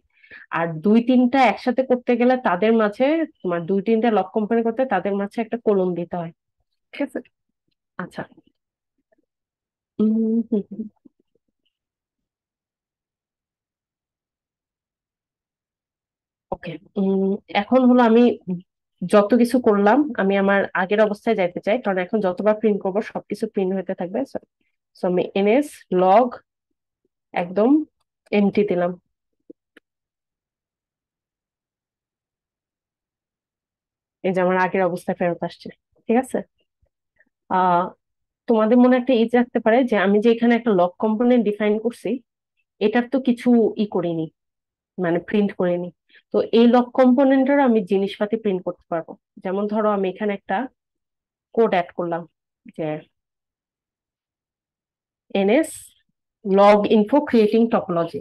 আর দুই তিনটা একসাথে করতে গেলে তাদের মাঝে, তোমার দুই তিনটা লক কোম্পানি করতে তাদের মাঝে একটা কলম দিতে হয়। ঠিক আছে? আচ্ছা উম হুম হুম। ওকে এখন হলো আমি যত কিছু করলাম, আমি আমার আগের অবস্থায় যাইতে চাই, কারণ এখন যতবার প্রিন্ট করব, সবকিছু প্রিন্ট হতে থাকবে সো আমি এনএস লগ একদম এমটি দিলাম। এই যে আমার আগের অবস্থায় ফেরত আসছে, ঠিক আছে? আহ তোমাদের মনে একটা ইজ রাখতে পারে যে, আমি যে এখানে একটা লক কম্পোনেন্ট ডিফাইন করছি, এটার তো কিছু ই করিনি মানে প্রিন্ট করিনি। তো এই লক কম্পোনেন্টের আমি জিনিসপাতি প্রিন্ট করতে পারব। যেমন ধরো আমি এখানে একটা কোড অ্যাড করলাম যে NS log info creating topology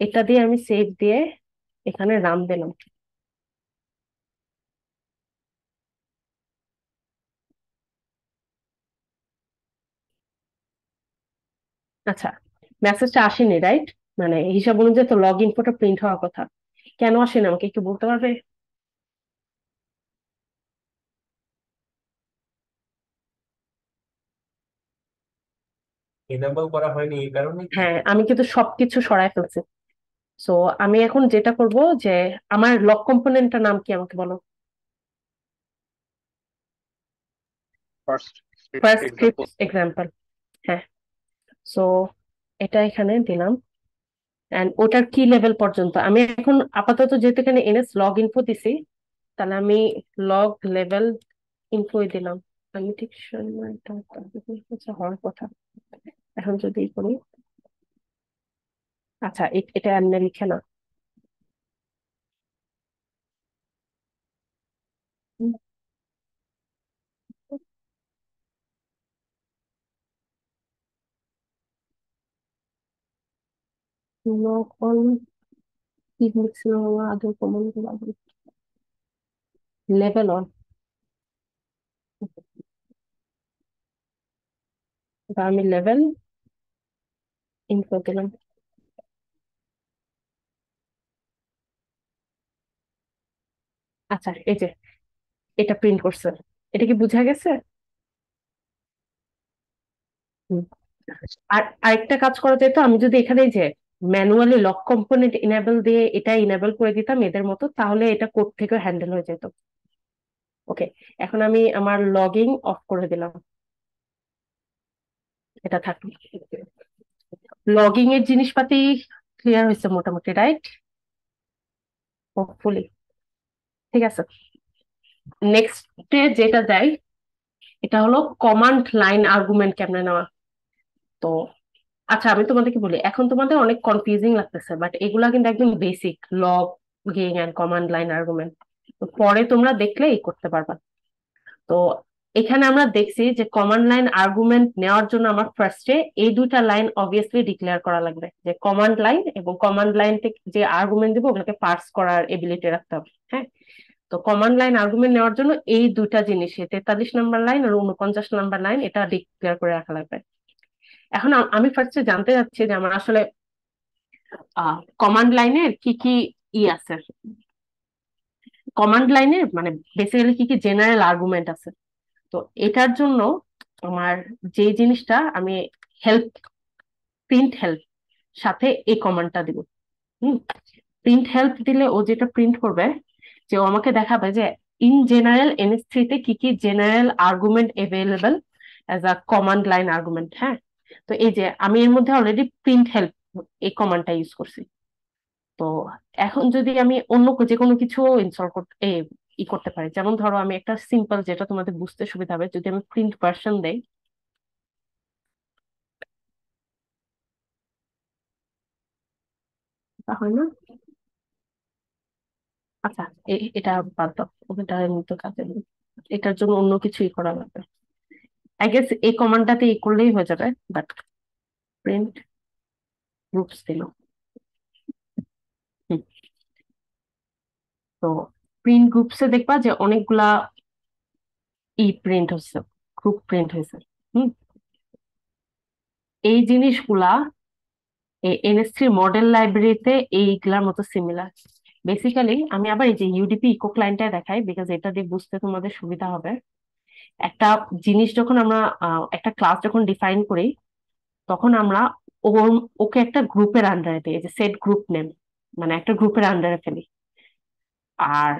এটা দিয়ে আমি সেভ দিয়ে এখানে রান দিলাম। আচ্ছা মেসেজটা আসেনি রাইট মানে হিসাব অনুযায়ী তো লগ ইনফোটা প্রিন্ট হওয়ার কথা। কেন আসেনি আমাকে? একটু বলতে পারবে? এনেবল করা হয়নি এই কারণে হ্যাঁ আমি কিন্তু সবকিছু সরায় ফেলছি। সো আমি এখন যেটা করব যে আমার লক কম্পোনেন্টটার নাম কি আমাকে বলো? First first script example example হ্যাঁ। সো এটা এখানে দিলাম। এন্ড ওটার কি লেভেল পর্যন্ত? আমি এখন আপাতত যেহেতু এখানে এনএস লগ ইনফো দিছি, তাহলে আমি লগ লেভেল ইনফো দিলাম। আমি ঠিক সময়টা হওয়ার কথা। এখন যদি করি। আচ্ছা এটা এমনি লিখে না লগ অন কি লিখছিলাম আমার আগের কমান্ড লেভেল অন আমি লেভেল ইনফো দিলাম আচ্ছা এই যে, এটা প্রিন্ট করছে। এটা কি বোঝা গেছে। আর আরেকটা কাজ করা যেত, আমি যদি এখানে যে ম্যানুয়ালি লক কম্পোনেন্ট ইনেবল দিয়ে এটা ইনেবল করে দিতাম এদের মতো, তাহলে এটা কোড থেকে হ্যান্ডেল হয়ে যেত। ওকে এখন আমি আমার লগিং অফ করে দিলাম। এটা থাকল লগিং এর জিনিসপাতি ক্লিয়ার হয়েছে মোটামুটি রাইট হোপফুলি ঠিক আছে। নেক্সটে যেটা দেয়, এটা হলো কমান্ড লাইন আর্গুমেন্ট কেমনে নেওয়া? তো আচ্ছা আমি তোমাদেরকে বলি, এখন তোমাদের অনেক কনফিউজিং লাগতেছে বাট এগুলা কিন্তু একদম basic logging and command line argument পরে তোমরা দেখলে এই করতে পারবা। তো এখানে আমরা দেখছি যে কমান্ড লাইন আর্গুমেন্ট নেওয়ার জন্য আমার ফার্স্টে এই দুইটা লাইন অবভিয়াসলি ডিক্লেয়ার করা লাগবে, যে কমান্ড লাইন এবং কমান্ড লাইন থেকে যে আর্গুমেন্ট দিব, ওগুলোকে পার্স করার এবিলিটি রাখতে হবে হ্যাঁ? তো কমান্ড লাইন আর্গুমেন্ট নেওয়ার জন্য এই দুইটা জিনিস, তেতাল্লিশ নাম্বার লাইন আর উনপঞ্চাশ নাম্বার লাইন এটা ডিক্লেয়ার করে রাখা লাগবে। এখন আমি ফার্স্টে জানতে চাচ্ছি যে আমার আসলে কমান্ড লাইনের কি কি ই আছে? কমান্ড লাইনের মানে বেসিক্যালি কি কি জেনারেল আর্গুমেন্ট আছে? তো এটার জন্য আমার যে জিনিসটা আমি হেল্প প্রিন্ট হেল্প সাথে এই কমান্ডটা দিব। হুম? প্রিন্ট হেল্প দিলে ও যেটা প্রিন্ট করবে, যে ও আমাকে দেখাবে যে ইন জেনারেল এনএস থ্রিতে কি কি general argument available as a command line argument হ্যাঁ? তো এই যে আমি এর মধ্যে অলরেডি প্রিন্ট হেল্প এই কমান্ডটা ইউজ করছি। তো এখন যদি আমি অন্য যে কোনো কিছু ইনস্টল করতে ই করতে পারি, যেমন ধরো আমি একটা সিম্পল যেটা তোমাদের বুঝতে সুবিধা হবে, যদি আমি প্রিন্ট ভার্সন দেই আচ্ছা এটা বাদ দাও, ওটা কাজে। এটার জন্য অন্য কিছুই করা লাগবে। আই গেস এই কমান্ডটাতে ই করলেই হয়ে যাবে বাট প্রিন্ট গ্রুপস দিল। তো প্রিন্ট গ্রুপসে দেখবা যে অনেকগুলা ই প্রিন্ট হচ্ছে গ্রুপ প্রিন্ট হয়েছে, হুম। এই জিনিসগুলা এনএস3 মডেল লাইব্রেরিতে এইগুলার মতো সিমিলার বেসিক্যালি আমি আবার এই যে ইউডিপি ইকো ক্লায়েন্টটা দেখাই বিকজ এটা দিয়ে বুঝতে তোমাদের সুবিধা হবে। একটা জিনিস যখন আমরা একটা ক্লাস যখন ডিফাইন করি, তখন আমরা ওর ওকে একটা গ্রুপের আন্ডারে দিই যে সেট গ্রুপ নেম মানে একটা গ্রুপের আন্ডারে ফেলি। আর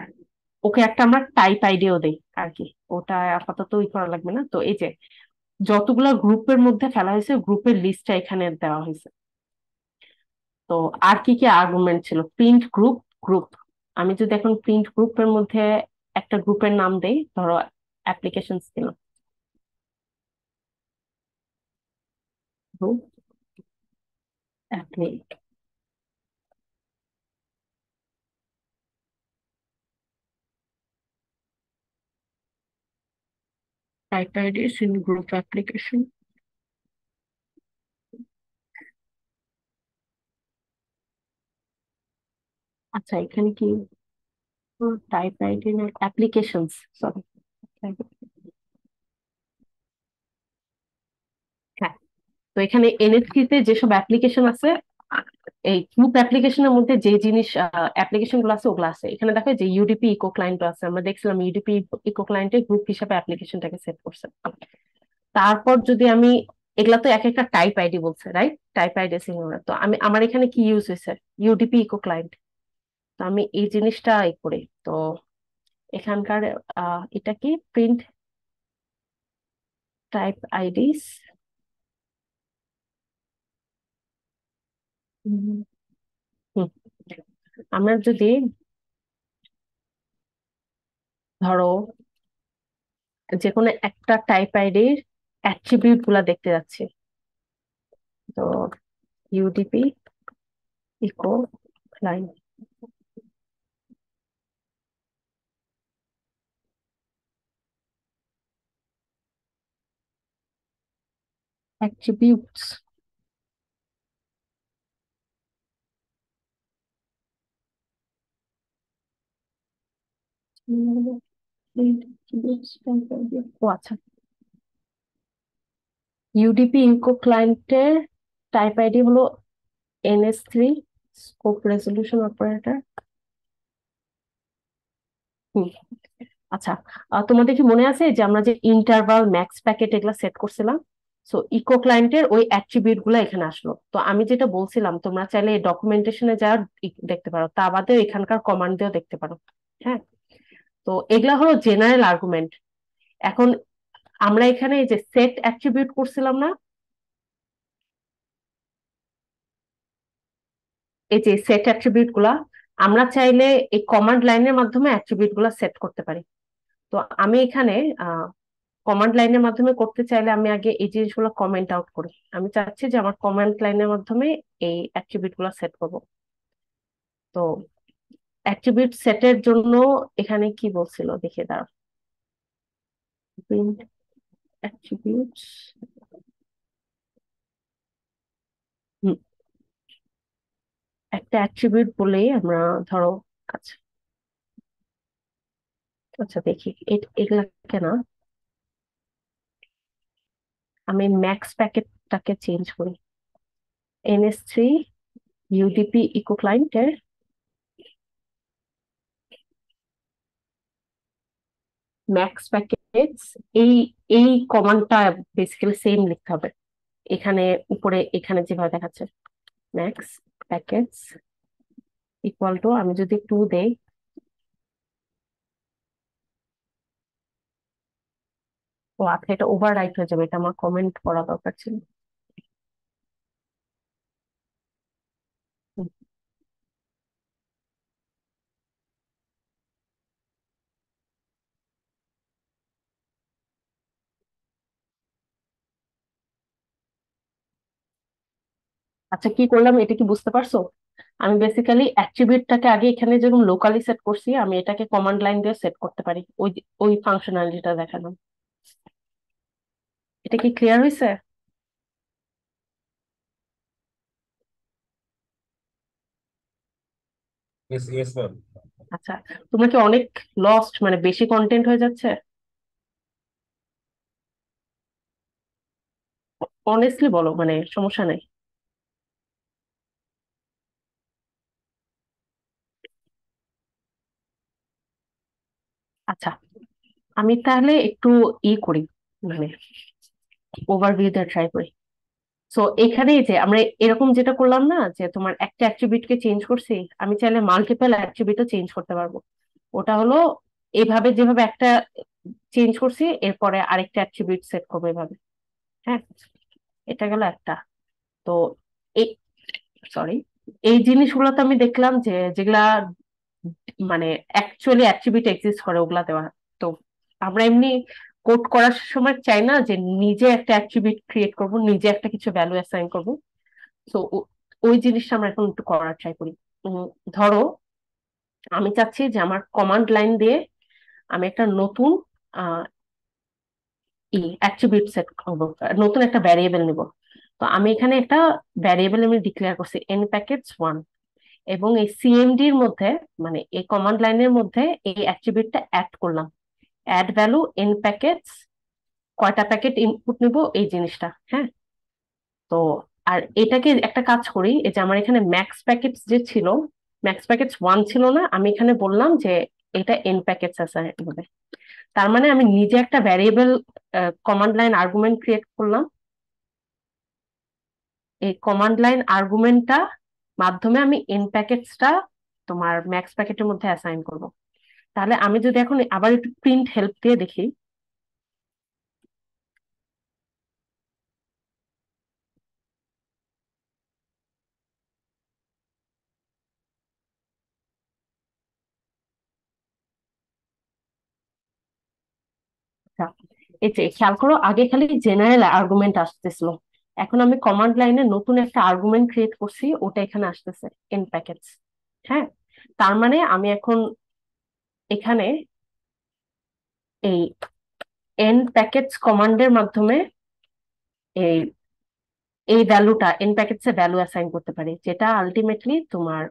ওকে একটা আমরা টাইপ আইডিও দেই আর কি। ওটা আপাতত ই করা লাগবে না। তো এই যে যতগুলো গ্রুপের মধ্যে ফেলা হয়েছে গ্রুপের লিস্টটা এখানে দেওয়া হয়েছে। তো আর কি কি আর্গুমেন্ট ছিল? প্রিন্ট গ্রুপ গ্রুপ আমি যদি এখন প্রিন্ট গ্রুপের মধ্যে একটা গ্রুপের নাম দেই, ধরো অ্যাপ্লিকেশনস দিলাম group application type IDs in group application. আচ্ছা এখানে কি? টাইপ আইডি না অ্যাপ্লিকেশনস সরি হ্যাঁ তো এখানে এনএসসি তে যেসব অ্যাপ্লিকেশন আছে, এই গ্রুপ অ্যাপ্লিকেশনের মধ্যে যে জিনিস অ্যাপ্লিকেশনগুলো আছে, ওগুলো আছে। এখানে দেখো যে ইউডিপি ইকো ক্লায়েন্ট আছে। আমরা দেখছিলাম ইউডিপি ইকো ক্লায়েন্টের গ্রুপ হিসাবে অ্যাপ্লিকেশনটাকে সেট করছে। তারপর যদি আমি, এগুলা তো এক একটা টাইপ আইডি বলছে রাইট টাইপ আইডি সিঙ্গুলার তো আমি, আমার এখানে কি ইউজ হয়েছে? ইউডিপি ইকো ক্লায়েন্ট তো আমি এই জিনিসটা ই করি। তো এখানকার এটা কি? প্রিন্ট টাইপ আইডিস আমরা যদি ধরো যে কোনো একটা টাইপ আইডির অ্যাট্রিবিউটগুলা দেখতে যাচ্ছি। তো ইউডিপি ইকো লাইন attributes. আচ্ছা। ইউডিপি ইনকো ক্লায়েন্টের টাইপ আইডি হলো NS three scope resolution operator আচ্ছা। তোমাদের কি মনে আছে যে আমরা যে ইন্টারভাল ম্যাক্স প্যাকেট এগুলা সেট করছিলাম? সো ইকো ক্লায়েন্টের ওই অ্যাট্রিবিউটগুলো এখানে আসলো। তো আমি যেটা বলছিলাম, তোমরা চাইলে ডকুমেন্টেশনে যা দেখতে পারো। তা বাদেও এখানকার কমান্ড দিয়েও দেখতে পারো। হ্যাঁ? তো এগুলা হলো জেনারেল আর্গুমেন্ট এখন আমরা এখানে এই যে সেট অ্যাট্রিবিউট করছিলাম না, এই যে সেট অ্যাট্রিবিউটগুলা, আমরা চাইলে এই কমান্ড লাইনের মাধ্যমে অ্যাট্রিবিউটগুলা সেট করতে পারি। তো আমি এখানে কমান্ড লাইনের মাধ্যমে করতে চাইলে আমি আগে এই জিনিসগুলো কমেন্ট আউট করি। আমি চাচ্ছি যে আমার কমান্ড লাইনের মাধ্যমে এই অ্যাট্রিবিউটগুলো সেট করব। তো অ্যাট্রিবিউট সেটের জন্য এখানে কি বলছিল? দেখে দাঁড়া প্রিন্ট অ্যাট্রিবিউটস একটা অ্যাট্রিবিউট বলেই আমরা ধরো আচ্ছা। আচ্ছা দেখি এ- এগুলাকে না আমি ম্যাক্স প্যাকেটটাকে চেঞ্জ করি। এনএস থ্রি ইউডিপি ইকো ক্লায়েন্টের ম্যাক্স প্যাকেটস এই এই কমান্ডটা বেসিক্যালি সেম লিখতে হবে। এখানে, উপরে, এখানে যেভাবে দেখাচ্ছে। ম্যাক্স প্যাকেটস ইকুয়াল টু আমি যদি টু দেই ও আচ্ছা এটা ওভার রাইট হয়ে যাবে, এটা আমার কমেন্ট করা দরকার ছিল। আচ্ছা কি করলাম এটা কি বুঝতে পারছ? আমি বেসিক্যালি অ্যাট্রিবিউটটাকে আগে এখানে যেরকম লোকালি সেট করছি, আমি এটাকে কমান্ড লাইন দিয়ে সেট করতে পারি। ওই ওই ফাংশনালিটিটা দেখালাম। এটা কি ক্লিয়ার হয়েছে আচ্ছা তোমরা কি অনেক লস্ট মানে বেশি কন্টেন্ট হয়ে যাচ্ছে? অনেস্টলি বলো মানে সমস্যা নাই। আচ্ছা আমি তাহলে একটু ই করি মানে ওভারভিউ দিয়ে ট্রাই করি। সো এখানে যে আমরা এরকম যেটা করলাম না, যে তোমার একটা অ্যাট্রিবিউটকে চেঞ্জ করছি, আমি চাইলে মাল্টিপল অ্যাট্রিবিউটও চেঞ্জ করতে পারব। ওটা হলো এভাবে যেভাবে একটা চেঞ্জ করছি, এরপরে আরেকটা অ্যাট্রিবিউট সেট করব এভাবে। হ্যাঁ? এটা গেল একটা। তো এই সরি এই জিনিসগুলো তো আমি দেখলাম যে যেগুলা মানে অ্যাকচুয়ালি অ্যাট্রিবিউট এক্সিস্ট করে, ওগুলা দেওয়া। তো আমরা এমনি কোড করার সময় চাই না যে নিজে একটা অ্যাট্রিবিউট ক্রিয়েট করব, নিজে একটা কিছু ভ্যালু অ্যাসাইন করব। তো ওই জিনিসটা আমরা এখন একটু করার ট্রাই করি। ধরো, আমি চাচ্ছি যে আমার কমান্ড লাইন দিয়ে আমি একটা নতুন ই অ্যাট্রিবিউট সেট করব, নতুন একটা ভ্যারিয়েবল নিব। তো আমি এখানে একটা ভ্যারিয়েবল আমি ডিক্লেয়ার করছি এন প্যাকেটস ওয়ান এবং এই সিএমডি এর মধ্যে মানে এই কমান্ড লাইনের মধ্যে এই অ্যাট্রিবিউটটা অ্যাড করলাম। অ্যাড ভ্যালু এন প্যাকেটস কয়টা প্যাকেট ইনপুট নিব, এই জিনিসটা হ্যাঁ? তো আর এটাকে একটা কাজ করি, এই যে আমার এখানে ম্যাক্স প্যাকেটস যে ছিল ম্যাক্স প্যাকেটস ওয়ান ছিল না, আমি এখানে বললাম যে এটা এন প্যাকেটস আছে তার মানে আমি নিজে একটা variable command line argument create করলাম। এই কমান্ড লাইন আর্গুমেন্টটা মাধ্যমে আমি এন প্যাকেটসটা তোমার ম্যাক্স প্যাকেটের মধ্যে অ্যাসাইন করব। তাহলে আমি যদি এখন আবার একটু প্রিন্ট হেল্প দিয়ে দেখি। আচ্ছা, এই খেয়াল করো, আগে খালি জেনারেল আর্গুমেন্ট আসতেছিল। এখন আমি কমান্ড লাইনে নতুন একটা আর্গুমেন্ট ক্রিয়েট করছি, ওটা এখানে আসতেছে এন প্যাকেজ হ্যাঁ? তার মানে আমি এখন এখানে এই এন প্যাকেটস কমান্ডের মাধ্যমে এই এই ভ্যালুটা এন প্যাকেটস ভ্যালু অ্যাসাইন করতে পারি, যেটা আলটিমেটলি তোমার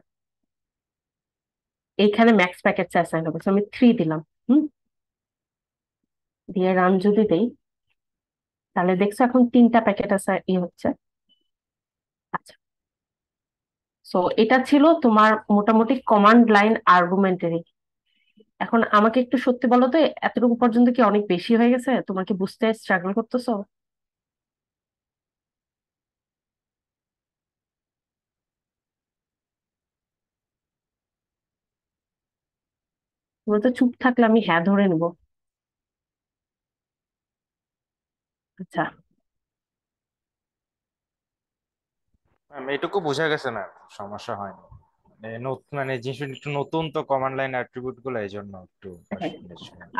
এইখানে ম্যাক্স প্যাকেটস অ্যাসাইন হবে। আমি থ্রি দিলাম, হুম? দিয়ে রান যদি দেই, তাহলে দেখছ এখন তিনটা প্যাকেট আছে, ই হচ্ছে। আচ্ছা। সো এটা ছিল তোমার মোটামুটি কমান্ড লাইন আর্গুমেন্টারি এখন আমাকে একটু সত্যি বলো তো, এতটুকু পর্যন্ত কি অনেক বেশি হয়ে গেছে? তোমার কি বুঝতে স্ট্রাগল করতেছো? তোমরা তো চুপ থাকলে আমি হ্যাঁ ধরে নেব। আচ্ছা। ম্যাম এটুকু বোঝা গেছে ম্যাম সমস্যা হয়নি। মানে মানে জিনিসটা একটু নতুন তো কমান্ড লাইন অ্যাট্রিবিউটগুলো এই জন্য একটু।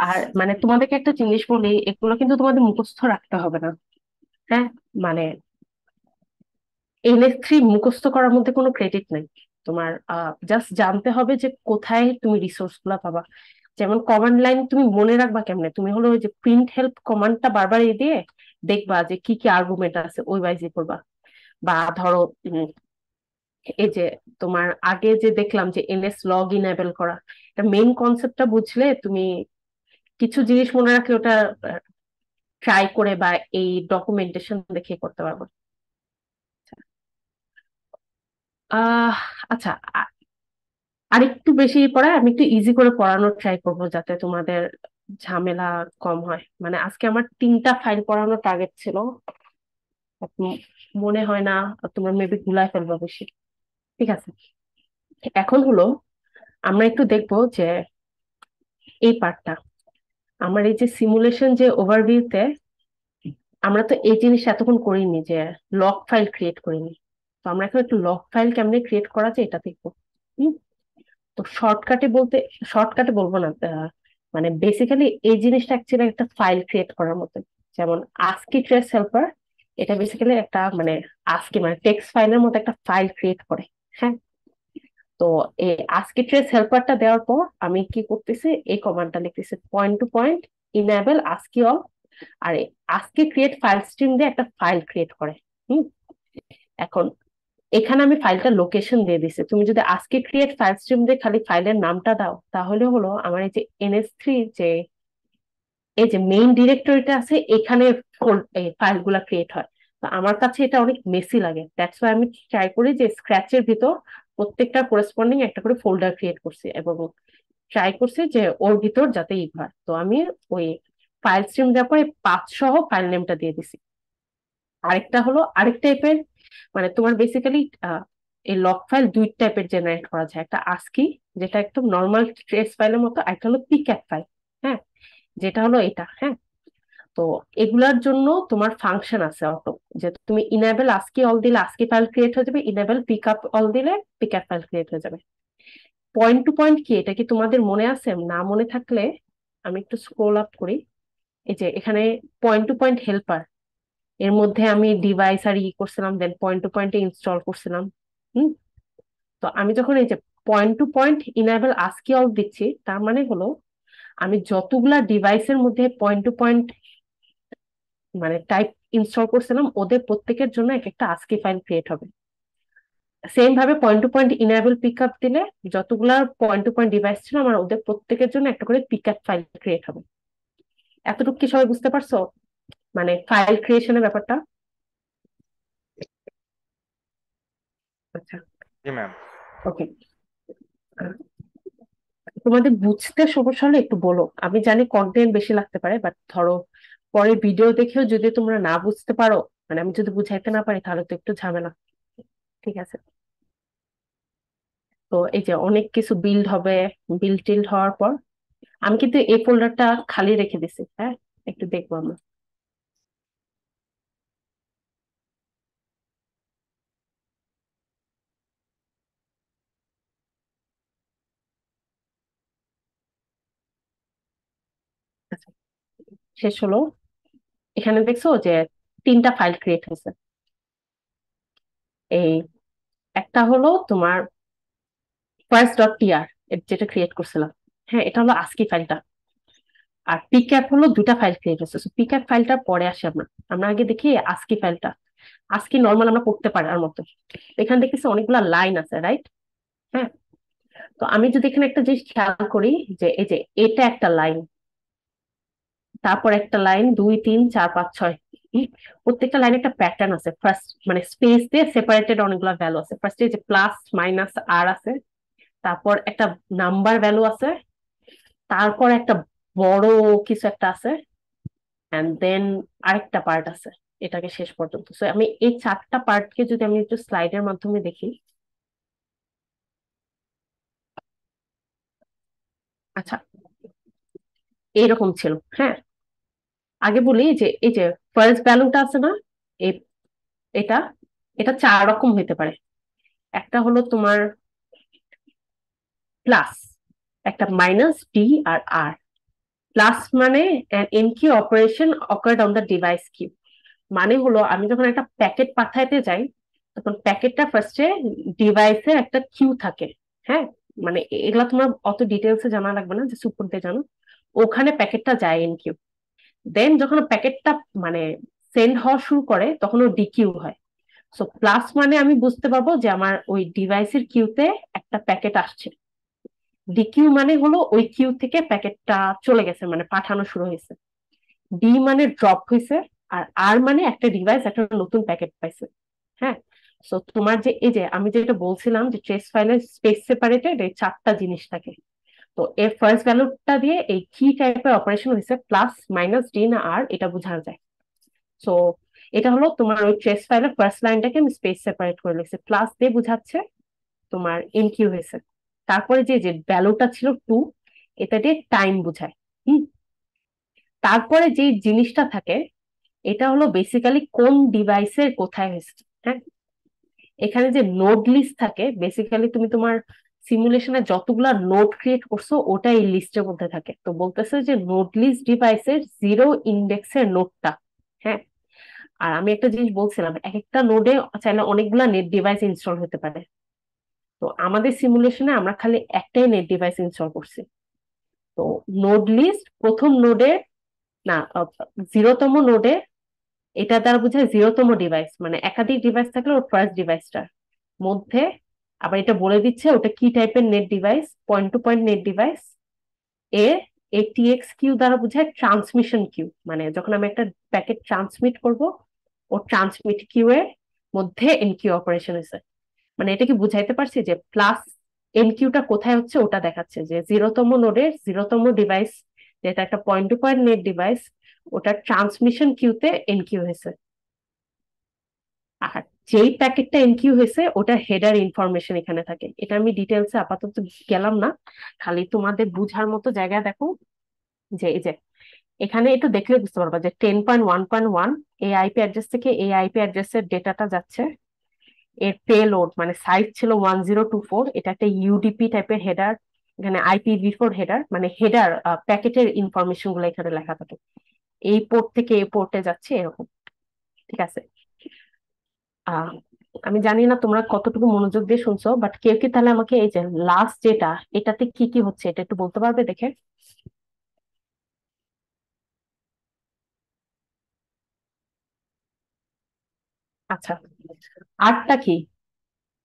আর মানে তোমাদেরকে একটা জিনিস বলি, এগুলো কিন্তু তোমাদের মুখস্থ রাখতে হবে না। হ্যাঁ? মানে এনএস থ্রি মুখস্থ করার মধ্যে কোনো ক্রেডিট নাই। তোমার জাস্ট জানতে হবে যে কোথায় তুমি রিসোর্সগুলা পাবা। যেমন কমান্ড লাইন তুমি মনে রাখবা কেমনে? তুমি হলো ওই যে প্রিন্ট হেল্প কমান্ডটা বারবার এ দিয়ে দেখবা যে কি কি আর্গুমেন্ট আছে, ওই ওয়াইজে করবা। বা ধরো এই যে তোমার আগে যে দেখলাম যে এনএস লগ ইনেবল করা, এটা মেইন কনসেপ্টটা বুঝলে তুমি কিছু জিনিস মনে রাখলে ওটা ট্রাই করে বা এই ডকুমেন্টেশন দেখে করতে পারব। আহ আচ্ছা আ- আরেকটু বেশি পড়ায় আমি একটু ইজি করে পড়ানোর ট্রাই করব যাতে তোমাদের ঝামেলা কম হয়। মানে আজকে আমার তিনটা ফাইল পড়ানোর টার্গেট ছিল। মনে হয় না, তোমরা মেবি গুলায় ফেলবা বেশি। ঠিক আছে। এখন হলো আমরা একটু দেখব যে এই পার্টটা আমার এই যে সিমুলেশন যে ওভারভিউতে আমরা তো এই জিনিস এতক্ষণ করিনি যে লগ ফাইল ক্রিয়েট করিনি। তো আমরা এখন একটু লগ ফাইল কেমনে ক্রিয়েট করা যায় এটা দেখব। তো শর্টকাটে বলতে শর্টকাটে বলব না মানে বেসিক্যালি এই জিনিসটা অ্যাকচুয়ালি একটা ফাইল ক্রিয়েট করার মতো যেমন আস্কি ট্রেস হেল্পার এটা বেসিক্যালি একটা মানে আস্কি মানে টেক্সট ফাইলের মতো একটা ফাইল ক্রিয়েট করে। হ্যাঁ। তো এই আজকে ট্রেস হেল্পারটা দেওয়ার পর আমি কি করতেছি, এই কমান্ডটা লিখতেছি point to point enable ASCII all আর আজকে ক্রিয়েট ফাইল স্ট্রিম দিয়ে একটা ফাইল ক্রিয়েট করে, হুম। এখন এখানে আমি ফাইলটা লোকেশন দিয়ে দিছি। তুমি যদি আজকে ক্রিয়েট ফাইল স্ট্রিম দিয়ে খালি ফাইলের নামটা দাও, তাহলে হলো আমার এই যে এনএস থ্রি যে, এই যে মেইন ডিরেক্টরিটা আছে, এখানে ফাইলগুলা ক্রিয়েট হয়। আমার কাছে এটা অনেক মেসি লাগে। দ্যাটস ওয়াই আমি ট্রাই করি যে স্ক্র্যাচের ভিতর প্রত্যেকটা করেসপন্ডিং একটা করে ফোল্ডার ক্রিয়েট করছি এবং ট্রাই করছি যে ওর ভিতর যাতে ই হয়। তো আমি ওই ফাইল স্ট্রিম দেওয়ার পরে পাথ সহ ফাইল নেমটা দিয়ে দিছি। আরেকটা হলো আরেক টাইপের মানে তোমার বেসিক্যালি এই লক ফাইল দুই টাইপের জেনারেট করা যায়। একটা আস্কি যেটা একদম নর্মাল ট্রেস ফাইলের মতো একটা হলো পিক্যাট ফাইল হ্যাঁ? যেটা হলো এটা হ্যাঁ? তো এগুলার জন্য তোমার ফাংশন আছে অটো যে তুমি ইনেবল আজকে অল দিলে আস্কি ফাইল ক্রিয়েট হয়ে যাবে ইনেবল পিক আপ অল দিলে পিক আপ ফাইল ক্রিয়েট হয়ে যাবে। পয়েন্ট টু পয়েন্ট কি? এটা কি তোমাদের মনে আছে? না মনে থাকলে আমি একটু স্ক্রোল আপ করি। এই যে এখানে পয়েন্ট টু পয়েন্ট হেল্পার এর মধ্যে আমি ডিভাইস আর ই করছিলাম then point to point install করছিলাম। হুম? তো আমি যখন এই যে point to point enable ASCII all দিচ্ছি, তার মানে হলো আমি যতগুলা ডিভাইসের মধ্যে পয়েন্ট টু পয়েন্ট মানে টাইপ ইনস্টল করছিলাম ওদের প্রত্যেকের জন্য এক একটা আস্কি ফাইল ক্রিয়েট হবে। সেম ভাবে point to point enable pick up দিলে যতগুলা পয়েন্ট টু পয়েন্ট ডিভাইস ছিল আমার ওদের প্রত্যেকের জন্য একটা করে পিক আপ ফাইল ক্রিয়েট হবে। এতটুকু কি সবাই বুঝতে পারছ? মানে ফাইল ক্রিয়েশনের ব্যাপারটা? আচ্ছা। জি ম্যাম ওকে তোমাদের বুঝতে সমস্যা হলে একটু বলো। আমি জানি কন্টেন্ট বেশি লাগতে পারে বাট ধরো পরে ভিডিও দেখেও যদি তোমরা না বুঝতে পারো মানে আমি যদি বুঝাইতে না পারি, তাহলে তো একটু ঝামেলা। ঠিক আছে? তো এই যে অনেক কিছু বিল্ড হবে বিল্ড টিল্ড হওয়ার পর, আমি কিন্তু এই ফোল্ডারটা খালি রেখে দিছি হ্যাঁ? একটু দেখব আমরা আচ্ছা শেষ হলো। এখানে দেখছ যে তিনটা ফাইল ক্রিয়েট হয়েছে। এই একটা হলো তোমার ফার্স্ট ডট টিআর যেটা ক্রিয়েট করছিলাম। হ্যাঁ এটা হলো আস্কি ফাইলটা আর পিক পিক্যাপ হলো দুটা ফাইল ক্রিয়েট হয়েছে। সো পিক্যাপ ফাইলটা পরে আসি আমরা। আমরা আগে দেখি আস্কি ফাইলটা আস্কি নর্মাল আমরা পড়তে আর মতো। এখানে দেখতেছি অনেকগুলা লাইন আছে রাইট হ্যাঁ। তো আমি যদি এখানে একটা জিনিস খেয়াল করি যে, এই যে এটা একটা লাইন তারপর একটা লাইন, দুই, তিন, চার, পাঁচ, ছয় প্রত্যেকটা লাইনে একটা প্যাটার্ন আছে। ফার্স্ট মানে স্পেস দিয়ে সেপারেটেড অনেকগুলো ভ্যালু আছে। ফার্স্টে যে প্লাস মাইনাস আর আছে। তারপর একটা নাম্বার ভ্যালু আছে। তারপর একটা বড় কিছু একটা আছে। এন্ড দেন আরেকটা পার্ট আছে, এটাকে শেষ পর্যন্ত। সো আমি এই চারটা পার্টকে যদি আমি একটু স্লাইডের মাধ্যমে দেখি। আচ্ছা এরকম ছিল হ্যাঁ? আগে বলি যে, এই যে ফার্স্ট ভ্যালুটা আছে না এটা এটা চার রকম হইতে পারে। একটা হলো তোমার প্লাস একটা মাইনাস ডি আর আর প্লাস মানে enqueue operation occurred on the device queue মানে হলো, আমি যখন একটা প্যাকেট পাঠাইতে যাই, তখন প্যাকেটটা ফার্স্টে ডিভাইসের একটা কিউ থাকে। হ্যাঁ? মানে এগুলা তোমার অত ডিটেলসে জানা লাগবে না, যে সুপুর দিয়ে জানো। ওখানে প্যাকেটটা যায় এন কিউ দেন যখন প্যাকেটটা মানে সেন্ড হওয়া শুরু করে, তখন ও ডিকিউ হয়। সো প্লাস মানে আমি বুঝতে পারব যে আমার ওই ডিভাইসের কিউতে একটা প্যাকেট আসছে। ডিকিউ মানে হলো ওই কিউ থেকে প্যাকেটটা চলে গেছে মানে পাঠানো শুরু হয়েছে। ডি মানে ড্রপ হয়েছে, আর আর মানে একটা ডিভাইস একটা নতুন প্যাকেট পাইছে। হ্যাঁ? সো তোমার যে, এই যে, আমি যেটা বলছিলাম যে ট্রেস ফাইলের স্পেস সেপারেটেড এই চারটা জিনিস থাকে। তো এর ফার্স্ট ভ্যালুটা দিয়ে এই কি টাইপের অপারেশন হয়েছে প্লাস মাইনাস ডি না আর এটা বোঝানো যায়। সো এটা হলো তোমার ওই ট্রেস ফাইলের ফার্স্ট লাইনটাকে আমি স্পেস সেপারেট করে লিখছি প্লাস দিয়ে বোঝাচ্ছে তোমার ইনকিউ হয়েছে। তারপরে যে যে ভ্যালুটা ছিল টু এটা দিয়ে টাইম বোঝায়। হুম? তারপরে যে জিনিসটা থাকে, এটা হলো বেসিক্যালি কোন ডিভাইসের কোথায় হয়েছে। হ্যাঁ? এখানে যে নোড লিস্ট থাকে বেসিক্যালি তুমি তোমার সিমুলেশনে যতগুলা নোড ক্রিয়েট করছ, ওটা এই লিস্টের মধ্যে থাকে। তো বলতেছে যে নোড লিস্ট ডিভাইসের জিরো ইন্ডেক্সের নোডটা হ্যাঁ? আর আমি একটা জিনিস বলছিলাম এক একটা নোডে চাইলে অনেকগুলা নেট ডিভাইস ইনস্টল হতে পারে। তো আমাদের সিমুলেশনে আমরা খালি একটাই নেট ডিভাইস ইনস্টল করছি। তো নোড লিস্ট প্রথম নোডে না জিরোতম নোডে এটা দ্বারা বোঝায় জিরোতম ডিভাইস মানে একাধিক ডিভাইস থাকলে ওর ফার্স্ট ডিভাইসটার মধ্যে আবার এটা বলে দিচ্ছে ওটা কি টাইপের net device point to point net device A ATX queue দ্বারা বোঝায় ট্রান্সমিশন কিউ মানে যখন আমি একটা প্যাকেট ট্রান্সমিট করব, ও ট্রান্সমিট কিউ এর মধ্যে এনকিউ অপারেশন হয়েছে। মানে এটা কি বুঝাইতে পারছি যে প্লাস এনকিউটা কোথায় হচ্ছে ওটা দেখাচ্ছে যে জিরোতম নোডের জিরোতম ডিভাইস যেটা একটা point to point net device ওটা ট্রান্সমিশন কিউতে এনকিউ হয়েছে। আর যেই প্যাকেটটা এনকিউ হয়েছে, ওটা হেডার ইনফরমেশন এখানে থাকে। এটা আমি ডিটেলসে আপাতত গেলাম না। খালি তোমাদের বুঝার মতো জায়গা দেখো যে, এই যে, এখানে একটু দেখলে বুঝতে পারবা যে ten point one point one এই আইপি অ্যাড্রেস থেকে এই আইপি অ্যাড্রেসের ডেটাটা যাচ্ছে। এর পেলোড মানে সাইজ ছিল ওয়ান জিরো টু ফোর এটা একটা ইউডিপি টাইপের হেডার এখানে আইপিভি ফোর হেডার মানে হেডার প্যাকেটের ইনফরমেশনগুলো এখানে লেখা থাকে। এই পোর্ট থেকে এই পোর্টে যাচ্ছে এরকম। ঠিক আছে? আমি জানি না তোমরা কতটুকু মনোযোগ দিয়ে শুনছো বাট কেউ কি তাহলে আমাকে এই যে লাস্ট যেটা এটাতে কি কি হচ্ছে এটা একটু বলতে পারবে দেখে? আচ্ছা আরটা কি?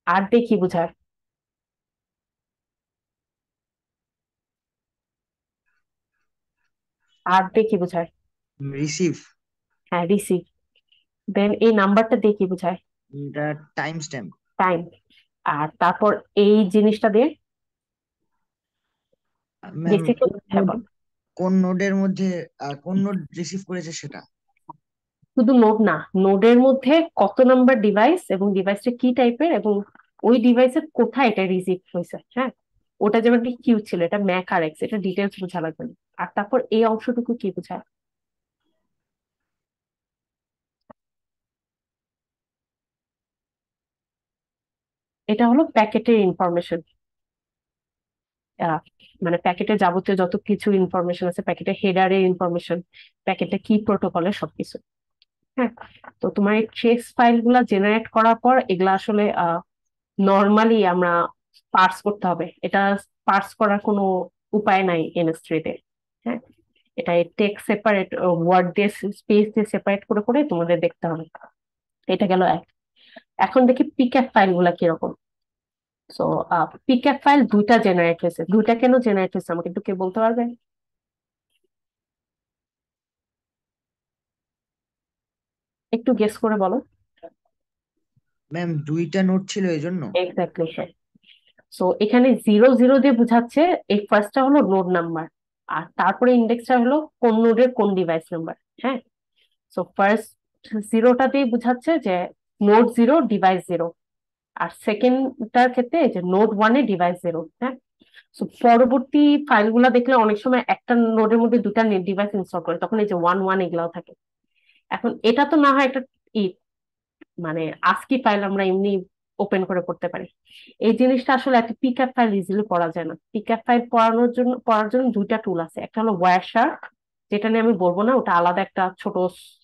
আর দিয়ে কি বোঝায়? আর দিয়ে কি বোঝায়? রিসিভ হ্যাঁ রিসিভ দেন এই নাম্বারটা দিয়ে কি বোঝায়? টাইম স্ট্যাম্প টাইম আর তারপর এই জিনিসটা দিয়ে। কোন নোডের মধ্যে কোন নোড রিসিভ করেছে সেটা? শুধু নোড না নোডের মধ্যে কত নাম্বার ডিভাইস এবং ডিভাইসটা কি টাইপের এবং ওই ডিভাইসের কোথায় এটা রিসিভ হয়েছে হ্যাঁ? ওটা যেমন একটা কিউ ছিল এটা ম্যাক আর এক্স এটা ডিটেলস বোঝা লাগবে আর তারপর এই অংশটুকু কি বোঝায়? এটা হলো প্যাকেটের ইনফরমেশন। মানে প্যাকেটে যাবতীয় যত কিছু ইনফরমেশন আছে প্যাকেটে হেডারের ইনফরমেশন প্যাকেটে কি প্রোটোকলের সবকিছু। হ্যাঁ তো তোমার এই ট্রেস ফাইলগুলা জেনারেট করার পর এগুলা আসলে নর্মালি আমরা পার্স করতে হবে। এটা পার্স করার কোনো উপায় নাই এনএস3 তে হ্যাঁ এটা টেক্সট সেপারেট ওয়ার্ড দিয়ে, স্পেস দিয়ে সেপারেট করে করে তোমাদের দেখতে হবে। এটা গেল এক। এখন দেখি পিক্যাপ ফাইলগুলা কীরকম। সো পিক্যাপ ফাইল দুইটা জেনারেট হয়েছে। দুইটা কেন জেনারেট হয়েছে আমাকে একটু কে বলতে পারবে? একটু গেস করে বলো। ম্যাম দুইটা নোট ছিল এই জন্য এক্স্যাক্টলি হ্যাঁ সো এখানে জিরো জিরো দিয়ে বোঝাচ্ছে এই ফার্স্টটা হলো নোড নাম্বার আর তারপরে ইন্ডেক্সটা হলো কোন নোডের কোন ডিভাইস নাম্বার হ্যাঁ? সো ফার্স্ট জিরোটা দিয়ে বোঝাচ্ছে যে নোড জিরো ডিভাইস জিরো আর সেকেন্ডটার ক্ষেত্রে যে নোড ওয়ানে ডিভাইস জিরো হ্যাঁ? সো পরবর্তী ফাইলগুলো দেখলে অনেক সময় একটা নোডের মধ্যে দুটা ডিভাইস ইনস্টল করে, তখন এই যে ওয়ান ওয়ান এগুলাও থাকে। এখন এটা তো না হয় একটা মানে আস্কি ফাইল আমরা এমনি ওপেন করে পড়তে পারি। এই জিনিসটা আসলে একটা পিকআপ ফাইল ইজিলি পড়া যায় না। পিকআপ ফাইল পড়ানোর জন্য, পড়ার জন্য দুইটা টুল আছে। একটা হলো ওয়ারশার্ক যেটা নিয়ে আমি বলব না, ওটা আলাদা একটা ছোট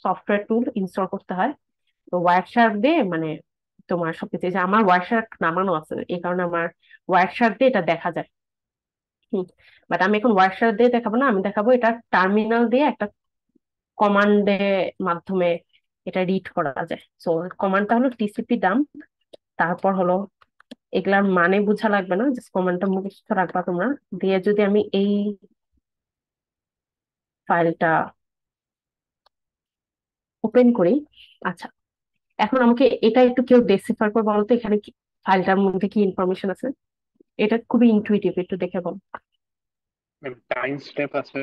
সফটওয়্যার টুল ইনস্টল করতে হয়। ওয়ারশার্ক দিয়ে মানে তোমার সবকিছু যে আমার ওয়ারশার্ক নামানো আছে, এই কারণে আমার ওয়ারশার্ক দিয়ে এটা দেখা যায়। বাট আমি এখন ওয়ারশার্ক দিয়ে দেখাবো না, আমি দেখাবো এটা টার্মিনাল দিয়ে একটা কমান্ডে মাধ্যমে এটা রিড করা যায়। সো কমান্ডটা হলো টিসিপি ডাম্প তারপর হলো এগুলার মানে বোঝা লাগবে না জাস্ট কমান্ডটা মুখস্থ রাখবা তোমরা। দিয়ে যদি আমি এই ফাইলটা ওপেন করি আচ্ছা এখন আমাকে এটা একটু কেউ ডেসিফার করে বলো তো এখানে কি ফাইলটার মধ্যে কি ইনফরমেশন আছে? এটা খুবই ইনটুইটিভ একটু দেখে বল। টাইম স্টেপ আছে।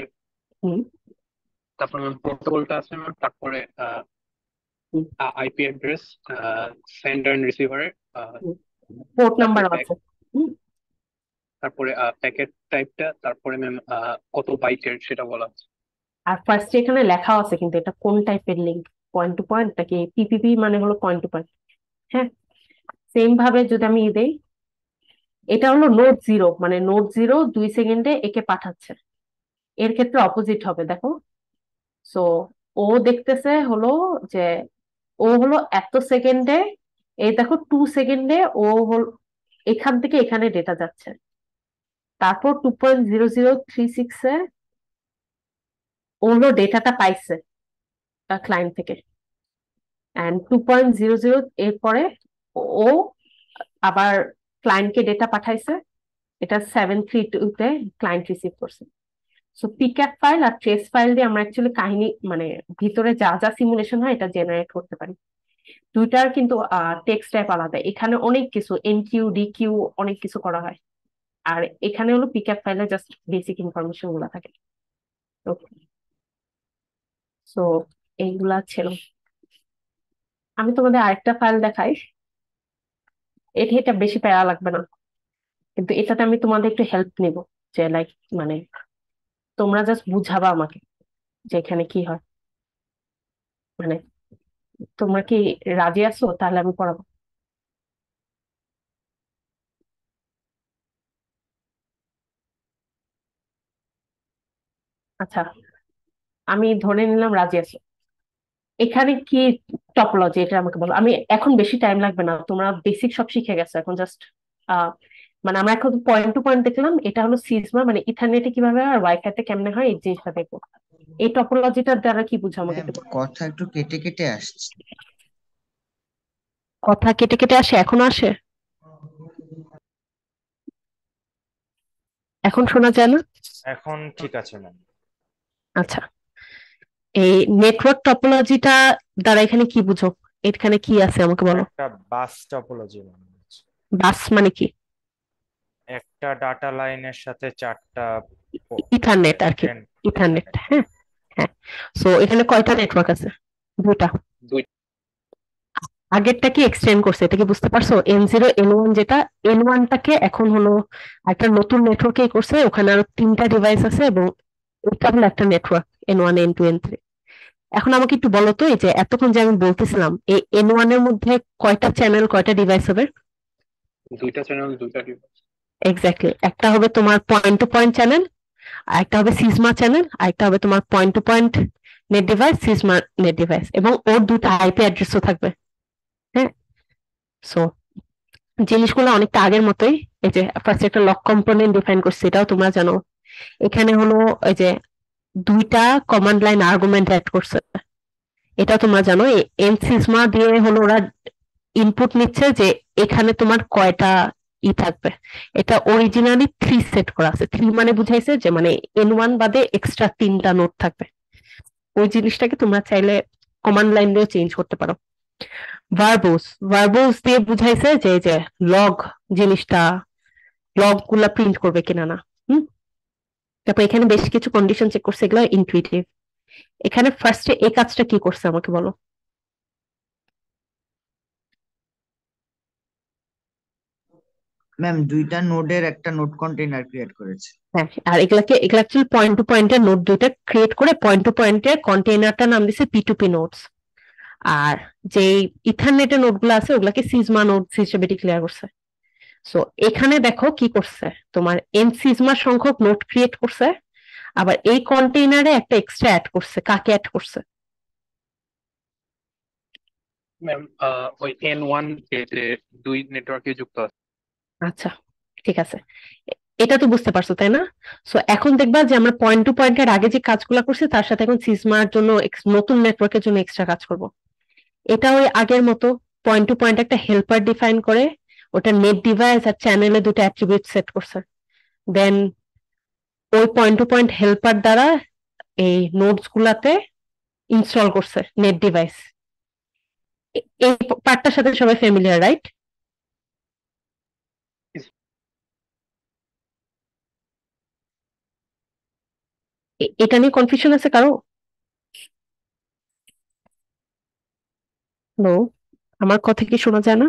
তারপরে প্রোটোকলটা আছে ম্যাম তারপরে। আইপি অ্যাড্রেস সেন্ডার এন্ড রিসিভারের পোর্ট নাম্বার আছে। তারপরে প্যাকেট টাইপটা তারপরে ম্যাম কত বাইটের সেটা বলা আছে। আর ফার্স্ট এখানে লেখা আছে কিন্তু এটা কোন টাইপের লিঙ্ক পয়েন্ট টু পয়েন্ট নাকি পিপিপি মানে হলো পয়েন্ট টু পয়েন্ট হ্যাঁ? সেম ভাবে যদি আমি ই দেই, এটা হলো নোট জিরো মানে নোট জিরো দুই সেকেন্ডে একে পাঠাচ্ছে। এর ক্ষেত্রে অপোজিট হবে, দেখো। সো ও দেখতেছে হলো যে, ও হলো এত সেকেন্ডে এই দেখো টু সেকেন্ডে ও হল, এখান থেকে এখানে ডেটা যাচ্ছে। তারপর two point zero zero three সিক্সে ও হলো ডেটাটা পাইছে। ক্লায়েন্ট থেকে। And two point zero zero এরপরে ও আবার ক্লায়েন্টকে ডেটা পাঠাইছে। এটা সেভেন থ্রি টুতে ক্লায়েন্ট রিসিভ করছে। সো পিক পিকআপ ফাইল আর ট্রেস ফাইল দিয়ে আমরা অ্যাকচুয়ালি কাহিনী মানে ভিতরে যা যা সিমুলেশন হয় এটা জেনারেট করতে পারি। দুইটার কিন্তু টেক্সট টাইপ আলাদা। এখানে অনেক কিছু এনকিউ ডিকিউ অনেক কিছু করা হয়। আর এখানে হলো পিকআপ ফাইলে জাস্ট বেসিক ইনফরমেশনগুলা থাকে। ওকে সো এইগুলা ছিল আমি তোমাদের আরেকটা ফাইল দেখাই। এটা এটা বেশি প্যারা লাগবে না। কিন্তু এটাতে আমি তোমাদের একটু হেল্প নিব, যে লাইক মানে তোমরা জাস্ট বুঝাবা আমাকে যে এখানে কি হয়। মানে তোমরা কি রাজি আছো? তাহলে আমি পড়াবো। আচ্ছা আমি ধরে নিলাম রাজি আছো। এখানে কি টপোলজি এটা আমাকে বলো। আমি এখন বেশি টাইম লাগবে না তোমরা বেসিক সব শিখে গেছো এখন জাস্ট মানে আমরা এখন পয়েন্ট টু পয়েন্ট দেখলাম এটা হলো সিজমা মানে ইথারনেটে কীভাবে হয় আর ওয়াইফাইতে কেমনে হয় এই জিনিসটা দেখব। এই টপোলজিটার দ্বারা কি বুঝো আমাকে একটু কথা একটু কেটে কেটে আসছে। কথা কেটে কেটে আসে এখনও আসে? এখন শোনা যায় না? এখন ঠিক আছে ম্যাম। আচ্ছা। এই নেটওয়ার্ক টপোলজিটা দ্বারা এখানে কি বুঝো? এখানে কি আছে আমাকে বলো? একটা বাস টপোলজি বাস মানে কি? একটা ডাটা লাইনের সাথে চারটা ইথারনেট আর কি। ইথারনেট হ্যাঁ হ্যাঁ। সো এখানে কয়টা নেটওয়ার্ক আছে? দুটা আগেরটা কি এক্সটেন্ড করছে? এটা কি বুঝতে পারছ? এন জিরো এন ওয়ান যেটা এন ওয়ানটাকে এখন হলো একটা নতুন নেটওয়ার্কে করছে। ওখানে আরও তিনটা ডিভাইস আছে এবং ওটা হলো একটা network N one N two N three এখন আমাকে একটু বলো তো এই যে এতক্ষণ যে আমি বলতেছিলাম এই এন ওয়ানের মধ্যে কয়টা চ্যানেল কয়টা ডিভাইস হবে? দুইটা চ্যানেল দুইটা ডিভাইস এক্স্যাক্টলি একটা হবে তোমার পয়েন্ট টু পয়েন্ট চ্যানেল আর একটা হবে সিজমা চ্যানেল আর একটা হবে তোমার point to point net device CSMA net device এবং ওর দুটো আইপি অ্যাড্রেসও থাকবে। হ্যাঁ? সো জিনিসগুলো অনেকটা আগের মতোই এই যে ফার্স্ট একটা লক কম্পোনেন্ট ডিফাইন করছে এটাও তোমরা জানো। এখানে হলো এই যে দুইটা কমান্ড লাইন আর্গুমেন্ট অ্যাড করছে। এটা তোমরা জানো এন সিজমা দিয়ে হলো ওরা ইনপুট নিচ্ছে যে এখানে তোমার কয়টা ই থাকবে। এটা অরিজিনালি থ্রি সেট করা আছে। থ্রি মানে বুঝাইছে যে মানে এন ওয়ান বাদে এক্সট্রা তিনটা নোট থাকবে। ওই জিনিসটাকে তোমরা চাইলে কমান্ড লাইন দিয়ে চেঞ্জ করতে পারো। ভার্বোস ভার্বোস দিয়ে বুঝাইছে যে যে লগ জিনিসটা লগগুলা প্রিন্ট করবে কিনা না। হুম? তারপর এখানে বেশ কিছু কন্ডিশন চেক করছে এগুলো ইনটুইটিভ এখানে ফার্স্টে এই কাজটা কি করছে আমাকে বলো? ম্যাম দুইটা নোডের একটা নোড কন্টেইনার ক্রিয়েট করেছে। হ্যাঁ আর এগুলাকে এগুলা অ্যাকচুয়ালি পয়েন্ট টু পয়েন্টের নোট দুইটা ক্রিয়েট করে পয়েন্ট টু পয়েন্টের কন্টেইনারটা নাম দিছে পি টু পি নোটস আর যে ইথারনেটের নোটগুলো আছে ওগুলাকে সিজমা নোটস হিসেবে ডিক্লেয়ার করছে। সো এখানে দেখো কি করছে? তোমার এন সিজমা সংখ্যক নোট ক্রিয়েট করছে আবার এই কন্টেইনারে একটা এক্সট্রা অ্যাড করছে। কাকে অ্যাড করছে? ম্যাম ওই এন ওয়ান দুই নেটওয়ার্কে যুক্ত আছে। আচ্ছা ঠিক আছে। এটা তো বুঝতে পারছ তাই না? সো এখন দেখবা যে আমরা পয়েন্ট টু পয়েন্টের আগে যে কাজগুলো করছি তার সাথে এখন সিজমার জন্য নতুন নেটওয়ার্কের জন্য এক্সট্রা কাজ করব। এটা ওই আগের মতো পয়েন্ট টু পয়েন্ট একটা হেল্পার ডিফাইন করে ওটা নেট ডিভাইস আর চ্যানেলে দুটো অ্যাট্রিবিউট সেট করছে। দেন ওই পয়েন্ট টু পয়েন্ট হেল্পার দ্বারা এই নোটস গুলাতে ইনস্টল করছে নেট ডিভাইস এই পার্টটার সাথে সবাই ফ্যামিলিয়ার রাইট এটা নিয়ে কনফিউশন আছে কারও? নো আমার কথা কি শোনা যায় না?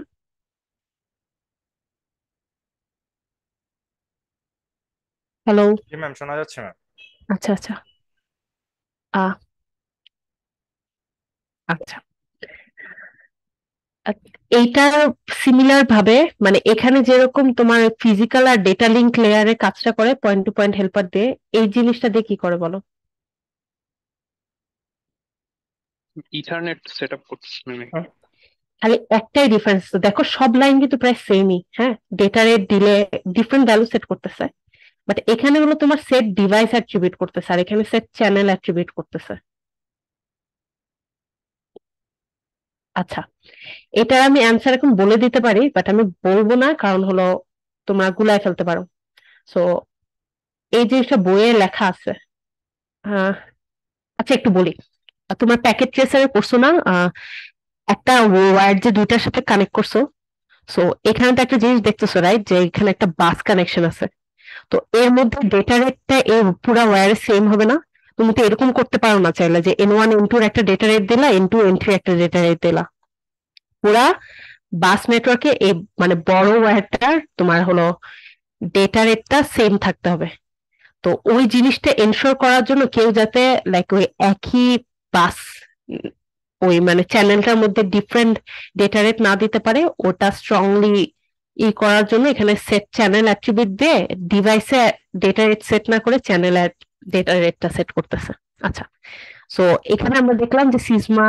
হ্যালো জি ম্যাম শোনা যাচ্ছে ম্যাম আচ্ছা আচ্ছা। আ আচ্ছা। এইটা সিমিলার ভাবে মানে এখানে যেরকম তোমার ফিজিক্যাল আর ডেটা লিংক লেয়ারে কাজটা করে পয়েন্ট টু পয়েন্ট হেল্পার দিয়ে এই জিনিসটা দিয়ে কি করে বলো? ইথারনেট করতেছি ম্যাম খালি একটাই ডিফারেন্স দেখো সব লাইন কিন্তু প্রায় সেমই হ্যাঁ? ডেটা রেট দিলে ডিফারেন্ট ভ্যালু সেট করতেছে। বাট এখানে হলো তোমার সেট ডিভাইস অ্যাট্রিবিউট করতেছে, আর এখানে সেট চ্যানেল অ্যাট্রিবিউট করতেছে। আচ্ছা এটার আমি অ্যান্সার এখন বলে দিতে পারি বাট আমি বলব না, কারণ হলো তোমরা গুলায় ফেলতে পারো। সো এই জিনিসটা বইয়ে লেখা আছে আচ্ছা একটু বলি। তোমার প্যাকেট ট্রেসারে করছ না? একটা ওয়্যার যে দুইটার সাথে কানেক্ট করছ। সো এখানে একটা জিনিস দেখতেছো রাইট যে এখানে একটা বাস কানেকশন আছে। তো এর মধ্যে ডেটা রেটটা এই পুরো ওয়্যারে সেম হবে না। তুমি তো এরকম করতে পারো না চাইলে যে এন ওয়ান এন টুর একটা ডেটা রেট দিলা এন টু এন থ্রি একটা ডেটা রেট দিলা। পুরা বাস নেটওয়ার্কে এই মানে বড় ওয়্যারটার তোমার হলো ডেটা রেটটা সেম থাকতে হবে। তো ওই জিনিসটা এনশোর করার জন্য কেউ যাতে লাইক ওই একই বাস ওই মানে চ্যানেলটার মধ্যে ডিফারেন্ট ডেটা রেট না দিতে পারে, ওটা স্ট্রংলি ই করার জন্য এখানে সেট চ্যানেল অ্যাট্রিবিউট দিয়ে ডিভাইসে ডেটা রেট সেট না করে চ্যানেল ডেটা রেটটা সেট করতেছে। আচ্ছা সো এখানে আমরা দেখলাম যে সিজমা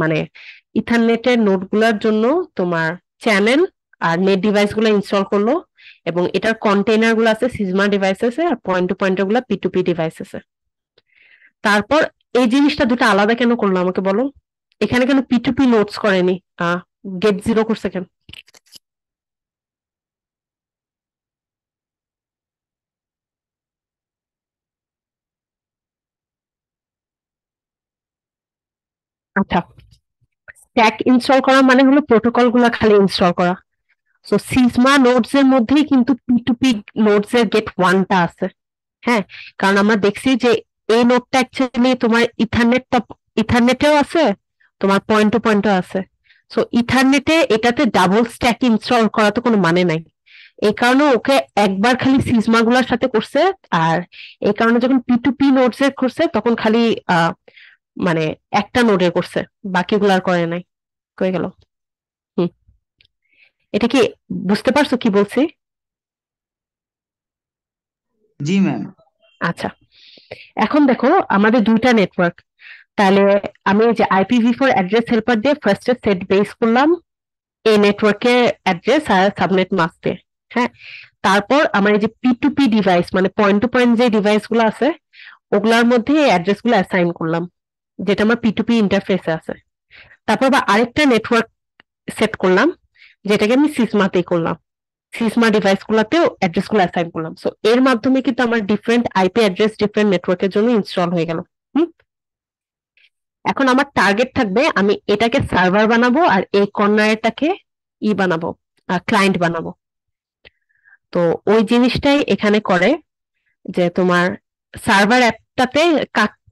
মানে ইথারনেটের নোটগুলোর জন্য তোমার চ্যানেল আর নেট ডিভাইসগুলো ইনস্টল করল এবং এটার কন্টেইনারগুলো আছে সিজমা ডিভাইসেসে আর পয়েন্ট টু পয়েন্টগুলো পি টু পি ডিভাইসেসে তারপর এই জিনিসটা দুটো আলাদা কেন করল আমাকে বলো? এখানে কেন পি টু পি নোটস করেনি? গেট জিরো করছে কেন? আচ্ছা। স্ট্যাক ইনস্টল করা মানে হলো প্রোটোকলগুলা খালি ইনস্টল করা। সো সিজমা নোডস এর মধ্যেই কিন্তু পি টু পি নোডস এর গেট ওয়ানটা আছে। হ্যাঁ কারণ আমরা দেখছি যে এই নোডটা অ্যাকচুয়ালি তোমার ইথারনেটটা ইথারনেটেও আছে, তোমার পয়েন্ট টু পয়েন্টও আছে। সো ইথারনেটে এটাতে ডাবল স্ট্যাক ইনস্টল করা তো কোনো মানে নাই। এই কারণে ওকে একবার খালি সিজমা গুলার সাথে করছে, আর এই কারণে যখন পি টু পি নোডস এর করছে, তখন খালি, আহ মানে একটা নোডের করছে বাকিগুলো আর করে নাই কয়ে গেল? হুম। এটা কি বুঝতে পারছ কি বলছি? জি ম্যাম আচ্ছা। এখন দেখো আমাদের দুইটা নেটওয়ার্ক তাহলে আমি যে আইপিভি ফোর অ্যাড্রেস হেল্পার দিয়ে ফার্স্টে সেট বেস করলাম এই নেটওয়ার্কের অ্যাড্রেস আর সাবনেট মাস্ক দিয়ে হ্যাঁ? তারপর আমার এই যে পি টু পি ডিভাইস মানে পয়েন্ট টু পয়েন্ট যে ডিভাইসগুলো আছে ওগুলার মধ্যে এই অ্যাড্রেসগুলো অ্যাসাইন করলাম। যেটা আমার পিটুপি ইন্টারফেসে আছে। তারপর আবার আরেকটা নেটওয়ার্ক সেট করলাম, যেটাকে আমি সিসমাতেই করলাম। সিসমা ডিভাইস গুলাতেও অ্যাড্রেসগুলো অ্যাসাইন করলাম। সো এর মাধ্যমে কিন্তু আমার ডিফারেন্ট আইপি অ্যাড্রেস ডিফারেন্ট নেটওয়ার্কের জন্য ইনস্টল হয়ে গেল। এখন আমার টার্গেট থাকবে, আমি এটাকে সার্ভার বানাবো আর এই কর্নারটাকে ই বানাবো ক্লায়েন্ট বানাবো। তো ওই জিনিসটাই এখানে করে যে তোমার সার্ভার অ্যাপটাতে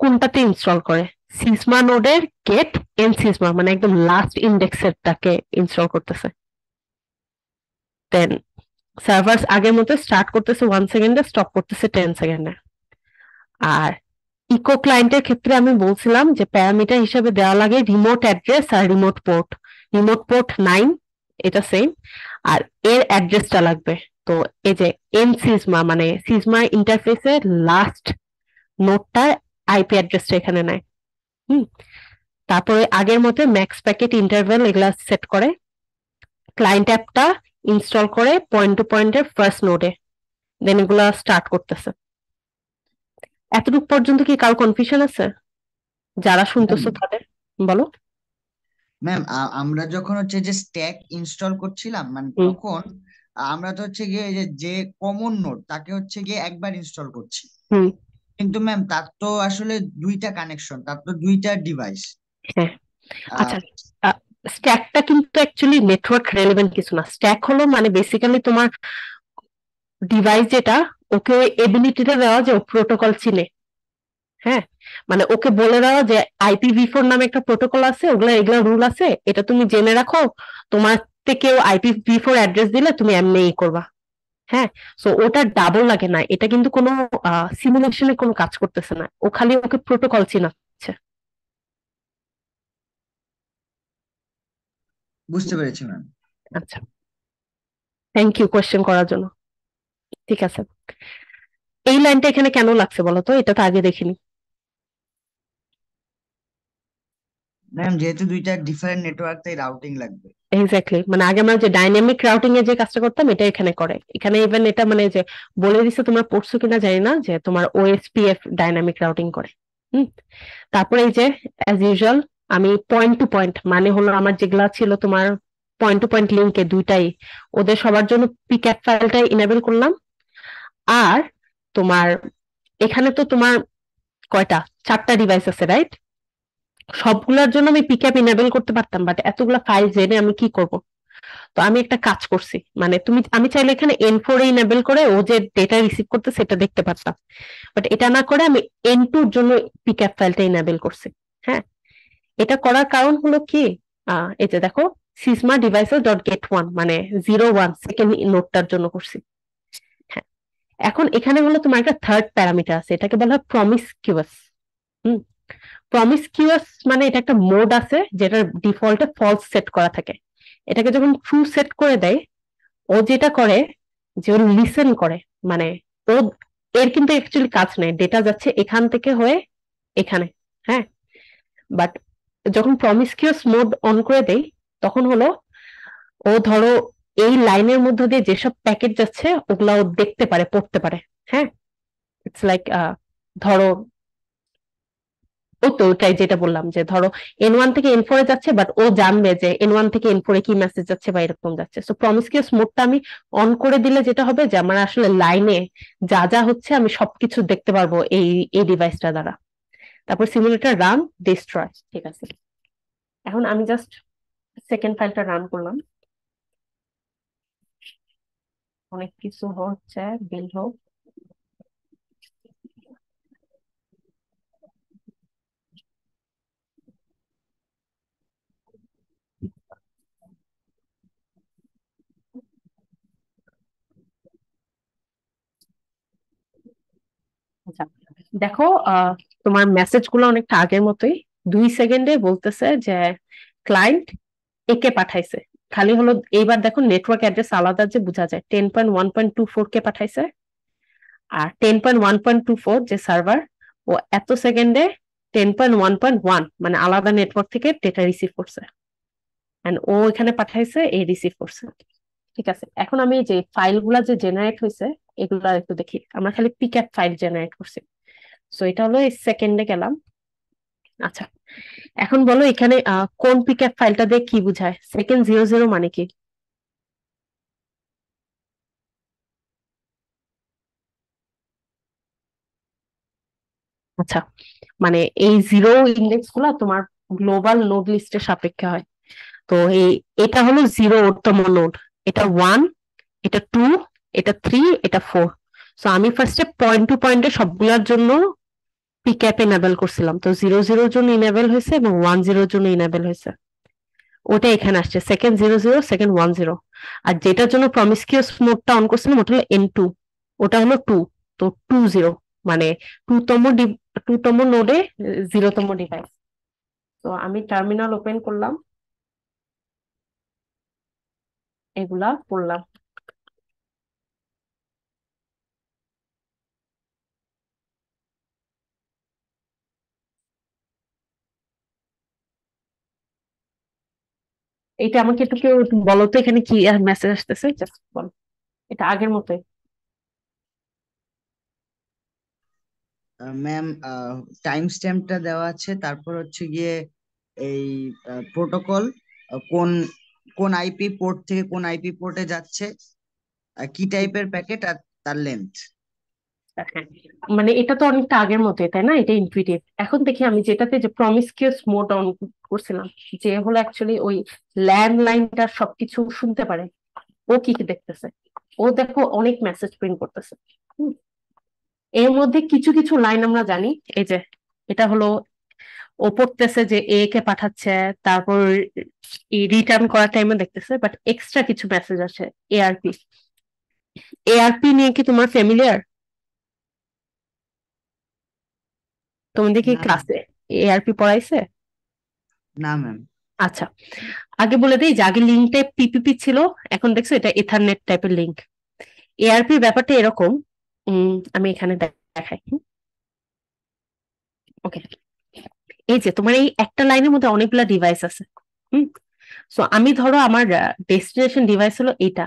কোনটাতে ইনস্টল করে? সিসমা নোডের গেট এন সিসমা মানে একদম লাস্ট ইন্ডেক্সেরটাকে ইনস্টল করতেছে। দেন সার্ভার আগের মতো স্টার্ট করতেছে ওয়ান সেকেন্ডে স্টপ করতেছে টেন সেকেন্ডে আর ইকো ক্লায়েন্টের ক্ষেত্রে আমি বলছিলাম যে প্যারামিটার হিসেবে দেওয়া লাগে রিমোট অ্যাড্রেস আর remote port remote port nine এটা সেম আর এর অ্যাড্রেসটা লাগবে। তো এই যে এন সিজমা মানে সিজমা ইন্টারফেসের লাস্ট নোটটা আইপি অ্যাড্রেসটা এখানে নেয়। হুম। তারপরে আগের মতো ম্যাক্স প্যাকেট ইন্টারভেল এগুলা সেট করে। ক্লায়েন্ট অ্যাপটা ইনস্টল করে পয়েন্ট টু পয়েন্টের ফার্স্ট নোডে দেন এগুলা স্টার্ট করতেছে। এতটুকু পর্যন্ত কি কারও কনফিউশন আছে? যারা শুনতেছো তাদের বলো। ম্যাম আমরা যখন হচ্ছে যে স্ট্যাক ইনস্টল করছিলাম মানে। তখন আমরা তো হচ্ছে গিয়ে যে কমন নোড তাকে হচ্ছে গিয়ে একবার ইনস্টল করছি। হুম। কিন্তু ম্যাম তার তো আসলে দুইটা কানেকশন তার তো দুইটা ডিভাইস হ্যাঁ। আচ্ছা স্ট্যাকটা কিন্তু অ্যাকচুয়ালি নেটওয়ার্ক রেলেভেন্ট কিছু না। স্ট্যাক হলো মানে বেসিক্যালি তোমার ডিভাইস যেটা ওকে এবিলিটিটা দেওয়া যে ও প্রোটোকল চিনে। হ্যাঁ? মানে ওকে বলে দেওয়া যে আইপিভি ফোর নামে একটা প্রোটোকল আছে ওগুলা এগুলা রুল আছে এটা তুমি জেনে রাখো। তোমার কেউ আইপিভি ফোর অ্যাড্রেস দিলে তুমি এমনিই করবা। হ্যাঁ সো ওটা ডাবল লাগে না। এটা কিন্তু কোনো সিমুলেশনে কোনো কাজ করতেছে না। ও খালি ওকে প্রোটোকল চিনাচ্ছে। বুঝতে পেরেছি ম্যাম আচ্ছা। থ্যাংক ইউ কোয়েশ্চেন করার জন্য। ঠিক আছে। এই লাইনটা এখানে কেন লাগছে বলো তো? এটা তো আগে দেখিনি। ম্যাম যেহেতু দুইটা ডিফারেন্ট নেটওয়ার্ক তাই রাউটিং লাগবে। এক্স্যাক্টলি মানে আগে আমরা যে ডাইনামিক রাউটিং এ যে কাজটা করতাম, এটা এখানে করে। এখানে ইভেন এটা মানে যে বলে দিছে তোমরা পড়ছো কিনা জানি না, যে তোমার ওএসপিএফ ডাইনামিক রাউটিং করে। হুম? তারপরে এই যে অ্যাজ ইউজুয়াল আমি পয়েন্ট টু পয়েন্ট মানে হলো আমার যেগুলা ছিল তোমার পয়েন্ট টু পয়েন্ট লিঙ্কে দুইটাই। ওদের সবার জন্য পিক্যাপ ফাইলটাই ইনেবল করলাম। আর তোমার, এখানে তো তোমার কয়টা? চারটা ডিভাইস আছে রাইট সবগুলোর জন্য আমি পিক আপ ইনেবল করতে পারতাম বাট এতগুলা ফাইল জেনে আমি কি করব? তো আমি একটা কাজ করছি মানে তুমি, আমি চাইলে এখানে এন ফোর ইনেবল করে ও যে ডেটা রিসিভ করতে সেটা দেখতে পারতাম। বাট এটা না করে আমি এন টুর জন্য পিক আপ ফাইলটা ইনেবল করছি হ্যাঁ? এটা করার কারণ হলো কি? এই যে দেখো CSMA devices dot get one মানে জিরো ওয়ান সেকেন্ড নোটটার জন্য করছি হ্যাঁ? এখন এখানে হলো তোমার একটা থার্ড প্যারামিটার আছে, এটাকে বলা হয় প্রমিসকিউয়াস হুম? প্রমিসকিউয়াস মানে এটা একটা মোড আছে যেটা ডিফল্টে ফলস সেট করা থাকে। এটাকে যখন ট্রু সেট করে দেয়, ও যেটা করে যে ও লিসেন করে মানে ও, এর কিন্তু অ্যাকচুয়ালি কাজ নেই। ডেটা যাচ্ছে এখান থেকে হয়ে এখানে হ্যাঁ? বাট যখন প্রমিসকিউস মোড অন করে দেই, তখন হলো ও ধরো এই লাইনের মধ্যে দিয়ে যেসব প্যাকেট যাচ্ছে, ওগুলা ও দেখতে পারে, পড়তে পারে হ্যাঁ? ইটস লাইক ধরো ও তো ওটাই যেটা বললাম যে ধরো এন ওয়ান থেকে এন ফোরে যাচ্ছে বাট ও জানবে যে এন ওয়ান থেকে এন ফোরে কি মেসেজ যাচ্ছে বা এরকম যাচ্ছে। সো প্রমিসকিউস মোডটা আমি অন করে দিলে যেটা হবে যে আমার আসলে লাইনে যা যা হচ্ছে আমি সবকিছু দেখতে পারব এই এই ডিভাইসটা দ্বারা। তারপর সিমুলেটর রান ডিস্ট্রয় ঠিক আছে। এখন আমি জাস্ট সেকেন্ড ফাইলটা রান করলাম। অনেক কিছু হচ্ছে বিল্ড হোক আচ্ছা দেখো তোমার মেসেজগুলো অনেকটা আগের মতোই। দুই সেকেন্ডে বলতেছে যে ক্লায়েন্ট একে পাঠাইছে। খালি হলো এইবার দেখো নেটওয়ার্ক অ্যাড্রেস আলাদা যে বোঝা যায়। Ten point one point two four কে পাঠাইছে। আর ten point one point two four যে সার্ভার ও এত সেকেন্ডে ten point one point one মানে আলাদা নেটওয়ার্ক থেকে ডেটা রিসিভ করছে। ও এখানে পাঠাইছে এই রিসিভ করছে। ঠিক আছে, এখন আমি যে ফাইলগুলা যে জেনারেট হয়েছে এগুলা একটু দেখি। আমরা খালি পিকআপ ফাইল জেনারেট করছি। সো এটা হলো এই সেকেন্ডে গেলাম। আচ্ছা এখন বলো এখানে কোন পিকআপ ফাইলটা দিয়ে কি বোঝায়? সেকেন্ড জিরো জিরো মানে কি? আচ্ছা মানে এই জিরো ইন্ডেক্সগুলা তোমার গ্লোবাল নোড লিস্টের সাপেক্ষে হয়। তো এই, এটা হলো জিরো তম নোড এটা ওয়ান এটা টু এটা থ্রি এটা ফোর সো আমি ফার্স্টে পয়েন্ট টু পয়েন্টে সবগুলোর জন্য পিকআপ এনাবেল করছিলাম। তো জিরো জিরোর জন্য ইনেবল হয়েছে এবং ওয়ান জিরোর জন্য ইনেবল হয়েছে। ওটা এখানে আসছে। Second zero zero second one zero আর যেটার জন্য প্রমিসকিউস মোডটা অন করছিলাম, ওটা হলো এন টু ওটা হলো টু তো টু জিরো মানে টু তম টু তম নোডে জিরো তম ডিভাইস তো আমি টার্মিনাল ওপেন করলাম। এগুলা করলাম। এটা আমাকে একটু কেউ বলো তো, এখানে কি মেসেজ আসতেছে? জাস্ট বলো। এটা আগের মতোই। ম্যাম টাইম স্ট্যাম্পটা দেওয়া আছে। তারপর হচ্ছে গিয়ে এই প্রোটোকল কোন কোন আইপি পোর্ট থেকে কোন আইপি পোর্টে যাচ্ছে কি টাইপের প্যাকেট আর তার লেন্থ মানে এটা তো অনেকটা আগের মতোই, তাই না? এটা ইনটুইটিভ এখন দেখি আমি যেটাতে যে প্রমিসকিউস মোড অন করছিলাম, যে হলো অ্যাকচুয়ালি ওই ল্যান্ডলাইনটা সবকিছু শুনতে পারে। ও কি কি দেখতেছে? ও দেখো অনেক মেসেজ প্রিন্ট করতেছে। এর মধ্যে কিছু কিছু লাইন আমরা জানি, এই যে এটা হলো ও পড়তেছে যে এ কে পাঠাচ্ছে, তারপর রিটার্ন করার টাইমে দেখতেছে বাট এক্সট্রা কিছু মেসেজ আছে এআরপি এআরপি নিয়ে কি তোমার ফ্যামিলিয়ার তোমাদের কি না। ক্লাসে এআরপি পড়াইছে? না ম্যাম আচ্ছা আগে বলে দিই যে আগে লিঙ্ক টাইপ পিপিপি ছিল এখন দেখছ এটা ইথারনেট টাইপের লিঙ্ক এআরপি ব্যাপারটা এরকম উম, আমি এখানে দেখাই। ওকে এই যে তোমার এই একটা লাইনের মধ্যে অনেকগুলা ডিভাইস আছে হুম? সো আমি ধরো আমার ডেস্টিনেশন ডিভাইস হলো এইটা।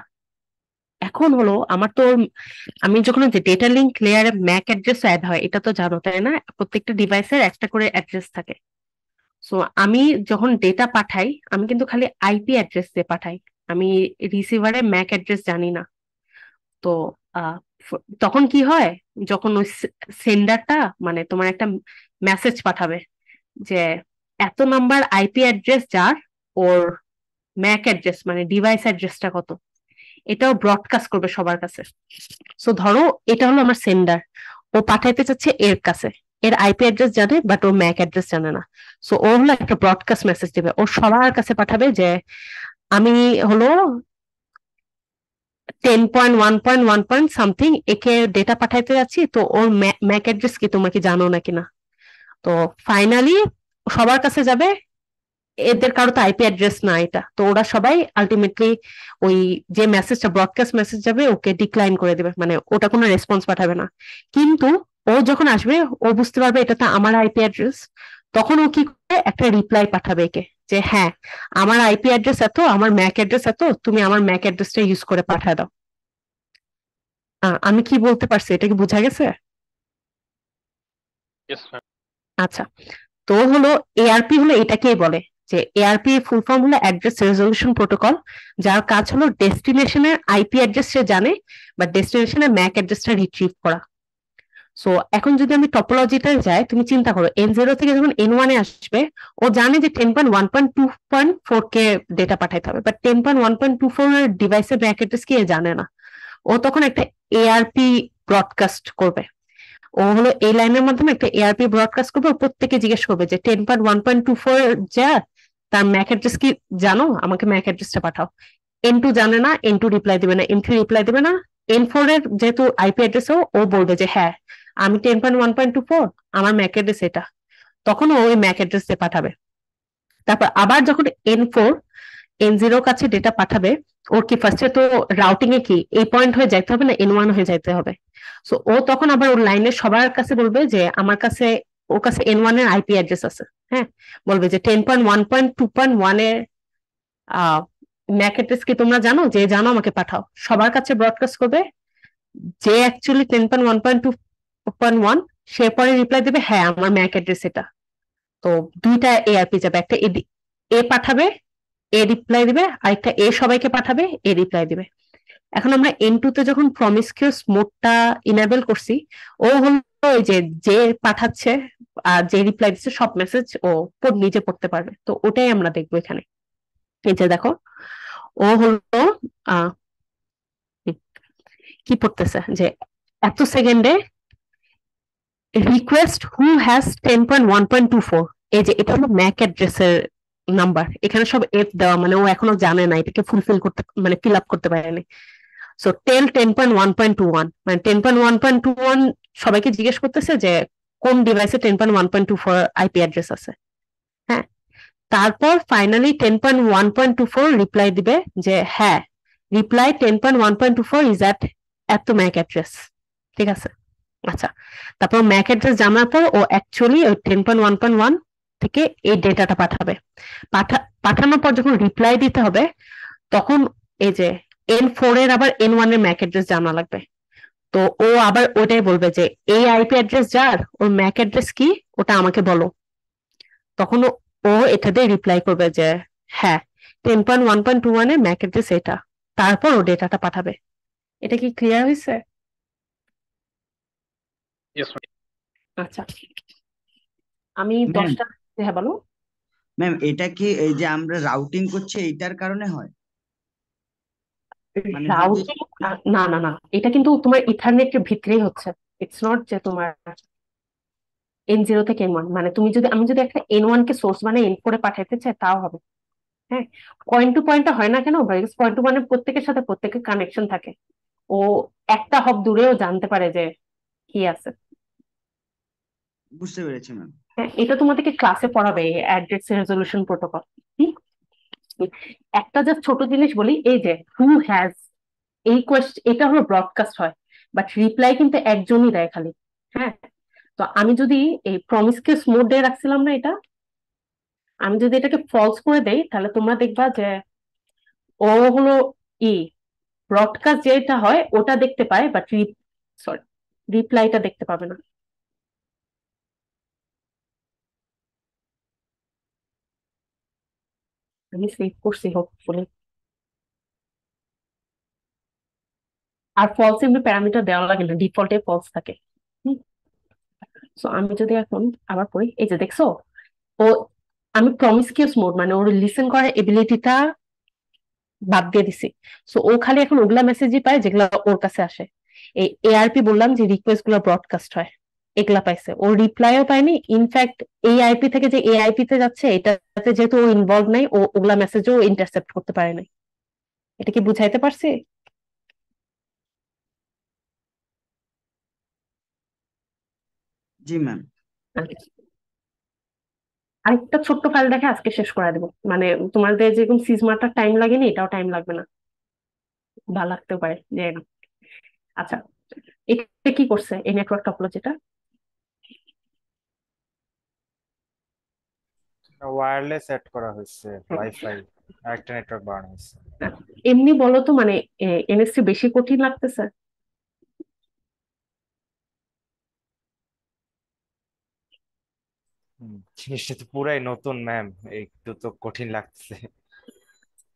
এখন হলো আমার তো আমি যখন ডেটা লিঙ্ক লেয়ারে ম্যাক অ্যাড্রেস অ্যাড হয়, এটা তো জানো, তাই না? প্রত্যেকটা ডিভাইসের একটা করে অ্যাড্রেস থাকে। সো আমি যখন ডেটা পাঠাই, আমি কিন্তু খালি আইপি অ্যাড্রেস দিয়ে পাঠাই। আমি রিসিভারে ম্যাক অ্যাড্রেস জানি না। তো তখন কি হয়? যখন ওই সেন্ডারটা মানে তোমার একটা মেসেজ পাঠাবে যে, এত নাম্বার আইপি অ্যাড্রেস যার, ওর ম্যাক অ্যাড্রেস মানে ডিভাইস অ্যাড্রেসটা কত? এটাও ব্রডকাস্ট করবে সবার কাছে। সো ধরো, এটা হলো আমার সেন্ডার ও পাঠাইতে চাচ্ছে এর কাছে। এর আইপি অ্যাড্রেস জানে বাট ও ম্যাক অ্যাড্রেস জানে না। সো ও হলো একটা ব্রডকাস্ট মেসেজ দেবে। ও সবার কাছে পাঠাবে যে, আমি হলো ten point one point one point something একে ডেটা পাঠাইতে যাচ্ছি, তো ওর ম্যাক অ্যাড্রেস কি তোমরা কি জানো নাকি না? তো ফাইনালি সবার কাছে যাবে এদের কারও তো আইপি অ্যাড্রেস না এটা। তো ওরা সবাই আলটিমেটলি ওই যে মেসেজটা ব্রডকাস্ট মেসেজ যাবে ওকে ডিক্লাইন করে দেবে। মানে ওটা কোনো রেসপন্স পাঠাবে না। কিন্তু ও যখন আসবে ও বুঝতে পারবে এটা তো আমার আইপি অ্যাড্রেস তখন ও কি করে একটা রিপ্লাই পাঠাবে একে যে হ্যাঁ আমার আইপি অ্যাড্রেস এত আমার ম্যাক অ্যাড্রেস এত তুমি আমার ম্যাক অ্যাড্রেসটা ইউজ করে পাঠায় দাও। আমি কি বলতে পারছি? এটা কি বোঝা গেছে? আচ্ছা তো হলো এআরপি হলো এটাকেই বলে। যে এআরপি ফুল ফর্ম হলো অ্যাড্রেস রেজলিউশন প্রোটোকল যার কাজ হলো ডেস্টিনেশনের আইপি অ্যাড্রেস সে জানে বা ডেস্টিনেশনের ম্যাক অ্যাড্রেসটা রিট্রিভ করা। সো এখন যদি আমি টপোলজিটা যাই, তুমি চিন্তা করো এন জিরো থেকে যখন এন ওয়ানে আসবে, ও জানে যে ten point one point two point four কে ডেটা পাঠাইতে হবে but ten point one point two four ডিভাইসের ম্যাক অ্যাড্রেস কি জানে না। ও তখন একটা এআরপি ব্রডকাস্ট করবে। ও হলো এই লাইনের মাধ্যমে একটা এআরপি ব্রডকাস্ট করবে প্রত্যেকে জিজ্ঞেস করবে যে ten point one point two four যা তার ম্যাক অ্যাড্রেস কি জানো? আমাকে ম্যাক অ্যাড্রেসটা পাঠাও। এন টু জানে না এন টু রিপ্লাই দেবে না এন থ্রি রিপ্লাই দেবে না। এন ফোর এর যেহেতু আইপি অ্যাড্রেস ও বলবে যে হ্যাঁ আমি ten point one point two four আমার ম্যাক অ্যাড্রেস এটা। তখন ওই ম্যাক অ্যাড্রেস দিয়ে পাঠাবে। তারপর আবার যখন এন ফোর এন জিরো কাছে ডেটা পাঠাবে, ওর কি ফার্স্টে তো রাউটিং এ কি এই পয়েন্ট হয়ে যাইতে হবে না এন ওয়ান হয়ে যাইতে হবে? সো ও তখন আবার ওর লাইনে সবার কাছে বলবে যে, আমার কাছে ওর কাছে এন ওয়ানের আইপি অ্যাড্রেস আছে হ্যাঁ? বলবে যে ten point one point two point ওয়ানের ম্যাক অ্যাড্রেস কি তোমরা জানো? যে জানো আমাকে পাঠাও। সবার কাছে ব্রডকাস্ট করবে যে actually ten point one point two point one সে পরে রিপ্লাই দেবে হ্যাঁ আমার ম্যাক অ্যাড্রেস এটা। তো দুইটা এআরপি যাবে, একটা এ পাঠাবে এ রিপ্লাই দিবে, আরেকটা এ সবাইকে পাঠাবে এ রিপ্লাই দিবে। এখন আমরা এন টু তে যখন প্রমিসকিউস মোডটা ইনেবল করছি, ও হলো ওই যে যে পাঠাচ্ছে, আর যে রিপ্লাই দিচ্ছে, সব মেসেজ ও নিজে পড়তে পারবে। তো ওটাই আমরা দেখব এখানে। এই যে দেখো, ও হলো কি পড়তেছে? যে এত সেকেন্ডে request who has ten point one point two four এই যে, এটা হলো ম্যাক অ্যাড্রেসের নাম্বার এখানে সব এফ দেওয়া মানে ও এখনও জানে না, এটাকে ফুলফিল করতে মানে ফিল আপ করতে পারেনি। So tell ten point one point two one মানে ten point one point two one সবাইকে জিজ্ঞেস করতেছে যে, কোন ডিভাইসে ten point one point two four IP address আছে? হ্যাঁ? তারপর finally ten point one point two four reply দিবে যে হ্যাঁ reply ten point one point two four is at এত ম্যাক অ্যাড্রেস ঠিক আছে? আচ্ছা। তারপর ম্যাক অ্যাড্রেস জানার পর ও অ্যাকচুয়ালি ওই ten point one point one থেকে এই ডেটাটা পাঠাবে। পাঠা পাঠানোর পর যখন রিপ্লাই দিতে হবে, তখন এই যে এন ফোর এর আবার এন ওয়ানের ম্যাক অ্যাড্রেস জানা লাগবে। তো ও আবার ওটাই বলবে যে এই আইপি অ্যাড্রেস যার ওর ম্যাক অ্যাড্রেস কি ওটা আমাকে বলো। তখন ও এটাতে রিপ্লাই করবে যে হ্যাঁ ten point one point two ওয়ানের ম্যাক অ্যাড্রেস এটা। তারপর ও ডেটাটা পাঠাবে। এটা কি ক্লিয়ার হয়েছে? আচ্ছা। আমি দশটা হ্যাঁ বলো। ম্যাম এটা কি এই যে আমরা রাউটিং করছি এইটার কারণে হয়? রাউটিং না না না এটা কিন্তু তোমার ইথারনেটের ভিতরেই হচ্ছে। ইটস নট যে তোমার এন জিরো থেকে এন ওয়ান মানে তুমি যদি আমি যদি একটা এন ওয়ান কে সোর্স মানে এন ফোরে পাঠাইতে চাই তাও হবে। হ্যাঁ পয়েন্ট টু পয়েন্টটা হয় না কেন? পয়েন্ট টু মানে প্রত্যেকের সাথে প্রত্যেকের কানেকশন থাকে। ও একটা হব দূরেও জানতে পারে যে কি আছে। বুঝতে পেরেছি ম্যাম হ্যাঁ এটা তোমাদেরকে ক্লাসে পড়াবে অ্যাড্রেস রেজলিউশন প্রোটোকল একটা জাস্ট ছোট জিনিস বলি, এই যে হু হ্যাজ এই কোয়েশ্চন এটা হলো ব্রডকাস্ট হয় বাট রিপ্লাই কিন্তু একজনই দেয় খালি হ্যাঁ? তো আমি যদি এই প্রমিসকিউস মোডে রাখছিলাম না এটা, আমি যদি এটাকে ফলস করে দেই, তাহলে তোমরা দেখবা যে, ও হলো ই ব্রডকাস্ট যেটা হয়, ওটা দেখতে পায় বাট সরি রিপ্লাইটা দেখতে পাবে না। আমি সেভ করছি হোপফুলি আর ফলস এমনি প্যারামিটার দেওয়া লাগে না ডিফল্টে ফলস থাকে। সো আমি যদি এখন আবার পড়ি, এই যে দেখছ? ও, আমি প্রমিসকিউস মোড মানে ওর লিসেন করার এবিলিটিটা বাদ দিয়ে দিছি। সো ও খালি এখন ওগুলা মেসেজই পায় যেগুলা ওর কাছে আসে। এই এআরপি বললাম যে রিকোয়েস্টগুলো ব্রডকাস্ট হয়। এগুলা পাইছে। ও রিপ্লাইও পায়নি। ইনফ্যাক্ট এই আইপি থেকে যে এই আইপি তে যাচ্ছে এটাতে যেহেতু ও ইনভলভ নাই ও ওগুলা মেসেজও ইন্টারসেপ্ট করতে পারে নাই। এটা কি বুঝাইতে পারছি? জি ম্যাম আরেকটা ছোট্ট ফাইল দেখে আজকে শেষ করে দেবো। মানে তোমাদের যেরকম সিজমারটা টাইম লাগেনি এটাও টাইম লাগবে না। ভালো লাগতেও পারে যে আচ্ছা এটা কি করছে? এই নেটওয়ার্ক টপোলজিটা ওয়্যারলেস সেট করা হয়েছে ওয়াইফাই আরেকটা নেটওয়ার্ক বাড়ানো হয়েছে। এমনি বলো তো মানে এনএসসি বেশি কঠিন লাগতেছে? জিনিসটা তো পুরাই নতুন ম্যাম একটু তো কঠিন লাগছে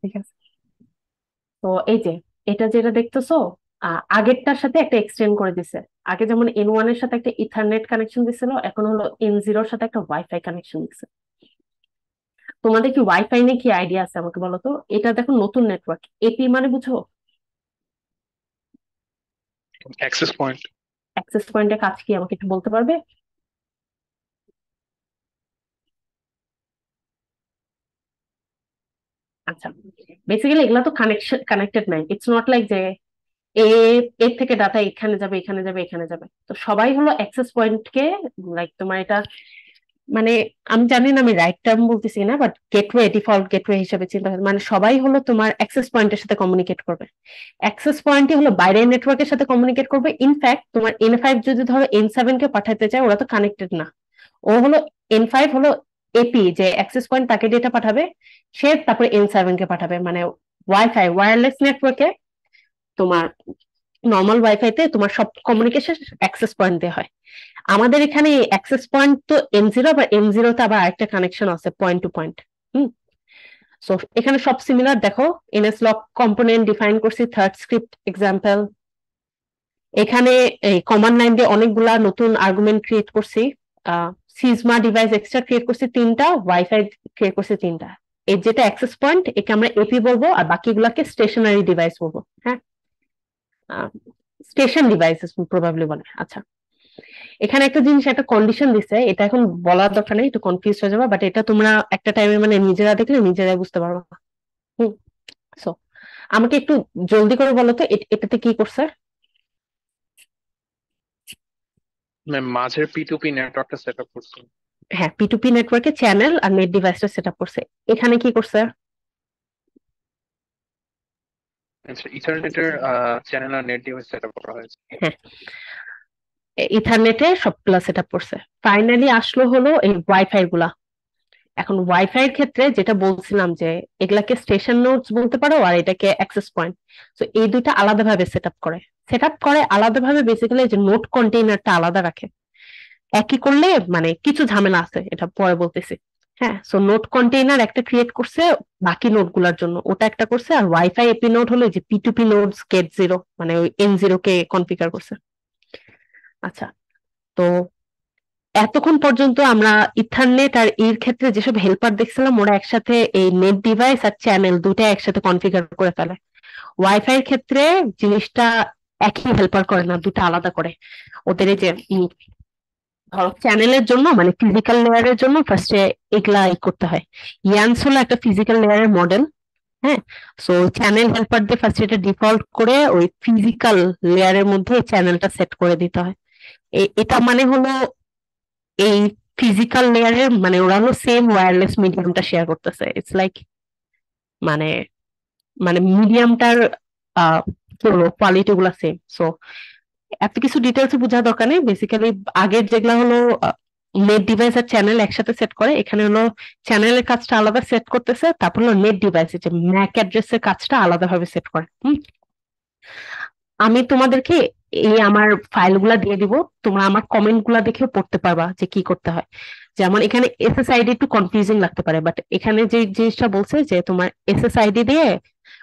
ঠিক আছে। তো এই যে এটা যেটা দেখতেছো আগেরটার সাথে একটা এক্সটেন্ড করে দিছে। আগে যেমন এন ওয়ানের সাথে একটা ইথারনেট কানেকশন দিছিল এখন হলো এন জিরোর সাথে একটা ওয়াইফাই কানেকশন দিছে। তোমাদের কি ওয়াইফাই নিয়ে কি আইডিয়া আছে আমাকে বলো তো? এটা দেখো নতুন নেটওয়ার্ক এপি মানে বুঝো? অ্যাক্সেস পয়েন্ট অ্যাক্সেস পয়েন্টের কাজ কি আমাকে একটু বলতে পারবে? আচ্ছা বেসিক্যালি এগুলা তো কানেকশন কানেক্টেড নাই। ইটস নট লাইক যে এ এর থেকে ডাটা এখানে যাবে এখানে যাবে এখানে যাবে। তো সবাই হলো অ্যাক্সেস পয়েন্টকে লাইক তোমার এটা মানে আমি জানি না আমি রাইট টার্ম বলতেছি না বাট গেটওয়ে ডিফল্ট গেটওয়ে হিসেবে চিন্তা করতে মানে সবাই হলো তোমার অ্যাক্সেস পয়েন্টের সাথে কমিউনিকেট করবে। অ্যাক্সেস পয়েন্টই হলো বাইরের নেটওয়ার্কের সাথে কমিউনিকেট করবে। ইনফ্যাক্ট তোমার এন ফাইভ যদি ধরো এন সেভেন কে পাঠাতে চায়, ওরা তো কানেক্টেড না। ও হলো এন ফাইভ হলো এপি যে অ্যাক্সেস পয়েন্ট তাকে ডেটা পাঠাবে, সে তারপরে এন সেভেন কে পাঠাবে। মানে ওয়াইফাই ওয়্যারলেস নেটওয়ার্কে তোমার নর্মাল ওয়াইফাইতে তোমার সব কমিউনিকেশন অ্যাক্সেস পয়েন্ট দিয়ে হয়। আমাদের এখানে অ্যাক্সেস পয়েন্ট তো এম জিরো আবার এম জিরোতে আবার আরেকটা কানেকশন আছে পয়েন্ট টু পয়েন্ট সো এখানে সব সিমিলার দেখো এনএস লক কম্পোনেন্ট ডিফাইন করছি থার্ড স্ক্রিপ্ট এক্সাম্পল এখানে এই কমান্ড লাইন দিয়ে অনেকগুলা নতুন আর্গুমেন্ট ক্রিয়েট করছি সিজমা ডিভাইস এক্সট্রা ক্রিয়েট করছি তিনটা ওয়াইফাই ক্রিয়েট করছি তিনটা। এর যেটা অ্যাক্সেস পয়েন্ট একে আমরা এপি বলব, আর বাকিগুলাকে স্টেশনারি ডিভাইস বলব হ্যাঁ? স্টেশন ডিভাইসেস প্রবাবলি বলে। আচ্ছা এখানে একটা জিনিস একটা কন্ডিশন দিছে। এটা এখন বলার দরকার নেই একটু কনফিউজ হয়ে যাবে বাট এটা তোমরা একটা টাইমে মানে নিজেরা দেখলে নিজেরাই বুঝতে পারবে। হুম সো আমাকে একটু জলদি করে বলো তো এটাতে কি করছে? মাঝের পি টু পি নেটওয়ার্কটা সেট আপ করছি। হ্যাঁ পিটুপি নেটওয়ার্কে চ্যানেল আর নেট ডিভাইসটা সেট আপ করছে। এখানে কি করছে আচ্ছা ইথারনেটের চ্যানেল আর নেট ডিভাইস সেট আপ করা হয়েছে। ইথারনেটে সবগুলা সেট আপ করছে। ফাইনালি আসলো হলো এই ওয়াইফাই গুলা। এখন ওয়াইফাই এর ক্ষেত্রে যেটা বলছিলাম যে, এগুলাকে স্টেশন নোটস বলতে পারো আর এটাকে অ্যাক্সেস পয়েন্ট তো এই দুইটা আলাদাভাবে সেট আপ করে। সেট আপ করে আলাদাভাবে বেসিক্যালি যে নোট কন্টেইনারটা আলাদা রাখে। একই করলে মানে কিছু ঝামেলা আছে, এটা পরে বলতেছি। হ্যাঁ সো নোট কন্টেইনার একটা ক্রিয়েট করছে বাকি নোটগুলার জন্য। ওটা একটা করছে আর ওয়াইফাই এপি নোট হলো যে P to P to P nodes get zero মানে ওই এন জিরো কে কনফিগার করছে। আচ্ছা তো এতক্ষণ পর্যন্ত আমরা ইথারনেট আর এর ক্ষেত্রে যেসব হেল্পার দেখছিলাম, ওরা একসাথে এই নেট ডিভাইস আর চ্যানেল দুইটা একসাথে কনফিগার করে ফেলে। ওয়াইফাই এর ক্ষেত্রে জিনিসটা একই হেল্পার করে না, দুটো আলাদা করে। ওদের যে ধরো চ্যানেলের জন্য মানে ফিজিক্যাল লেয়ারের জন্য ফার্স্টে এগুলা করতে হয়। ইয়ান্স হলো একটা ফিজিক্যাল লেয়ারের মডেল হ্যাঁ? সো চ্যানেল হেল্পার দিয়ে ফার্স্ট এটা ডিফল্ট করে ওই ফিজিক্যাল লেয়ারের মধ্যে চ্যানেলটা সেট করে দিতে হয়। এটা মানে হলো এই ফিজিক্যাল লেয়ারের মানে ওরা হলো সেম ওয়্যারলেস মিডিয়ামটা শেয়ার করতেছে। ইটস লাইক মানে মানে মিডিয়ামটার আহ, কি বলব কোয়ালিটি গুলা সেম সো এত কিছু ডিটেলস বোঝা দরকার নেই। বেসিক্যালি আগের যেগুলা হলো নেট ডিভাইস আর চ্যানেল একসাথে সেট করে, এখানে হলো চ্যানেলের কাজটা আলাদা সেট করতেছে, তারপর হলো নেট ডিভাইস যে ম্যাক অ্যাড্রেসের কাজটা আলাদাভাবে সেট করে আমি তোমাদেরকে এই আমার ফাইলগুলা দিয়ে দিব, তোমরা আমার কমেন্টগুলা দেখেও পড়তে পারবা যে কি করতে হয়। যেমন এখানে এসএসআইডি একটু কনফিউজিং লাগতে পারে বাট এখানে যে জিনিসটা বলছে যে তোমার এসএসআইডি দিয়ে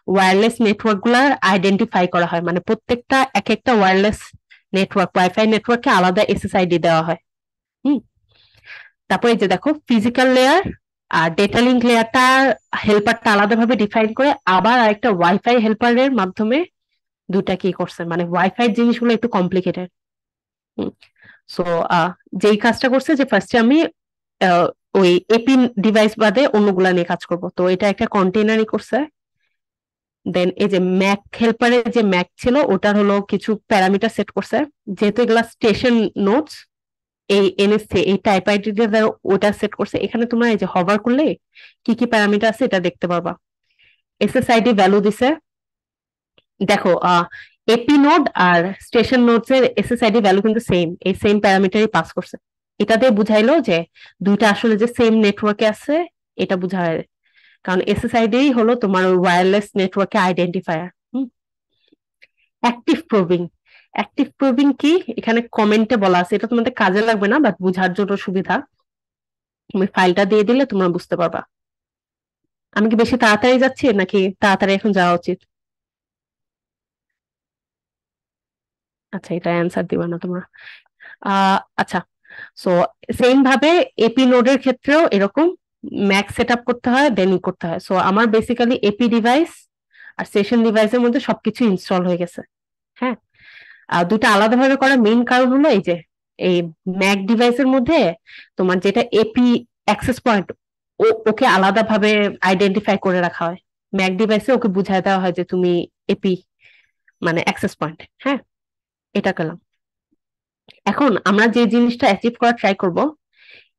ওয়্যারলেস নেটওয়ার্কগুলা আইডেন্টিফাই করা হয়। মানে প্রত্যেকটা এক একটা ওয়্যারলেস নেটওয়ার্ক ওয়াইফাই নেটওয়ার্কে আলাদা এসএসআইডি দেওয়া হয়। হুম? তারপরে যে দেখো ফিজিক্যাল লেয়ার আর ডেটা লিঙ্ক লেয়ারটা হেল্পারটা আলাদাভাবে ডিফাইন করে আবার আরেকটা ওয়াইফাই হেল্পারের মাধ্যমে দুটা কি করছে। মানে ওয়াইফাই জিনিসগুলো একটু কমপ্লিকেটেড সো যেই কাজটা করছে যে ফার্স্টে আমি ওই এপি ডিভাইস বাদে অন্যগুলা নিয়ে কাজ করব। তো এটা একটা কন্টেনারই করছে। দেন এই যে ম্যাক হেল্পারে যে ম্যাক ছিল, ওটার হলো কিছু প্যারামিটার সেট করছে। যেহেতু এগুলা স্টেশন নোটস এই এনএসসি এই টাইপ আইডি ওটা সেট করছে, এখানে তোমরা এই যে হভার করলে কি কি প্যারামিটার আছে এটা দেখতে পারবা। এসএসআইডি ভ্যালু দিছে। দেখো এপি নোড আর স্টেশন নোডস এর এসএসআইডি ভ্যালু কিন্তু সেম এই সেম প্যারামিটারই পাস করছে। এটা দিয়ে বুঝাইলো যে দুইটা আসলে যে সেম নেটওয়ার্কে আছে, এটা বুঝায় কারণ এসএসআইডি হলো তোমার ওয়্যারলেস নেটওয়ার্কে identifier active probing active probing কি? এখানে কমেন্টে বলা আছে, এটা তোমাদের কাজে লাগবে না বাট বুঝার জন্য সুবিধা। তুমি ফাইলটা দিয়ে দিলে তোমরা বুঝতে পারবা। আমি কি বেশি তাড়াতাড়ি যাচ্ছি, নাকি তাড়াতাড়ি এখন যাওয়া উচিত? আচ্ছা এটা অ্যান্সার দিবা না তোমরা। আচ্ছা সো সেম ভাবে এপি নোডের ক্ষেত্রেও এরকম। ম্যাক সেট আপ করতে হয়, দেন করতে হয়। সো আমার বেসিক্যালি এপি ডিভাইস আর সেশন ডিভাইসের মধ্যে সবকিছু ইনস্টল হয়ে গেছে। হ্যাঁ? আর দুটো আলাদাভাবে করার মেইন কারণ হলো এই যে, এই ম্যাক ডিভাইসের মধ্যে তোমার যেটা এপি অ্যাক্সেস পয়েন্ট ওকে আলাদাভাবে আইডেন্টিফাই করে রাখা হয়। ম্যাক ডিভাইসে ওকে বুঝায় দেওয়া হয় যে তুমি এপি মানে অ্যাক্সেস পয়েন্ট হ্যাঁ? এটা পেলাম। এখন আমরা যে জিনিসটা অ্যাচিভ করার ট্রাই করব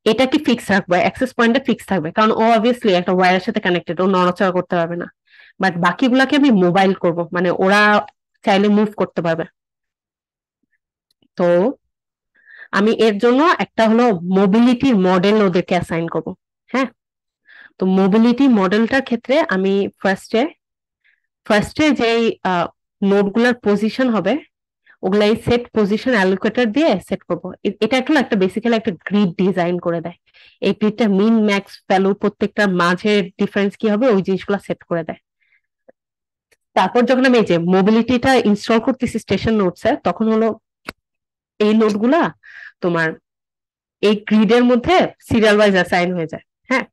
এটা কি ফিক্স রাখবে অ্যাক্সেস পয়েন্টটা ফিক্স থাকবে। কারণ ও অবভিয়াসলি একটা ওয়্যারের সাথে কানেক্টেড ও নড়াচড়া করতে পারবে না। বাট বাকিগুলাকে আমি মোবাইল করব মানে ওরা চাইলে মুভ করতে পারবে। তো আমি এর জন্য একটা হলো মোবিলিটি মডেল ওদেরকে অ্যাসাইন করব হ্যাঁ? তো মোবিলিটি মডেলটার ক্ষেত্রে আমি ফার্স্টে ফার্স্টে যেই নোডগুলোর পজিশন হবে ওগুলা এই সেট পজিশন অ্যালোকেটর দিয়ে সেট করব। এটা একটা একটা বেসিক্যালি একটা গ্রিড ডিজাইন করে দেয়। এই গ্রিডটা মিন ম্যাক্স ভ্যালু প্রত্যেকটা মাঝের ডিফারেন্স কি হবে? ওই জিনিসগুলো সেট করে দেয়। তারপর যখন আমি এই যে মোবিলিটিটা ইনস্টল করতেছি স্টেশন নোটসে তখন হলো এই নোটগুলা তোমার এই গ্রিডের মধ্যে সিরিয়াল ওয়াইজ অ্যাসাইন হয়ে যায়। হ্যাঁ?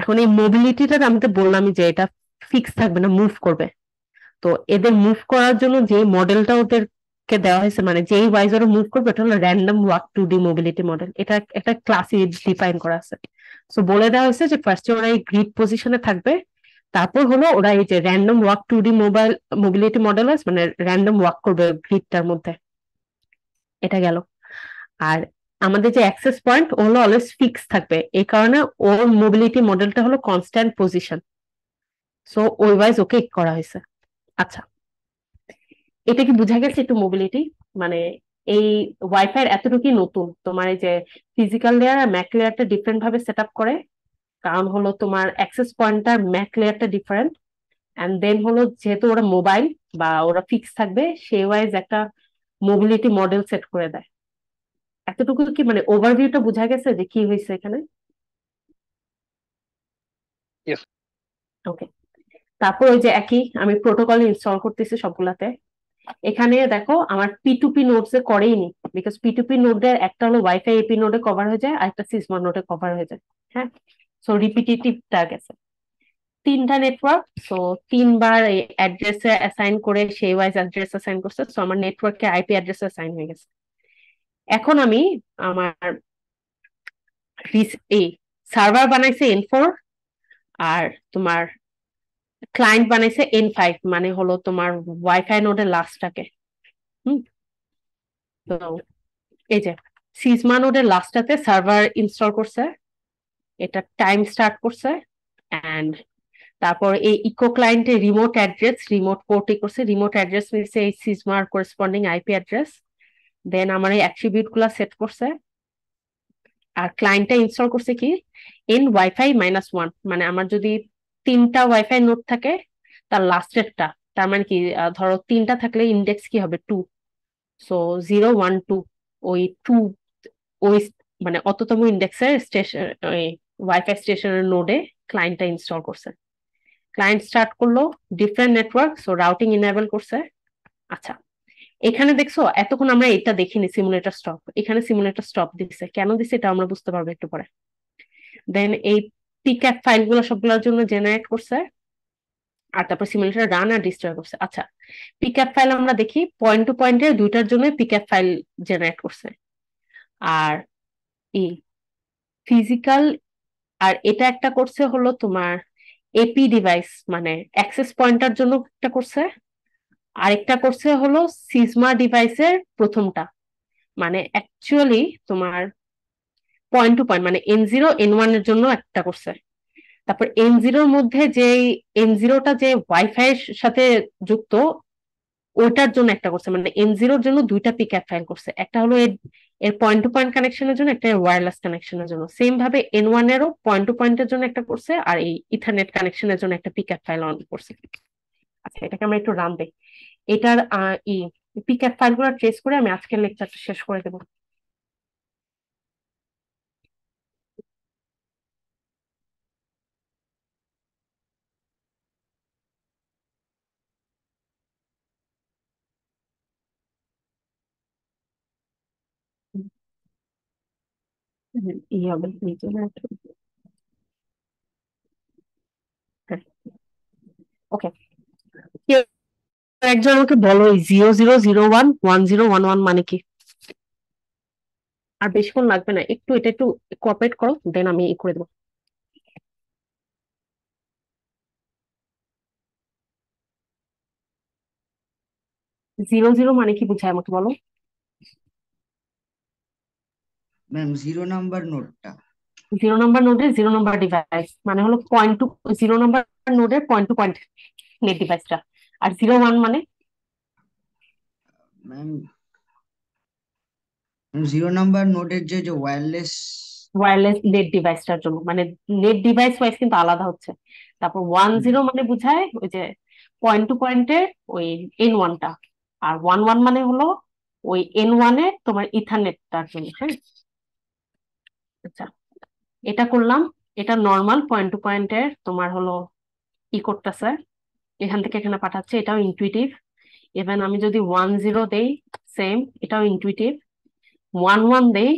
এখন এই মোবিলিটিটা আমি তো বললামই যে এটা ফিক্স থাকবে না মুভ করবে। তো এদের মুভ করার জন্য যে মডেলটা ওদেরকে দেওয়া হয়েছে? মানে যেই ওয়াইজ ওরা মুভ করবে, এটা হলো random walk two D mobility model এটা একটা ক্লাসে ডিফাইন করা আছে। সো বলে দেওয়া হয়েছে যে ফার্স্টে ওরা এই গ্রিড পজিশনে থাকবে, তারপর হলো ওরা এই যে random walk two D mobile mobility model আছে মানে র্যান্ডম ওয়াক করবে গ্রিডটার মধ্যে। এটা গেল। আর আমাদের যে অ্যাক্সেস পয়েন্ট ও হলো অলওয়েজ ফিক্স থাকবে। এই কারণে ওর মোবিলিটি মডেলটা হলো কনস্ট্যান্ট পজিশন সো ওই ওয়াইজ ওকে করা হয়েছে। আচ্ছা। এটা কি বোঝা গেছে একটু মোবিলিটি মানে এই ওয়াইফাই এতটুকুই নতুন তোমার এই যে ফিজিক্যাল লেয়ার আর ম্যাক লেয়ারটা ডিফারেন্ট ভাবে সেট আপ করে। কারণ হলো তোমার অ্যাক্সেস পয়েন্টটার ম্যাক লেয়ারটা ডিফারেন্ট অ্যান্ড দেন হলো যেহেতু ওরা মোবাইল বা ওরা ফিক্স থাকবে সেই ওয়াইজ একটা মোবিলিটি মডেল সেট করে দেয়। এতটুকু কি মানে ওভারভিউটা বোঝা গেছে যে কি হয়েছে এখানে? ওকে তারপর ওই যে একই আমি প্রোটোকল ইনস্টল করতেছি সবগুলাতে। এখানে দেখো আমার পি টু পি এ করেই নি বিকজ পিটুপি নোডের একটা হলো ওয়াইফাই এপি নোডে কভার হয়ে যায়, আর একটা সিসমা নোডে কভার হয়ে যায় হ্যাঁ? সো রিপিটেটিভটা গেছে। তিনটা নেটওয়ার্ক সো তিনবার এই অ্যাড্রেসে অ্যাসাইন করে সেই ওয়াইজ অ্যাড্রেস অ্যাসাইন করছে সো আমার নেটওয়ার্কে আইপি অ্যাড্রেস অ্যাসাইন হয়ে গেছে। এখন আমি আমার এই সার্ভার বানাইছে এন ফোর আর তোমার ক্লায়েন্ট বানাইছে এন ফাইভ মানে হলো তোমার ওয়াইফাই নোডের লাস্টটাকে হুম? তো এই যে সিজমা নোডের লাস্টটাতে সার্ভার ইনস্টল করছে, এটা টাইম স্টার্ট করছে অ্যান্ড তারপর এই ইকো ক্লায়েন্টের রিমোট অ্যাড্রেস রিমোট পোর্টই করছে রিমোট অ্যাড্রেস মিলছে এই সিজমার করেসপন্ডিং আইপি অ্যাড্রেস দেন আমার এই অ্যাট্রিবিউটগুলা সেট করছে, আর ক্লায়েন্টটা ইনস্টল করছে কি? এন ওয়াইফাই মাইনাস ওয়ান মানে আমার যদি তিনটা ওয়াইফাই নোড থাকে, তার লাস্টেরটা তার মানে কি ধরো তিনটা থাকলে ইন্ডেক্স কি হবে? Two so zero one two ওই টু ওই মানে অততম ইন্ডেক্সের স্টেশন ওয়াইফাই স্টেশনের নোডে ক্লায়েন্টটা ইনস্টল করছে। ক্লায়েন্ট স্টার্ট করল different network so routing enable করছে। আচ্ছা এখানে দেখছ, এতক্ষণ আমরা এটা দেখিনি সিমুলেটর স্টপ এখানে সিমুলেটর স্টপ দিচ্ছে কেন দিচ্ছে এটা আমরা বুঝতে পারব একটু পরে। দেন এই পিক্যাপ ফাইলগুলো সবগুলোর জন্য জেনারেট করছে। আর তারপর সিমুলেটর রান আর ডিস্ট্রয় করছে। আচ্ছা পিক্যাপ ফাইল আমরা দেখি পয়েন্ট টু পয়েন্টের দুইটার জন্য পিক্যাপ ফাইল জেনারেট করছে। আর ই ফিজিক্যাল আর এটা একটা করছে হলো তোমার এপি ডিভাইস মানে অ্যাক্সেস পয়েন্টার জন্য একটা করছে। আরেকটা করছে হলো সিজমা ডিভাইসের প্রথমটা। মানে অ্যাকচুয়ালি তোমার পয়েন্ট টু পয়েন্ট মানে এন জিরো এন ওয়ানের জন্য একটা করছে। তারপর এন জিরোর মধ্যে যে এন জিরোটা যে ওয়াইফাই এর সাথে যুক্ত, ওইটার জন্য একটা করছে। মানে এন জিরোর জন্য দুইটা পিকআপ ফাইল করছে। একটা হলো এর এর পয়েন্ট টু পয়েন্ট কানেকশনের জন্য, একটা ওয়্যারলেস কানেকশনের জন্য। সেম ভাবে এন ওয়ান এরও পয়েন্ট টু পয়েন্টের জন্য একটা করছে, আর এই ইথারনেট কানেকশনের জন্য একটা পিকআপ ফাইল অন করছে। আচ্ছা এটাকে আমরা একটু রান দেই। এটার ই পিকআপ ফাইলগুলো ট্রেস করে আমি আজকের লেকচারটা শেষ করে দেবো। আর বেশিক্ষণ লাগবে না একটু এটা একটু কোঅপারেট করো দেন আমি করে দেবো জিরো জিরো মানে কি বুঝায় আমাকে বলো ম্যাম জিরো নাম্বার নোটটা জিরো নাম্বার নোডের জিরো নাম্বার ডিভাইস মানে হলো পয়েন্ট টু জিরো নাম্বার নোডের পয়েন্ট টু পয়েন্ট নেট ডিভাইসটা আর জিরো ওয়ান মানে? ম্যাম জিরো নাম্বার নোডের যে যে ওয়্যারলেস ওয়্যারলেস নেট ডিভাইসটার জন্য মানে নেট ডিভাইস ওয়াইজ কিন্তু আলাদা হচ্ছে। তারপর ওয়ান জিরো মানে বোঝায় ওই যে পয়েন্ট টু পয়েন্টের ওই এন ওয়ানটা আর ওয়ান ওয়ান মানে হলো ওই এন ওয়ানের তোমার ইথারনেটটার জন্য হ্যাঁ? আচ্ছা এটা করলাম। এটা নর্মাল পয়েন্ট টু পয়েন্টের তোমার হলো ই করতেছে। এখান থেকে এখানে পাঠাচ্ছে, এটাও ইনটুইটিভ ইভেন আমি যদি ওয়ান জিরো দেই সেম এটাও ইনটুইটিভ ওয়ান ওয়ান দেই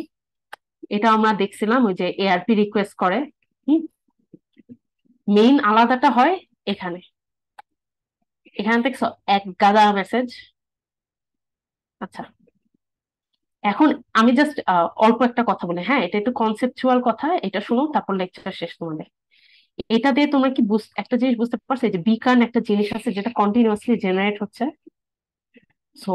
এটা আমরা দেখছিলাম ওই যে এআরপি রিকোয়েস্ট করে, হুম? মেইন আলাদাটা হয় এখানে। এখানে দেখছ এক গাদা মেসেজ আচ্ছা। এখন আমি জাস্ট অল্প একটা কথা বলি। হ্যাঁ এটা একটু কনসেপচুয়াল কথা, এটা শুনো তারপর লেকচার শেষ তোমাদের। এটা দিয়ে তোমরা কি একটা জিনিস বুঝতে পারছ? যে বিকান একটা জিনিস আছে যেটা কন্টিনিউয়াসলি জেনারেট হচ্ছে। সো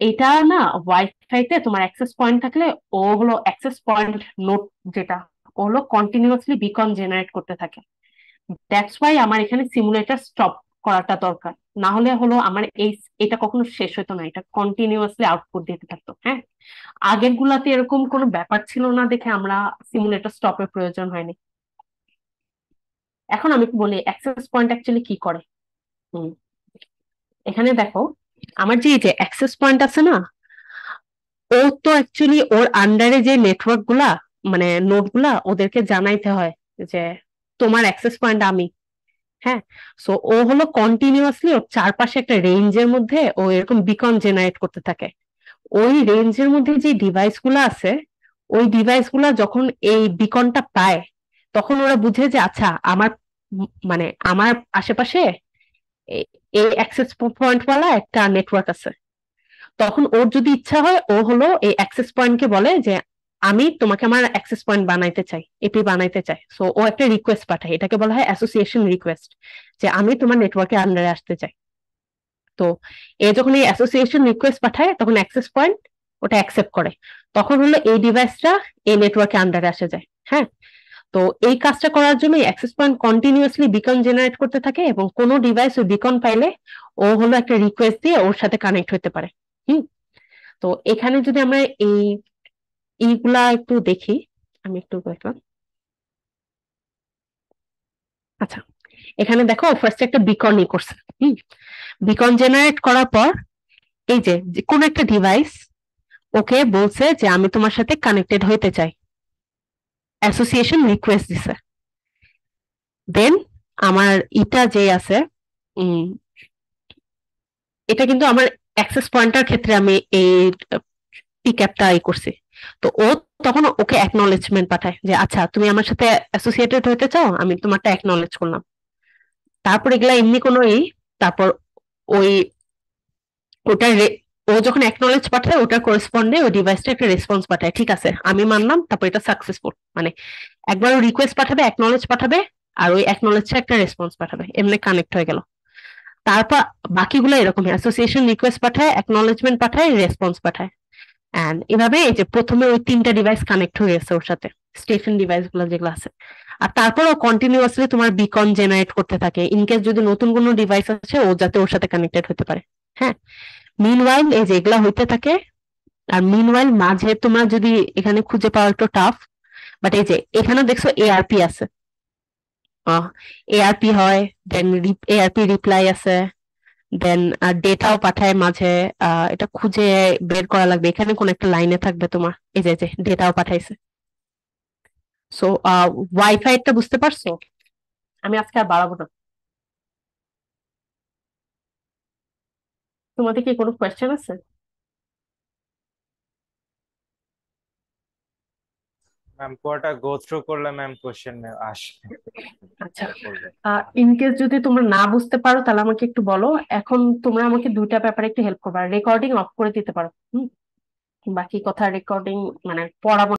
এটা না ওয়াইফাইতে তোমার অ্যাক্সেস পয়েন্ট থাকলে ও হলো অ্যাক্সেস পয়েন্ট নোট যেটা, ও হলো কন্টিনিউয়াসলি বিকন জেনারেট করতে থাকে। দ্যাটস ওয়াই আমার এখানে সিমুলেটার স্টপ করাটা দরকার। না হলে হলো আমার এই, এটা কখনো শেষ হতো না, এটা কন্টিনিউয়াসলি আউটপুট দিতে থাকতো হ্যাঁ? আগের গুলাতে এরকম কোনো ব্যাপার ছিল না দেখে আমরা সিমুলেটর স্টপের প্রয়োজন হয়নি। এখন আমি বলি অ্যাক্সেস পয়েন্ট অ্যাকচুয়ালি কি করে? এখানে দেখো, আমার যে যে অ্যাক্সেস পয়েন্ট আছে না, ও তো অ্যাকচুয়ালি ওর আন্ডারে যে নেটওয়ার্কগুলা মানে নোডগুলা, ওদেরকে জানাইতে হয় যে তোমার অ্যাক্সেস পয়েন্ট আমি। হ্যাঁ সো ও হলো কন্টিনিউয়াসলি ওর চারপাশে একটা রেঞ্জের মধ্যে ও এরকম বিকন জেনারেট করতে থাকে। ওই রেঞ্জের মধ্যে যে ডিভাইসগুলো আছে, ওই ডিভাইসগুলা যখন এই বিকনটা পায়, তখন ওরা বুঝে যে আচ্ছা আমার মানে আমার আশেপাশে এই অ্যাক্সেস পয়েন্ট ওয়ালা একটা নেটওয়ার্ক আছে। তখন ওর যদি ইচ্ছা হয়, ও হলো এই অ্যাক্সেস পয়েন্টকে বলে যে আমি তোমাকে আমার অ্যাক্সেস পয়েন্ট বানাইতে চাই এপি বানাইতে চাই। সো ও একটা রিকোয়েস্ট পাঠায়। এটাকে বলা হয় অ্যাসোসিয়েশন রিকোয়েস্ট যে আমি তোমার নেটওয়ার্কের আন্ডারে আসতে চাই। তো, এ যখন এই অ্যাসোসিয়েশন রিকোয়েস্ট পাঠায়, তখন অ্যাক্সেস পয়েন্ট ওটা অ্যাকসেপ্ট করে। তখন হলো এই ডিভাইসটা এই নেটওয়ার্কে আন্ডারে আসে যায় হ্যাঁ? তো, এই কাজটা করার জন্য access point continuously beacon generate করতে থাকে এবং কোনো ডিভাইস ওই বিকন পাইলে ও হলো একটা রিকোয়েস্ট দিয়ে ওর সাথে কানেক্ট হতে পারে, হুম? তো, এখানে যদি আমরা এই এইগুলা একটু দেখি, আমি একটু দেখলাম। আচ্ছা এখানে দেখো ফার্স্ট একটা বিকন ই করছে বিকন জেনারেট করার পর, এই যে কোনো একটা ডিভাইস ওকে বলছে যে, আমি তোমার সাথে কানেক্টেড হইতে চাই। অ্যাসোসিয়েশন রিকোয়েস্ট দিছে। দেন আমার ইটা যে আছে এটা কিন্তু আমার অ্যাক্সেস পয়েন্টার ক্ষেত্রে আমি এই পিকআপটা ই করছি। তো ও তখন ওকে অ্যাকনলেজমেন্ট পাঠায় যে আচ্ছা তুমি আমার সাথে অ্যাসোসিয়েটেড হতে চাও? আমি তোমারটা অ্যাকনলেজ করলাম। তারপর এগুলা এমনি কোনো এই তারপর ওই, ওটার ও যখন অ্যাকনলেজ পাঠায়, ওটার করেসপন্ডে ওই ডিভাইসটা একটা রেসপন্স পাঠায়, ঠিক আছে, আমি মানলাম, তারপর এটা সাকসেসফুল মানে একবার ও রিকোয়েস্ট পাঠাবে অ্যাকনলেজ পাঠাবে, আর ওই অ্যাকনলেজটা একটা রেসপন্স পাঠাবে, এমনি কানেক্ট হয়ে গেল। তারপর বাকিগুলো এরকম অ্যাসোসিয়েশন রিকোয়েস্ট পাঠায় অ্যাকনলেজমেন্ট পাঠায় রেসপন্স পাঠায়। এন্ড এভাবে এই যে প্রথমে ওই তিনটা ডিভাইস কানেক্ট হয়ে গেছে ওর সাথে স্টেশন ডিভাইসগুলো যেগুলো আছে। আর তারপর ও কন্টিনিউয়াসলি তোমার বিকন জেনারেট করতে থাকে। ইনকেস যদি নতুন কোনো ডিভাইস আছে ও যাতে ওর সাথে কানেক্টেড হতে পারে। হ্যাঁ? মিনওয়াইল এই যে এগুলা হইতে থাকে, আর মিনওয়াইল মাঝে তোমার যদি এখানে খুঁজে পাওয়া একটু টাফ বাট এই যে এখানে দেখছ এআরপি আছে। এআরপি হয় দেন এআরপি রিপ্লাই আছে। দেন ডেটাও পাঠায় মাঝে এটা খুঁজে বের করা লাগবে। এখানে কোন একটা লাইনে থাকবে তোমার। এই যে যে ডেটাও পাঠাইছে। সো ওয়াইফাই টা বুঝতে পারছ? আমি আজকে আর বাড়াবো না। তোমাদের কি কোনো কোয়েশ্চেন আছে? ম্যাম পুরোটা গো থ্রু করলে ম্যাম কোশ্চেন আসবে আচ্ছা ইন কেস যদি তোমরা না বুঝতে পারো তাহলে আমাকে একটু বলো। এখন তোমরা আমাকে দুইটা ব্যাপারে একটু হেল্প করবা রেকর্ডিং অফ করে দিতে পারো হুম? বাকি কথা রেকর্ডিং মানে পড়াবো